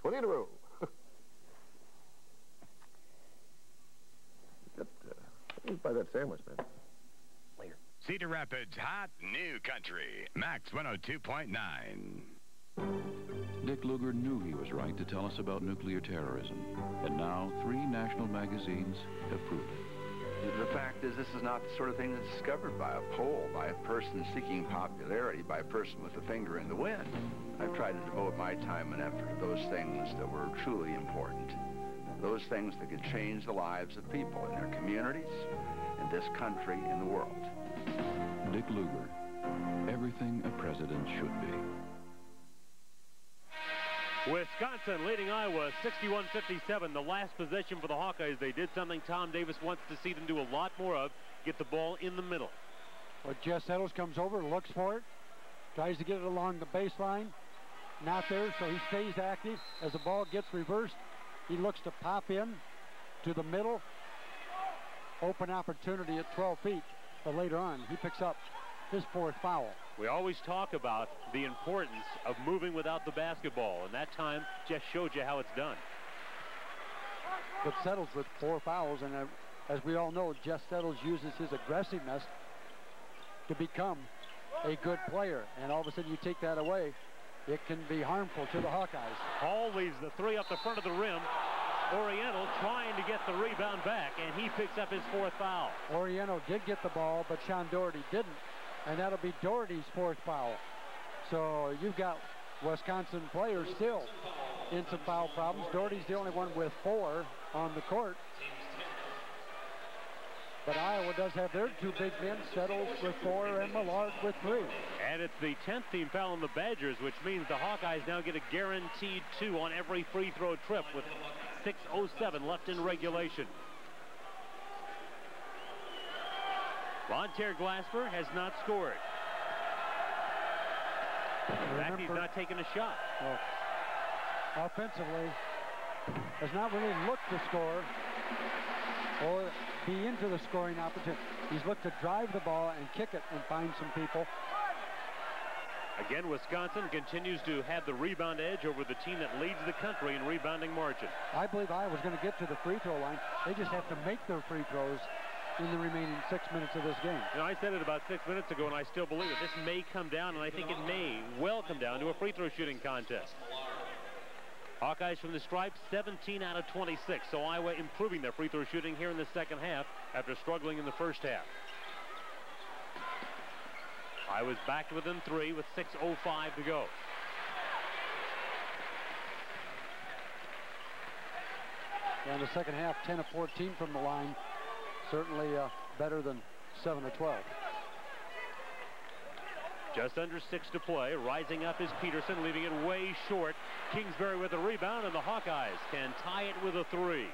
[SPEAKER 54] 20 in a row. That, uh, let buy that sandwich, man.
[SPEAKER 53] Later.
[SPEAKER 55] Cedar Rapids Hot New Country. Max 102.9.
[SPEAKER 56] Dick Lugar knew he was right to tell us about nuclear terrorism. And now, three national magazines have proved it.
[SPEAKER 57] The fact is, this is not the sort of thing that's discovered by a poll, by a person seeking popularity, by a person with a finger in the wind. I've tried to devote my time and effort to those things that were truly important. Those things that could change the lives of people in their communities, in this country, in the world.
[SPEAKER 56] Dick Lugar. Everything a president should be.
[SPEAKER 3] Wisconsin leading Iowa 61-57. The last possession for the Hawkeyes. They did something Tom Davis wants to see them do a lot more of. Get the ball in the middle.
[SPEAKER 4] Well, Jess Settles comes over, looks for it, tries to get it along the baseline. Not there, so he stays active. As the ball gets reversed, he looks to pop in to the middle. Open opportunity at 12 feet. But later on, he picks up his fourth foul.
[SPEAKER 3] We always talk about the importance of moving without the basketball, and that time just showed you how it's done.
[SPEAKER 4] But Settles with four fouls, and uh, as we all know, Jess Settles uses his aggressiveness to become a good player. And all of a sudden you take that away, it can be harmful to the Hawkeyes.
[SPEAKER 3] Hall leaves the three up the front of the rim. Auriantal trying to get the rebound back, and he picks up his fourth foul.
[SPEAKER 4] Auriantal did get the ball, but Sean Doherty didn't. And that'll be Doherty's fourth foul. So you've got Wisconsin players still in some foul problems. Doherty's the only one with four on the court. But Iowa does have their two big men, Settles with four and Millard with three.
[SPEAKER 3] And it's the 10th team foul on the Badgers, which means the Hawkeyes now get a guaranteed two on every free throw trip with 6.07 left in regulation. Mon'ter Glasper has not scored. In fact, he's not taken a shot.
[SPEAKER 4] Well, offensively, has not really looked to score or be into the scoring opportunity. He's looked to drive the ball and kick it and find some people.
[SPEAKER 3] Again, Wisconsin continues to have the rebound edge over the team that leads the country in rebounding margin.
[SPEAKER 4] I believe Iowa's going to get to the free throw line. They just have to make their free throws in the remaining six minutes of this game.
[SPEAKER 3] I said it about six minutes ago, and I still believe it. This may come down, and I think it may well come down to a free throw shooting contest. Hawkeyes from the stripe, 17 out of 26. So Iowa improving their free throw shooting here in the second half after struggling in the first half. Iowa's back within three with 6.05 to go.
[SPEAKER 4] And the second half, 10 of 14 from the line. Certainly uh, better than 7 of 12.
[SPEAKER 3] Just under six to play. Rising up is Peterson, leaving it way short. Kingsbury with a rebound, and the Hawkeyes can tie it with a three.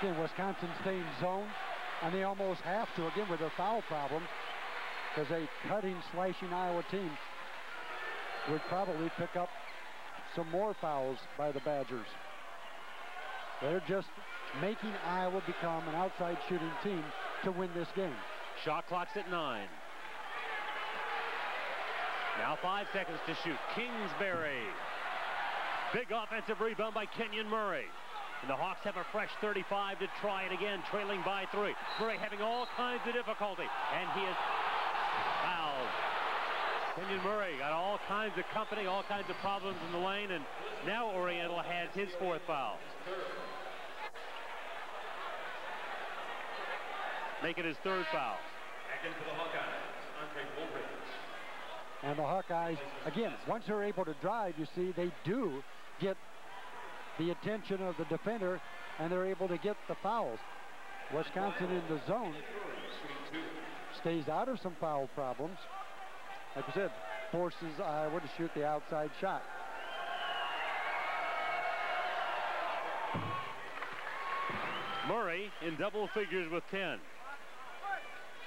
[SPEAKER 4] Again, Wisconsin staying zone, and they almost have to, again, with their foul problem, because a cutting, slashing Iowa team would probably pick up some more fouls by the Badgers. They're just making Iowa become an outside shooting team to win this game.
[SPEAKER 3] Shot clock's at nine. Now five seconds to shoot. Kingsbury. Big offensive rebound by Kenyon Murray. And the Hawks have a fresh 35 to try it again, trailing by three. Murray having all kinds of difficulty, and he is fouled. Kenyon Murray got all kinds of company, all kinds of problems in the lane, and now Auriantal has his fourth foul. Make it his third foul. Back into the Hawkeyes, Andre Woolridge.
[SPEAKER 4] And the Hawkeyes, again, once they're able to drive, you see, they do get the attention of the defender, and they're able to get the fouls. Wisconsin in the zone stays out of some foul problems. Like I said, forces Iowa to shoot the outside shot.
[SPEAKER 3] Murray in double figures with 10.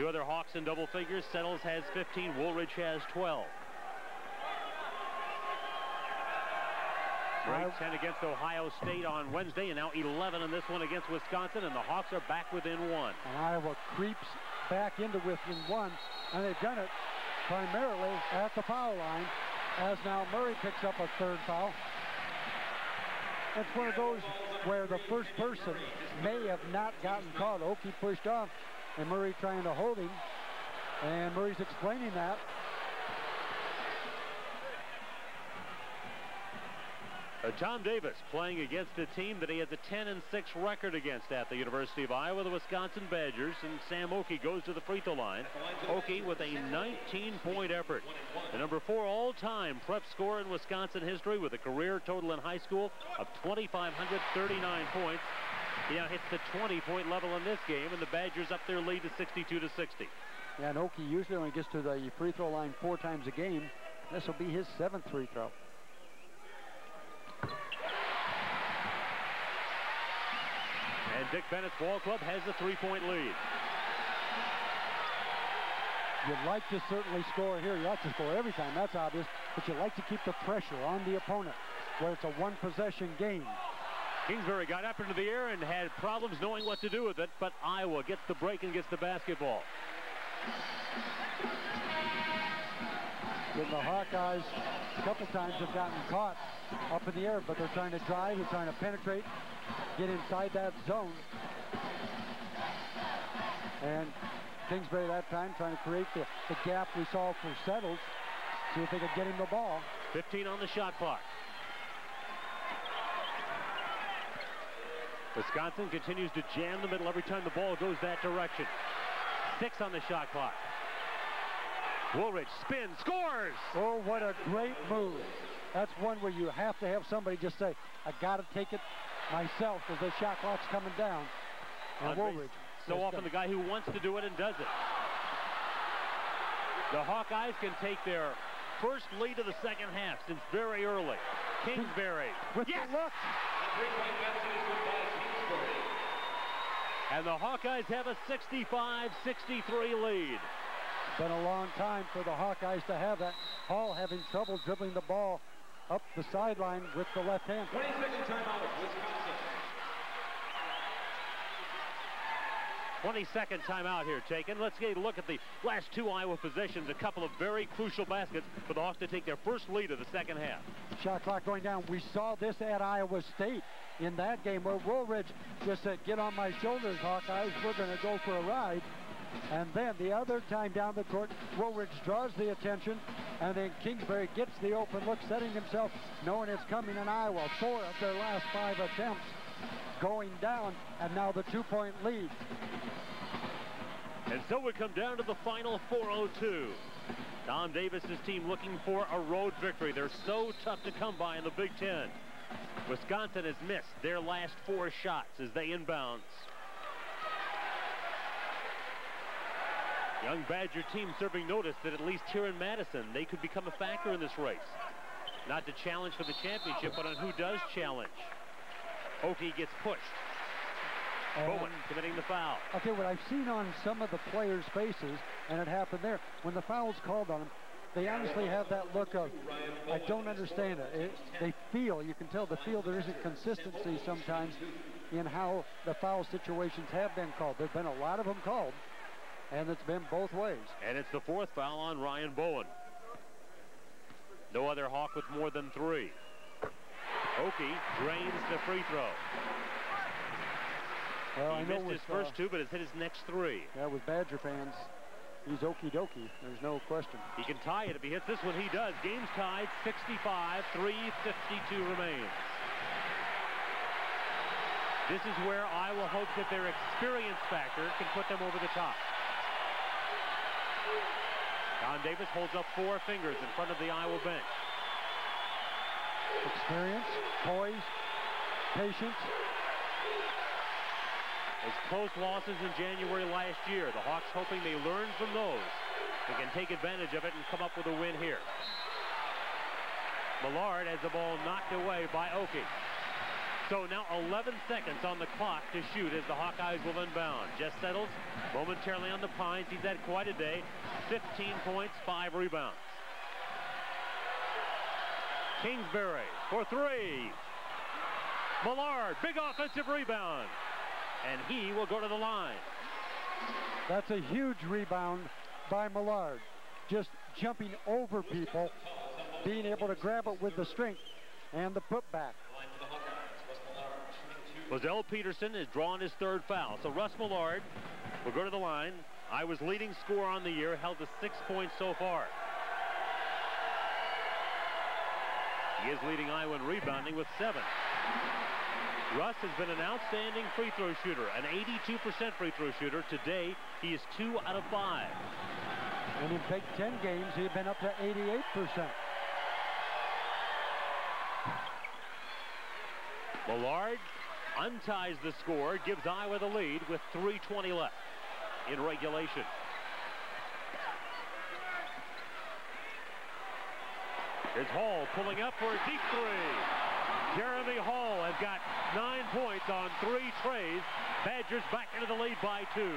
[SPEAKER 3] Two other Hawks in double figures. Settles has 15. Woolridge has 12. Great 10 against Ohio State on Wednesday, and now 11 in this one against Wisconsin, and the Hawks are back within one.
[SPEAKER 4] And Iowa creeps back into within one, and they've done it primarily at the foul line, as now Murray picks up a third foul. It's one of those where the first person may have not gotten caught. Okey pushed off, and Murray trying to hold him, and Murray's explaining that.
[SPEAKER 3] Uh, Tom Davis playing against a team that he has a 10 and 6 record against at the University of Iowa, the Wisconsin Badgers, and Sam Okey goes to the free throw line. Okey with a 19-point effort. The number four all-time prep scorer in Wisconsin history with a career total in high school of 2,539 points. He now hits the 20-point level in this game, and the Badgers up their lead to 62 to 60.
[SPEAKER 4] Yeah, and Okey usually only gets to the free throw line four times a game. This will be his seventh free throw.
[SPEAKER 3] And Dick Bennett's ball club has a three-point lead.
[SPEAKER 4] You'd like to certainly score here. You like to score every time, that's obvious. But you like to keep the pressure on the opponent where it's a one-possession game.
[SPEAKER 3] Kingsbury got up into the air and had problems knowing what to do with it, but Iowa gets the break and gets the basketball.
[SPEAKER 4] And the Hawkeyes a couple times have gotten caught up in the air, but they're trying to drive, they're trying to penetrate, get inside that zone. And Kingsbury that time trying to create the, the gap we saw for Settles, see if they could get him the ball.
[SPEAKER 3] 15 on the shot clock. Wisconsin continues to jam the middle every time the ball goes that direction. Six on the shot clock. Woolridge spins, scores!
[SPEAKER 4] Oh, what a great move. That's one where you have to have somebody just say, I got to take it myself as the shot clock's coming down. And Woolridge.
[SPEAKER 3] So often the guy who wants to do it and does it. The Hawkeyes can take their first lead of the second half since very early. Kingsbury.
[SPEAKER 4] With
[SPEAKER 3] yes!
[SPEAKER 4] the look.
[SPEAKER 3] Has And the Hawkeyes have a 65-63 lead.
[SPEAKER 4] It's Been a long time for the Hawkeyes to have that. Hall having trouble dribbling the ball up the sideline with the left hand.
[SPEAKER 3] 20-second timeout, Wisconsin. 20-second timeout here taken. Let's get a look at the last two Iowa possessions. A couple of very crucial baskets for the Hawks to take their first lead of the second half.
[SPEAKER 4] Shot clock going down. We saw this at Iowa State in that game where Woolridge just said, get on my shoulders, Hawkeyes. We're going to go for a ride. And then the other time down the court, Woolridge draws the attention, and then Kingsbury gets the open look, setting himself, knowing it's coming in Iowa. Four of their last five attempts going down, and now the two-point lead.
[SPEAKER 3] And so we come down to the final 402. Tom Davis's team looking for a road victory. They're so tough to come by in the Big Ten. Wisconsin has missed their last four shots as they inbounds. Young Badger team serving notice that at least here in Madison, they could become a factor in this race. Not to challenge for the championship, but on who does challenge. Okey gets pushed. Bowen committing the foul.
[SPEAKER 4] Okay, what I've seen on some of the players' faces, and it happened there, when the foul's called on them, they honestly have that look of, I don't understand it. it. They feel, you can tell the feel there isn't consistency sometimes in how the foul situations have been called. There have been a lot of them called, and it's been both ways.
[SPEAKER 3] And it's the fourth foul on Ryan Bowen. No other Hawk with more than three. Okey drains the free throw.
[SPEAKER 4] Well,
[SPEAKER 3] he
[SPEAKER 4] I
[SPEAKER 3] missed his first
[SPEAKER 4] uh,
[SPEAKER 3] two, but has hit his next three.
[SPEAKER 4] Yeah, with Badger fans, he's okie dokie. There's no question.
[SPEAKER 3] He can tie it if he hits this one. He does. Game's tied 65, 352 remains. This is where Iowa hopes that their experience factor can put them over the top. Tom Davis holds up four fingers in front of the Iowa bench.
[SPEAKER 4] Experience, poise, patience.
[SPEAKER 3] Those close losses in January last year, the Hawks hoping they learn from those and can take advantage of it and come up with a win here. Millard has the ball knocked away by Okey. So now 11 seconds on the clock to shoot as the Hawkeyes will inbound. Jess Settles momentarily on the Pines. He's had quite a day. 15 points, five rebounds. Kingsbury for three. Millard, big offensive rebound. And he will go to the line.
[SPEAKER 4] That's a huge rebound by Millard. Just jumping over people, being able to grab it with the strength and the putback.
[SPEAKER 3] Lozelle Peterson has drawn his third foul. So Russ Millard will go to the line. I was leading scorer on the year, held to six points so far. He is leading Iowa in rebounding with seven. Russ has been an outstanding free throw shooter, an 82% free throw shooter. Today, he is two out of five.
[SPEAKER 4] And in Big Ten games, he had been up to 88%.
[SPEAKER 3] Millard unties the score, gives Iowa the lead with 3.20 left in regulation. Here's Hall pulling up for a deep three. Jeremy Hall has got nine points on three trays. Badgers back into the lead by two.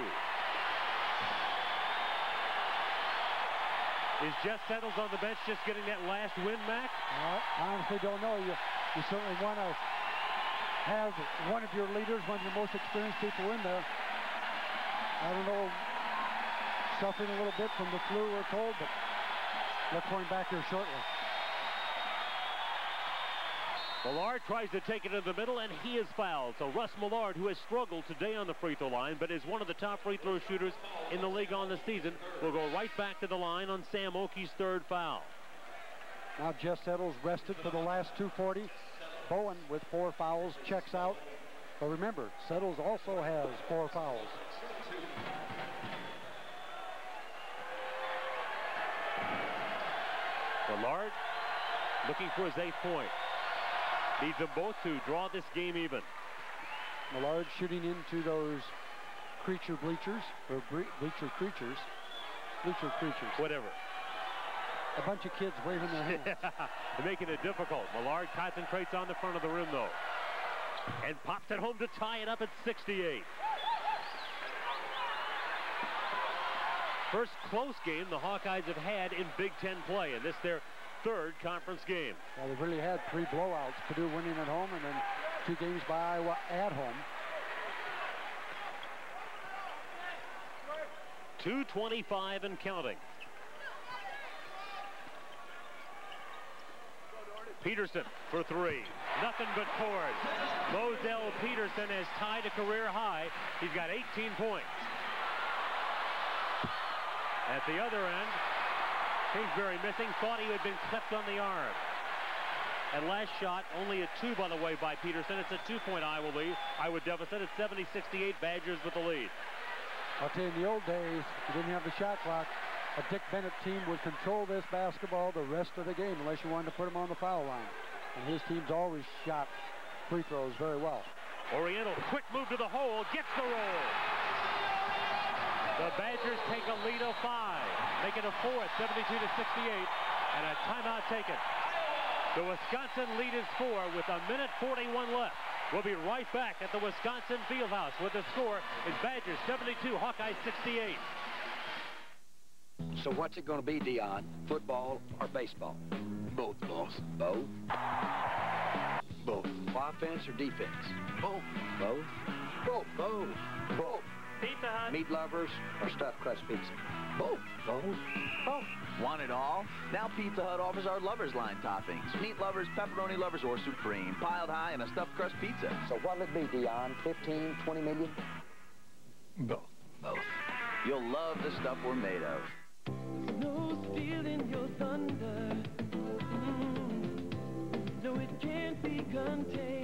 [SPEAKER 3] Is Jess Settles on the bench just getting that last win, Mac?
[SPEAKER 4] I honestly don't know. You, you certainly want to have one of your leaders, one of your most experienced people in there. I don't know, suffering a little bit from the flu or cold, but look for him back here shortly.
[SPEAKER 3] Millard tries to take it in the middle, and he is fouled. So Russ Millard, who has struggled today on the free throw line, but is one of the top free throw shooters in the league on the season, will go right back to the line on Sam Okey's third foul.
[SPEAKER 4] Now Jess Settles rested for the last 240. Bowen with four fouls checks out. But remember, Settles also has four fouls.
[SPEAKER 3] Millard looking for his eighth point. Needs them both to draw this game even.
[SPEAKER 4] Millard shooting into those creature bleachers, or bleacher creatures, bleacher creatures.
[SPEAKER 3] Whatever.
[SPEAKER 4] A bunch of kids waving their hands.
[SPEAKER 3] They're making it difficult. Millard concentrates on the front of the rim, though. And pops it home to tie it up at 68. First close game the Hawkeyes have had in Big Ten play, and this their third conference game.
[SPEAKER 4] Well, they've really had three blowouts. Purdue winning at home and then two games by Iowa at home.
[SPEAKER 3] 225 and counting. Peterson for three. Nothing but fours. Mosezell Peterson has tied a career high. He's got 18 points. At the other end, Kingsbury missing. Thought he had been clipped on the arm. And last shot, only a two, by the way, by Peterson. It's a two-point Iowa lead. Iowa deficit at 70-68. Badgers with the lead.
[SPEAKER 4] I'll tell you, in the old days, you didn't have the shot clock. A Dick Bennett team would control this basketball the rest of the game unless you wanted to put them on the foul line. And his team's always shot free throws very well.
[SPEAKER 3] Auriantal, quick move to the hole, gets the roll. The Badgers take a lead of five, make it a fourth, 72 to 68, and a timeout taken. The Wisconsin lead is four with a minute 41 left. We'll be right back at the Wisconsin Fieldhouse with the score is Badgers 72, Hawkeyes 68.
[SPEAKER 58] So what's it going to be, Deion? Football or baseball?
[SPEAKER 59] Both, boss.
[SPEAKER 58] Both?
[SPEAKER 59] Both.
[SPEAKER 58] Offense or defense?
[SPEAKER 59] Both.
[SPEAKER 58] Both?
[SPEAKER 59] Both.
[SPEAKER 58] Both.
[SPEAKER 59] Both.
[SPEAKER 3] Pizza Hut.
[SPEAKER 58] Meat lovers or stuffed crust pizza?
[SPEAKER 59] Both.
[SPEAKER 58] Both?
[SPEAKER 59] Both.
[SPEAKER 60] Want it all? Now Pizza Hut offers our lovers line toppings. Meat lovers, pepperoni lovers, or supreme. Piled high in a stuffed crust pizza.
[SPEAKER 58] So what'll it be, Deion? 15, 20 million?
[SPEAKER 59] Both.
[SPEAKER 60] Both. You'll love the stuff we're made of.
[SPEAKER 47] No stealing your thunder. Mm. No, it can't be contained.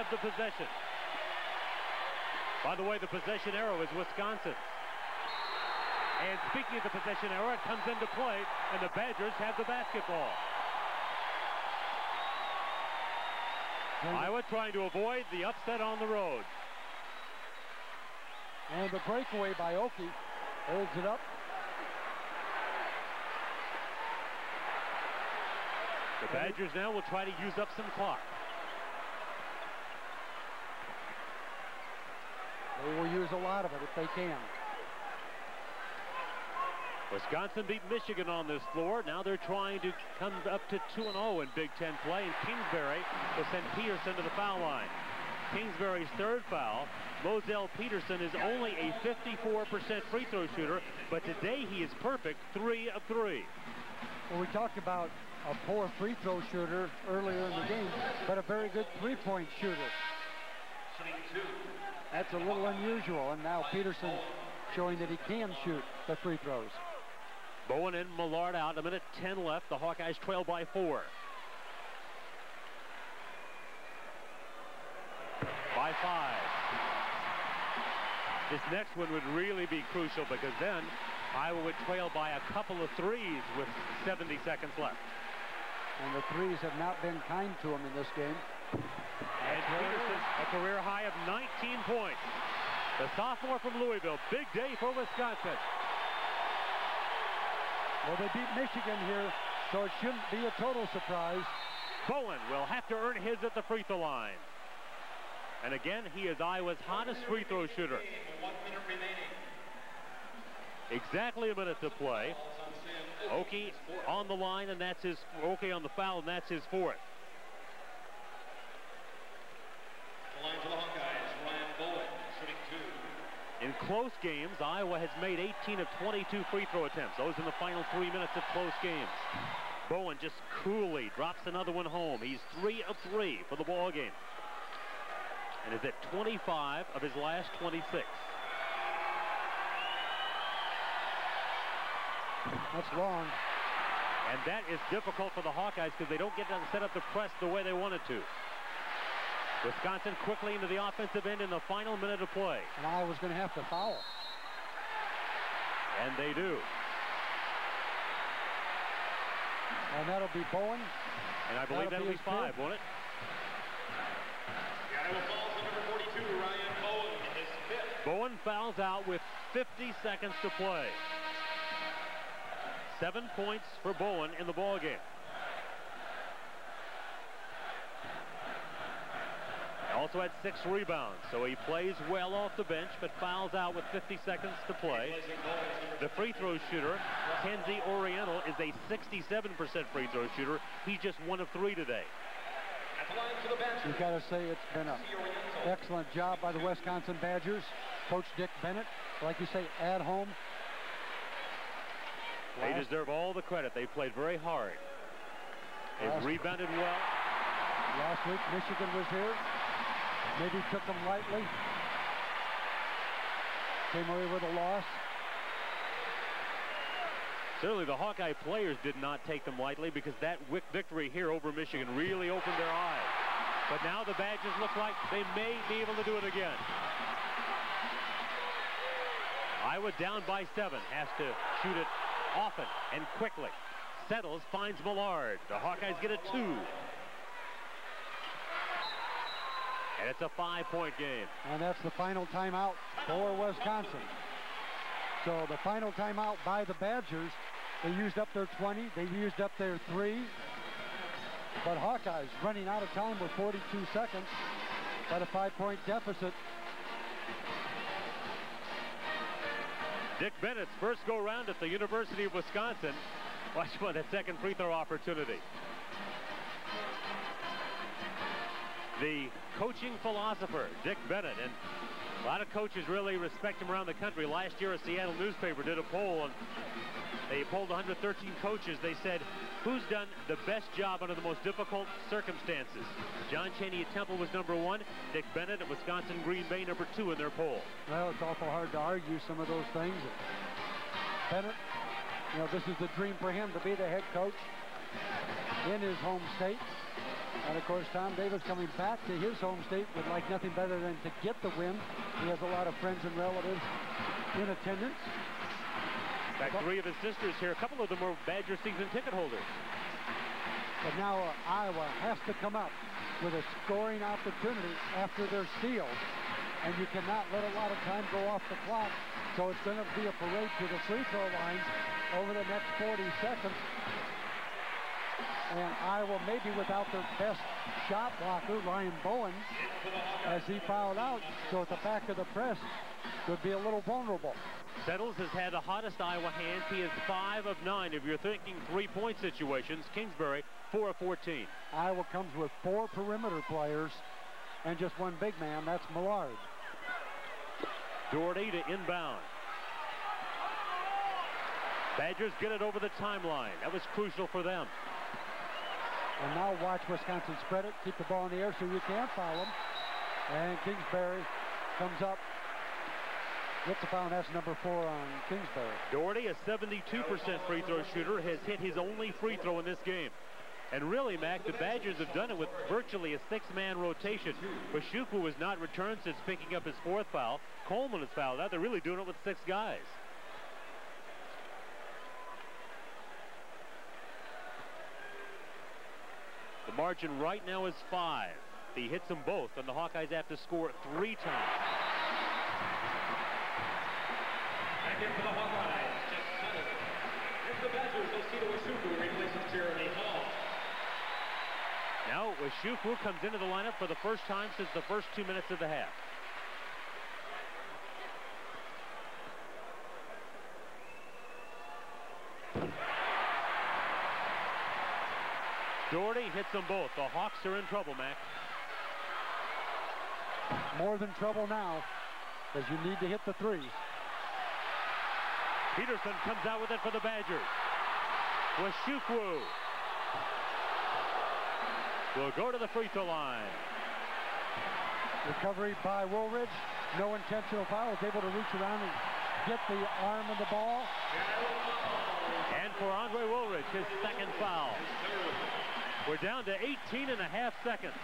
[SPEAKER 3] have the possession. By the way, the possession arrow is Wisconsin. And speaking of the possession arrow, it comes into play, and the Badgers have the basketball. Iowa trying to avoid the upset on the road.
[SPEAKER 4] And the breakaway by Okey holds it up.
[SPEAKER 3] The Badgers now will try to use up some clock.
[SPEAKER 4] They will use a lot of it if they can.
[SPEAKER 3] Wisconsin beat Michigan on this floor. Now they're trying to come up to 2-0 in Big Ten play, and Kingsbury will send Peterson to the foul line. Kingsbury's third foul. Mosezell Peterson is only a 54% free throw shooter, but today he is perfect, three of three.
[SPEAKER 4] Well, we talked about a poor free throw shooter earlier in the game, but a very good three-point shooter. That's a little unusual, and now Peterson showing that he can shoot the free throws.
[SPEAKER 3] Bowen and Millard out. A minute 10 left. The Hawkeyes trail by four. By five. This next one would really be crucial because then Iowa would trail by a couple of threes with 70 seconds left.
[SPEAKER 4] And the threes have not been kind to him in this game.
[SPEAKER 3] And Peterson, a career high of 19 points. The sophomore from Louisville. Big day for Wisconsin.
[SPEAKER 4] Well, they beat Michigan here, so it shouldn't be a total surprise.
[SPEAKER 3] Bowen will have to earn his at the free throw line. And again, he is Iowa's hottest free throw shooter. Exactly a minute to play. Okey on the line, and that's his, Okey on the foul, and that's his fourth. In close games, Iowa has made 18 of 22 free throw attempts. Those in the final three minutes of close games. Bowen just coolly drops another one home. He's three of three for the ball game. And is at 25 of his last 26.
[SPEAKER 4] That's long.
[SPEAKER 3] And that is difficult for the Hawkeyes because they don't get to set up the press the way they wanted to. Wisconsin quickly into the offensive end in the final minute of play.
[SPEAKER 4] And Iowa's going to have to foul.
[SPEAKER 3] And they do.
[SPEAKER 4] And that'll be Bowen.
[SPEAKER 3] And I believe that'll,
[SPEAKER 4] that'll
[SPEAKER 3] be, be five, won't it? Iowa falls number 42, Ryan Bowen is fifth. Bowen fouls out with 50 seconds to play. Seven points for Bowen in the ball Also had six rebounds, so he plays well off the bench, but fouls out with 50 seconds to play. The free throw shooter, Hennssy Auriantal, is a 67% free throw shooter. He's just one of three today.
[SPEAKER 4] You got to say it's been an excellent job by the Wisconsin Badgers. Coach Dick Bennett, like you say, at home.
[SPEAKER 3] They deserve all the credit. They played very hard. They've rebounded well.
[SPEAKER 4] Last week, Michigan was here. Maybe took them lightly. Came away with a loss.
[SPEAKER 3] Certainly the Hawkeye players did not take them lightly because that victory here over Michigan really opened their eyes. But now the Badgers look like they may be able to do it again. Iowa down by seven, has to shoot it often and quickly. Settles, finds Millard. The Hawkeyes get a two. And it's a five-point game.
[SPEAKER 4] And that's the final timeout for Wisconsin. So the final timeout by the Badgers, they used up their 20, they used up their three. But Hawkeyes running out of time with 42 seconds at a five-point deficit.
[SPEAKER 3] Dick Bennett's first go-round at the University of Wisconsin. Watch for that second free throw opportunity. The coaching philosopher, Dick Bennett, and a lot of coaches really respect him around the country. Last year, a Seattle newspaper did a poll, and they polled 113 coaches. They said, who's done the best job under the most difficult circumstances? John Chaney at Temple was number one. Dick Bennett at Wisconsin Green Bay number two in their poll.
[SPEAKER 4] Well, it's awful hard to argue some of those things. Bennett, you know, this is the dream for him to be the head coach in his home state. And of course, Tom Davis coming back to his home state would like nothing better than to get the win. He has a lot of friends and relatives in attendance.
[SPEAKER 3] In fact, three of his sisters here, a couple of them are Badger season ticket holders.
[SPEAKER 4] But now uh, Iowa has to come up with a scoring opportunity after their steal. And you cannot let a lot of time go off the clock. So it's going to be a parade to the free throw lines over the next 40 seconds. And Iowa maybe without their best shot blocker, Ryan Bowen, as he fouled out. So at the back of the press, could be a little vulnerable.
[SPEAKER 3] Settles has had the hottest Iowa hands. He is 5 of 9. If you're thinking three-point situations, Kingsbury, 4 of 14.
[SPEAKER 4] Iowa comes with four perimeter players and just one big man. That's Millard.
[SPEAKER 3] Doherty to inbound. Badgers get it over the timeline. That was crucial for them.
[SPEAKER 4] And now watch Wisconsin spread it, keep the ball in the air so you can't foul them. And Kingsbury comes up, gets a foul, and that's number four on Kingsbury.
[SPEAKER 3] Doherty, a 72% free throw shooter, has hit his only free throw in this game. And really, Mac, the Badgers have done it with virtually a six-man rotation. Ojukwu has not returned since picking up his fourth foul. Coleman has fouled out. They're really doing it with six guys. Margin right now is five. He hits them both, and the Hawkeyes have to score three times.
[SPEAKER 61] Back in for the Hawkeyes, Jess Settles. And for the Badgers, Osito Ojukwu replaces Jeremy Hall.
[SPEAKER 3] Now, Ojukwu comes into the lineup for the first time since the first two minutes of the half. Doherty hits them both. The Hawks are in trouble, Mac.
[SPEAKER 4] More than trouble now, as you need to hit the threes.
[SPEAKER 3] Peterson comes out with it for the Badgers. Ojukwu will go to the free throw line.
[SPEAKER 4] Recovery by Woolridge. No intentional foul. Was able to reach around and get the arm of the ball.
[SPEAKER 3] And for Andre Woolridge, his second foul. We're down to 18 and a half seconds.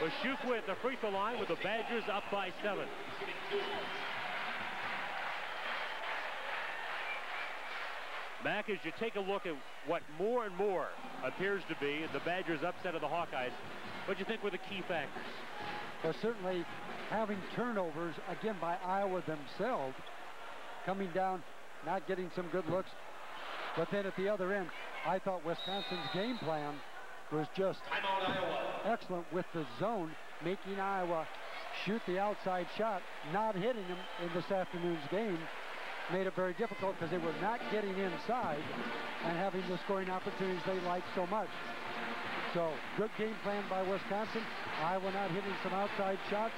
[SPEAKER 3] Bashukwa at the free throw line with the Badgers up by seven. Mac, as you take a look at what more and more appears to be the Badgers' upset of the Hawkeyes, what do you think were the key factors?
[SPEAKER 4] Well, certainly having turnovers, again, by Iowa themselves, coming down, not getting some good looks. But then at the other end, I thought Wisconsin's game plan was just excellent with the zone, making Iowa shoot the outside shot, not hitting them in this afternoon's game made it very difficult because they were not getting inside and having the scoring opportunities they liked so much. So good game plan by Wisconsin. Iowa not hitting some outside shots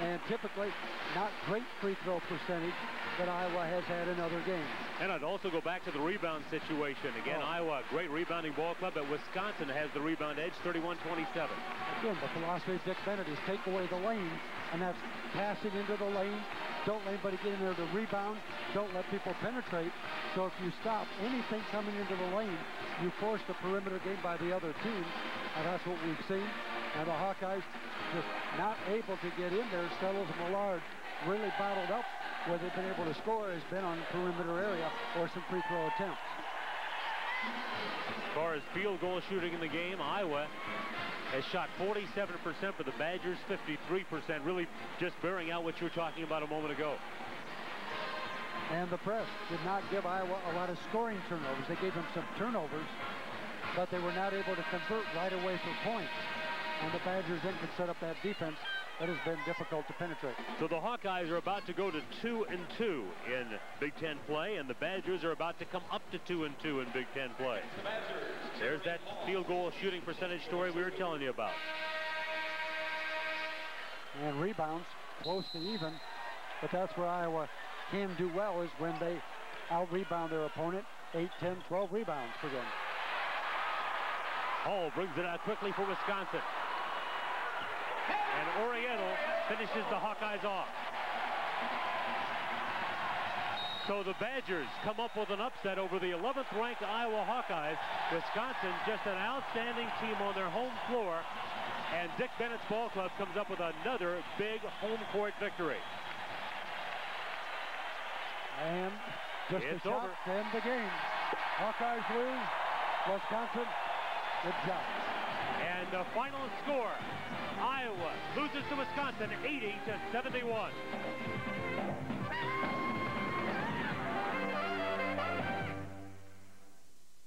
[SPEAKER 4] and typically not great free throw percentage that Iowa has had in other games.
[SPEAKER 3] And I'd also go back to the rebound situation. Again, oh. Iowa, great rebounding ball club, but Wisconsin has the rebound edge, 31-27.
[SPEAKER 4] Again, the philosophy of Dick Bennett is take away the lane, and that's passing into the lane, don't let anybody get in there to rebound. Don't let people penetrate. So if you stop anything coming into the lane, you force the perimeter game by the other team. And that's what we've seen. And the Hawkeyes just not able to get in there. Settles Millard really bottled up where they've been able to score has been on the perimeter area or some free throw attempts.
[SPEAKER 3] As far as field goal shooting in the game, Iowa has shot 47% for the Badgers, 53%, really just bearing out what you were talking about a moment ago.
[SPEAKER 4] And the press did not give Iowa a lot of scoring turnovers. They gave them some turnovers, but they were not able to convert right away for points. And the Badgers then could set up that defense that has been difficult to penetrate.
[SPEAKER 3] So the Hawkeyes are about to go to two and two in Big Ten play, and the Badgers are about to come up to two and two in Big Ten play. There's that field goal shooting percentage story we were telling you about.
[SPEAKER 4] And rebounds close to even, but that's where Iowa can do well is when they out-rebound their opponent. 8, 10, 12 rebounds for them.
[SPEAKER 3] Hall brings it out quickly for Wisconsin. Auriantal finishes the Hawkeyes off. So the Badgers come up with an upset over the 11th ranked Iowa Hawkeyes. Wisconsin just an outstanding team on their home floor. And Dick Bennett's ball club comes up with another big home court victory.
[SPEAKER 4] And just
[SPEAKER 3] it's
[SPEAKER 4] a shot
[SPEAKER 3] over.
[SPEAKER 4] to end the game. Hawkeyes lose. Wisconsin, good job.
[SPEAKER 3] The final score, Iowa loses to Wisconsin 80 to 71.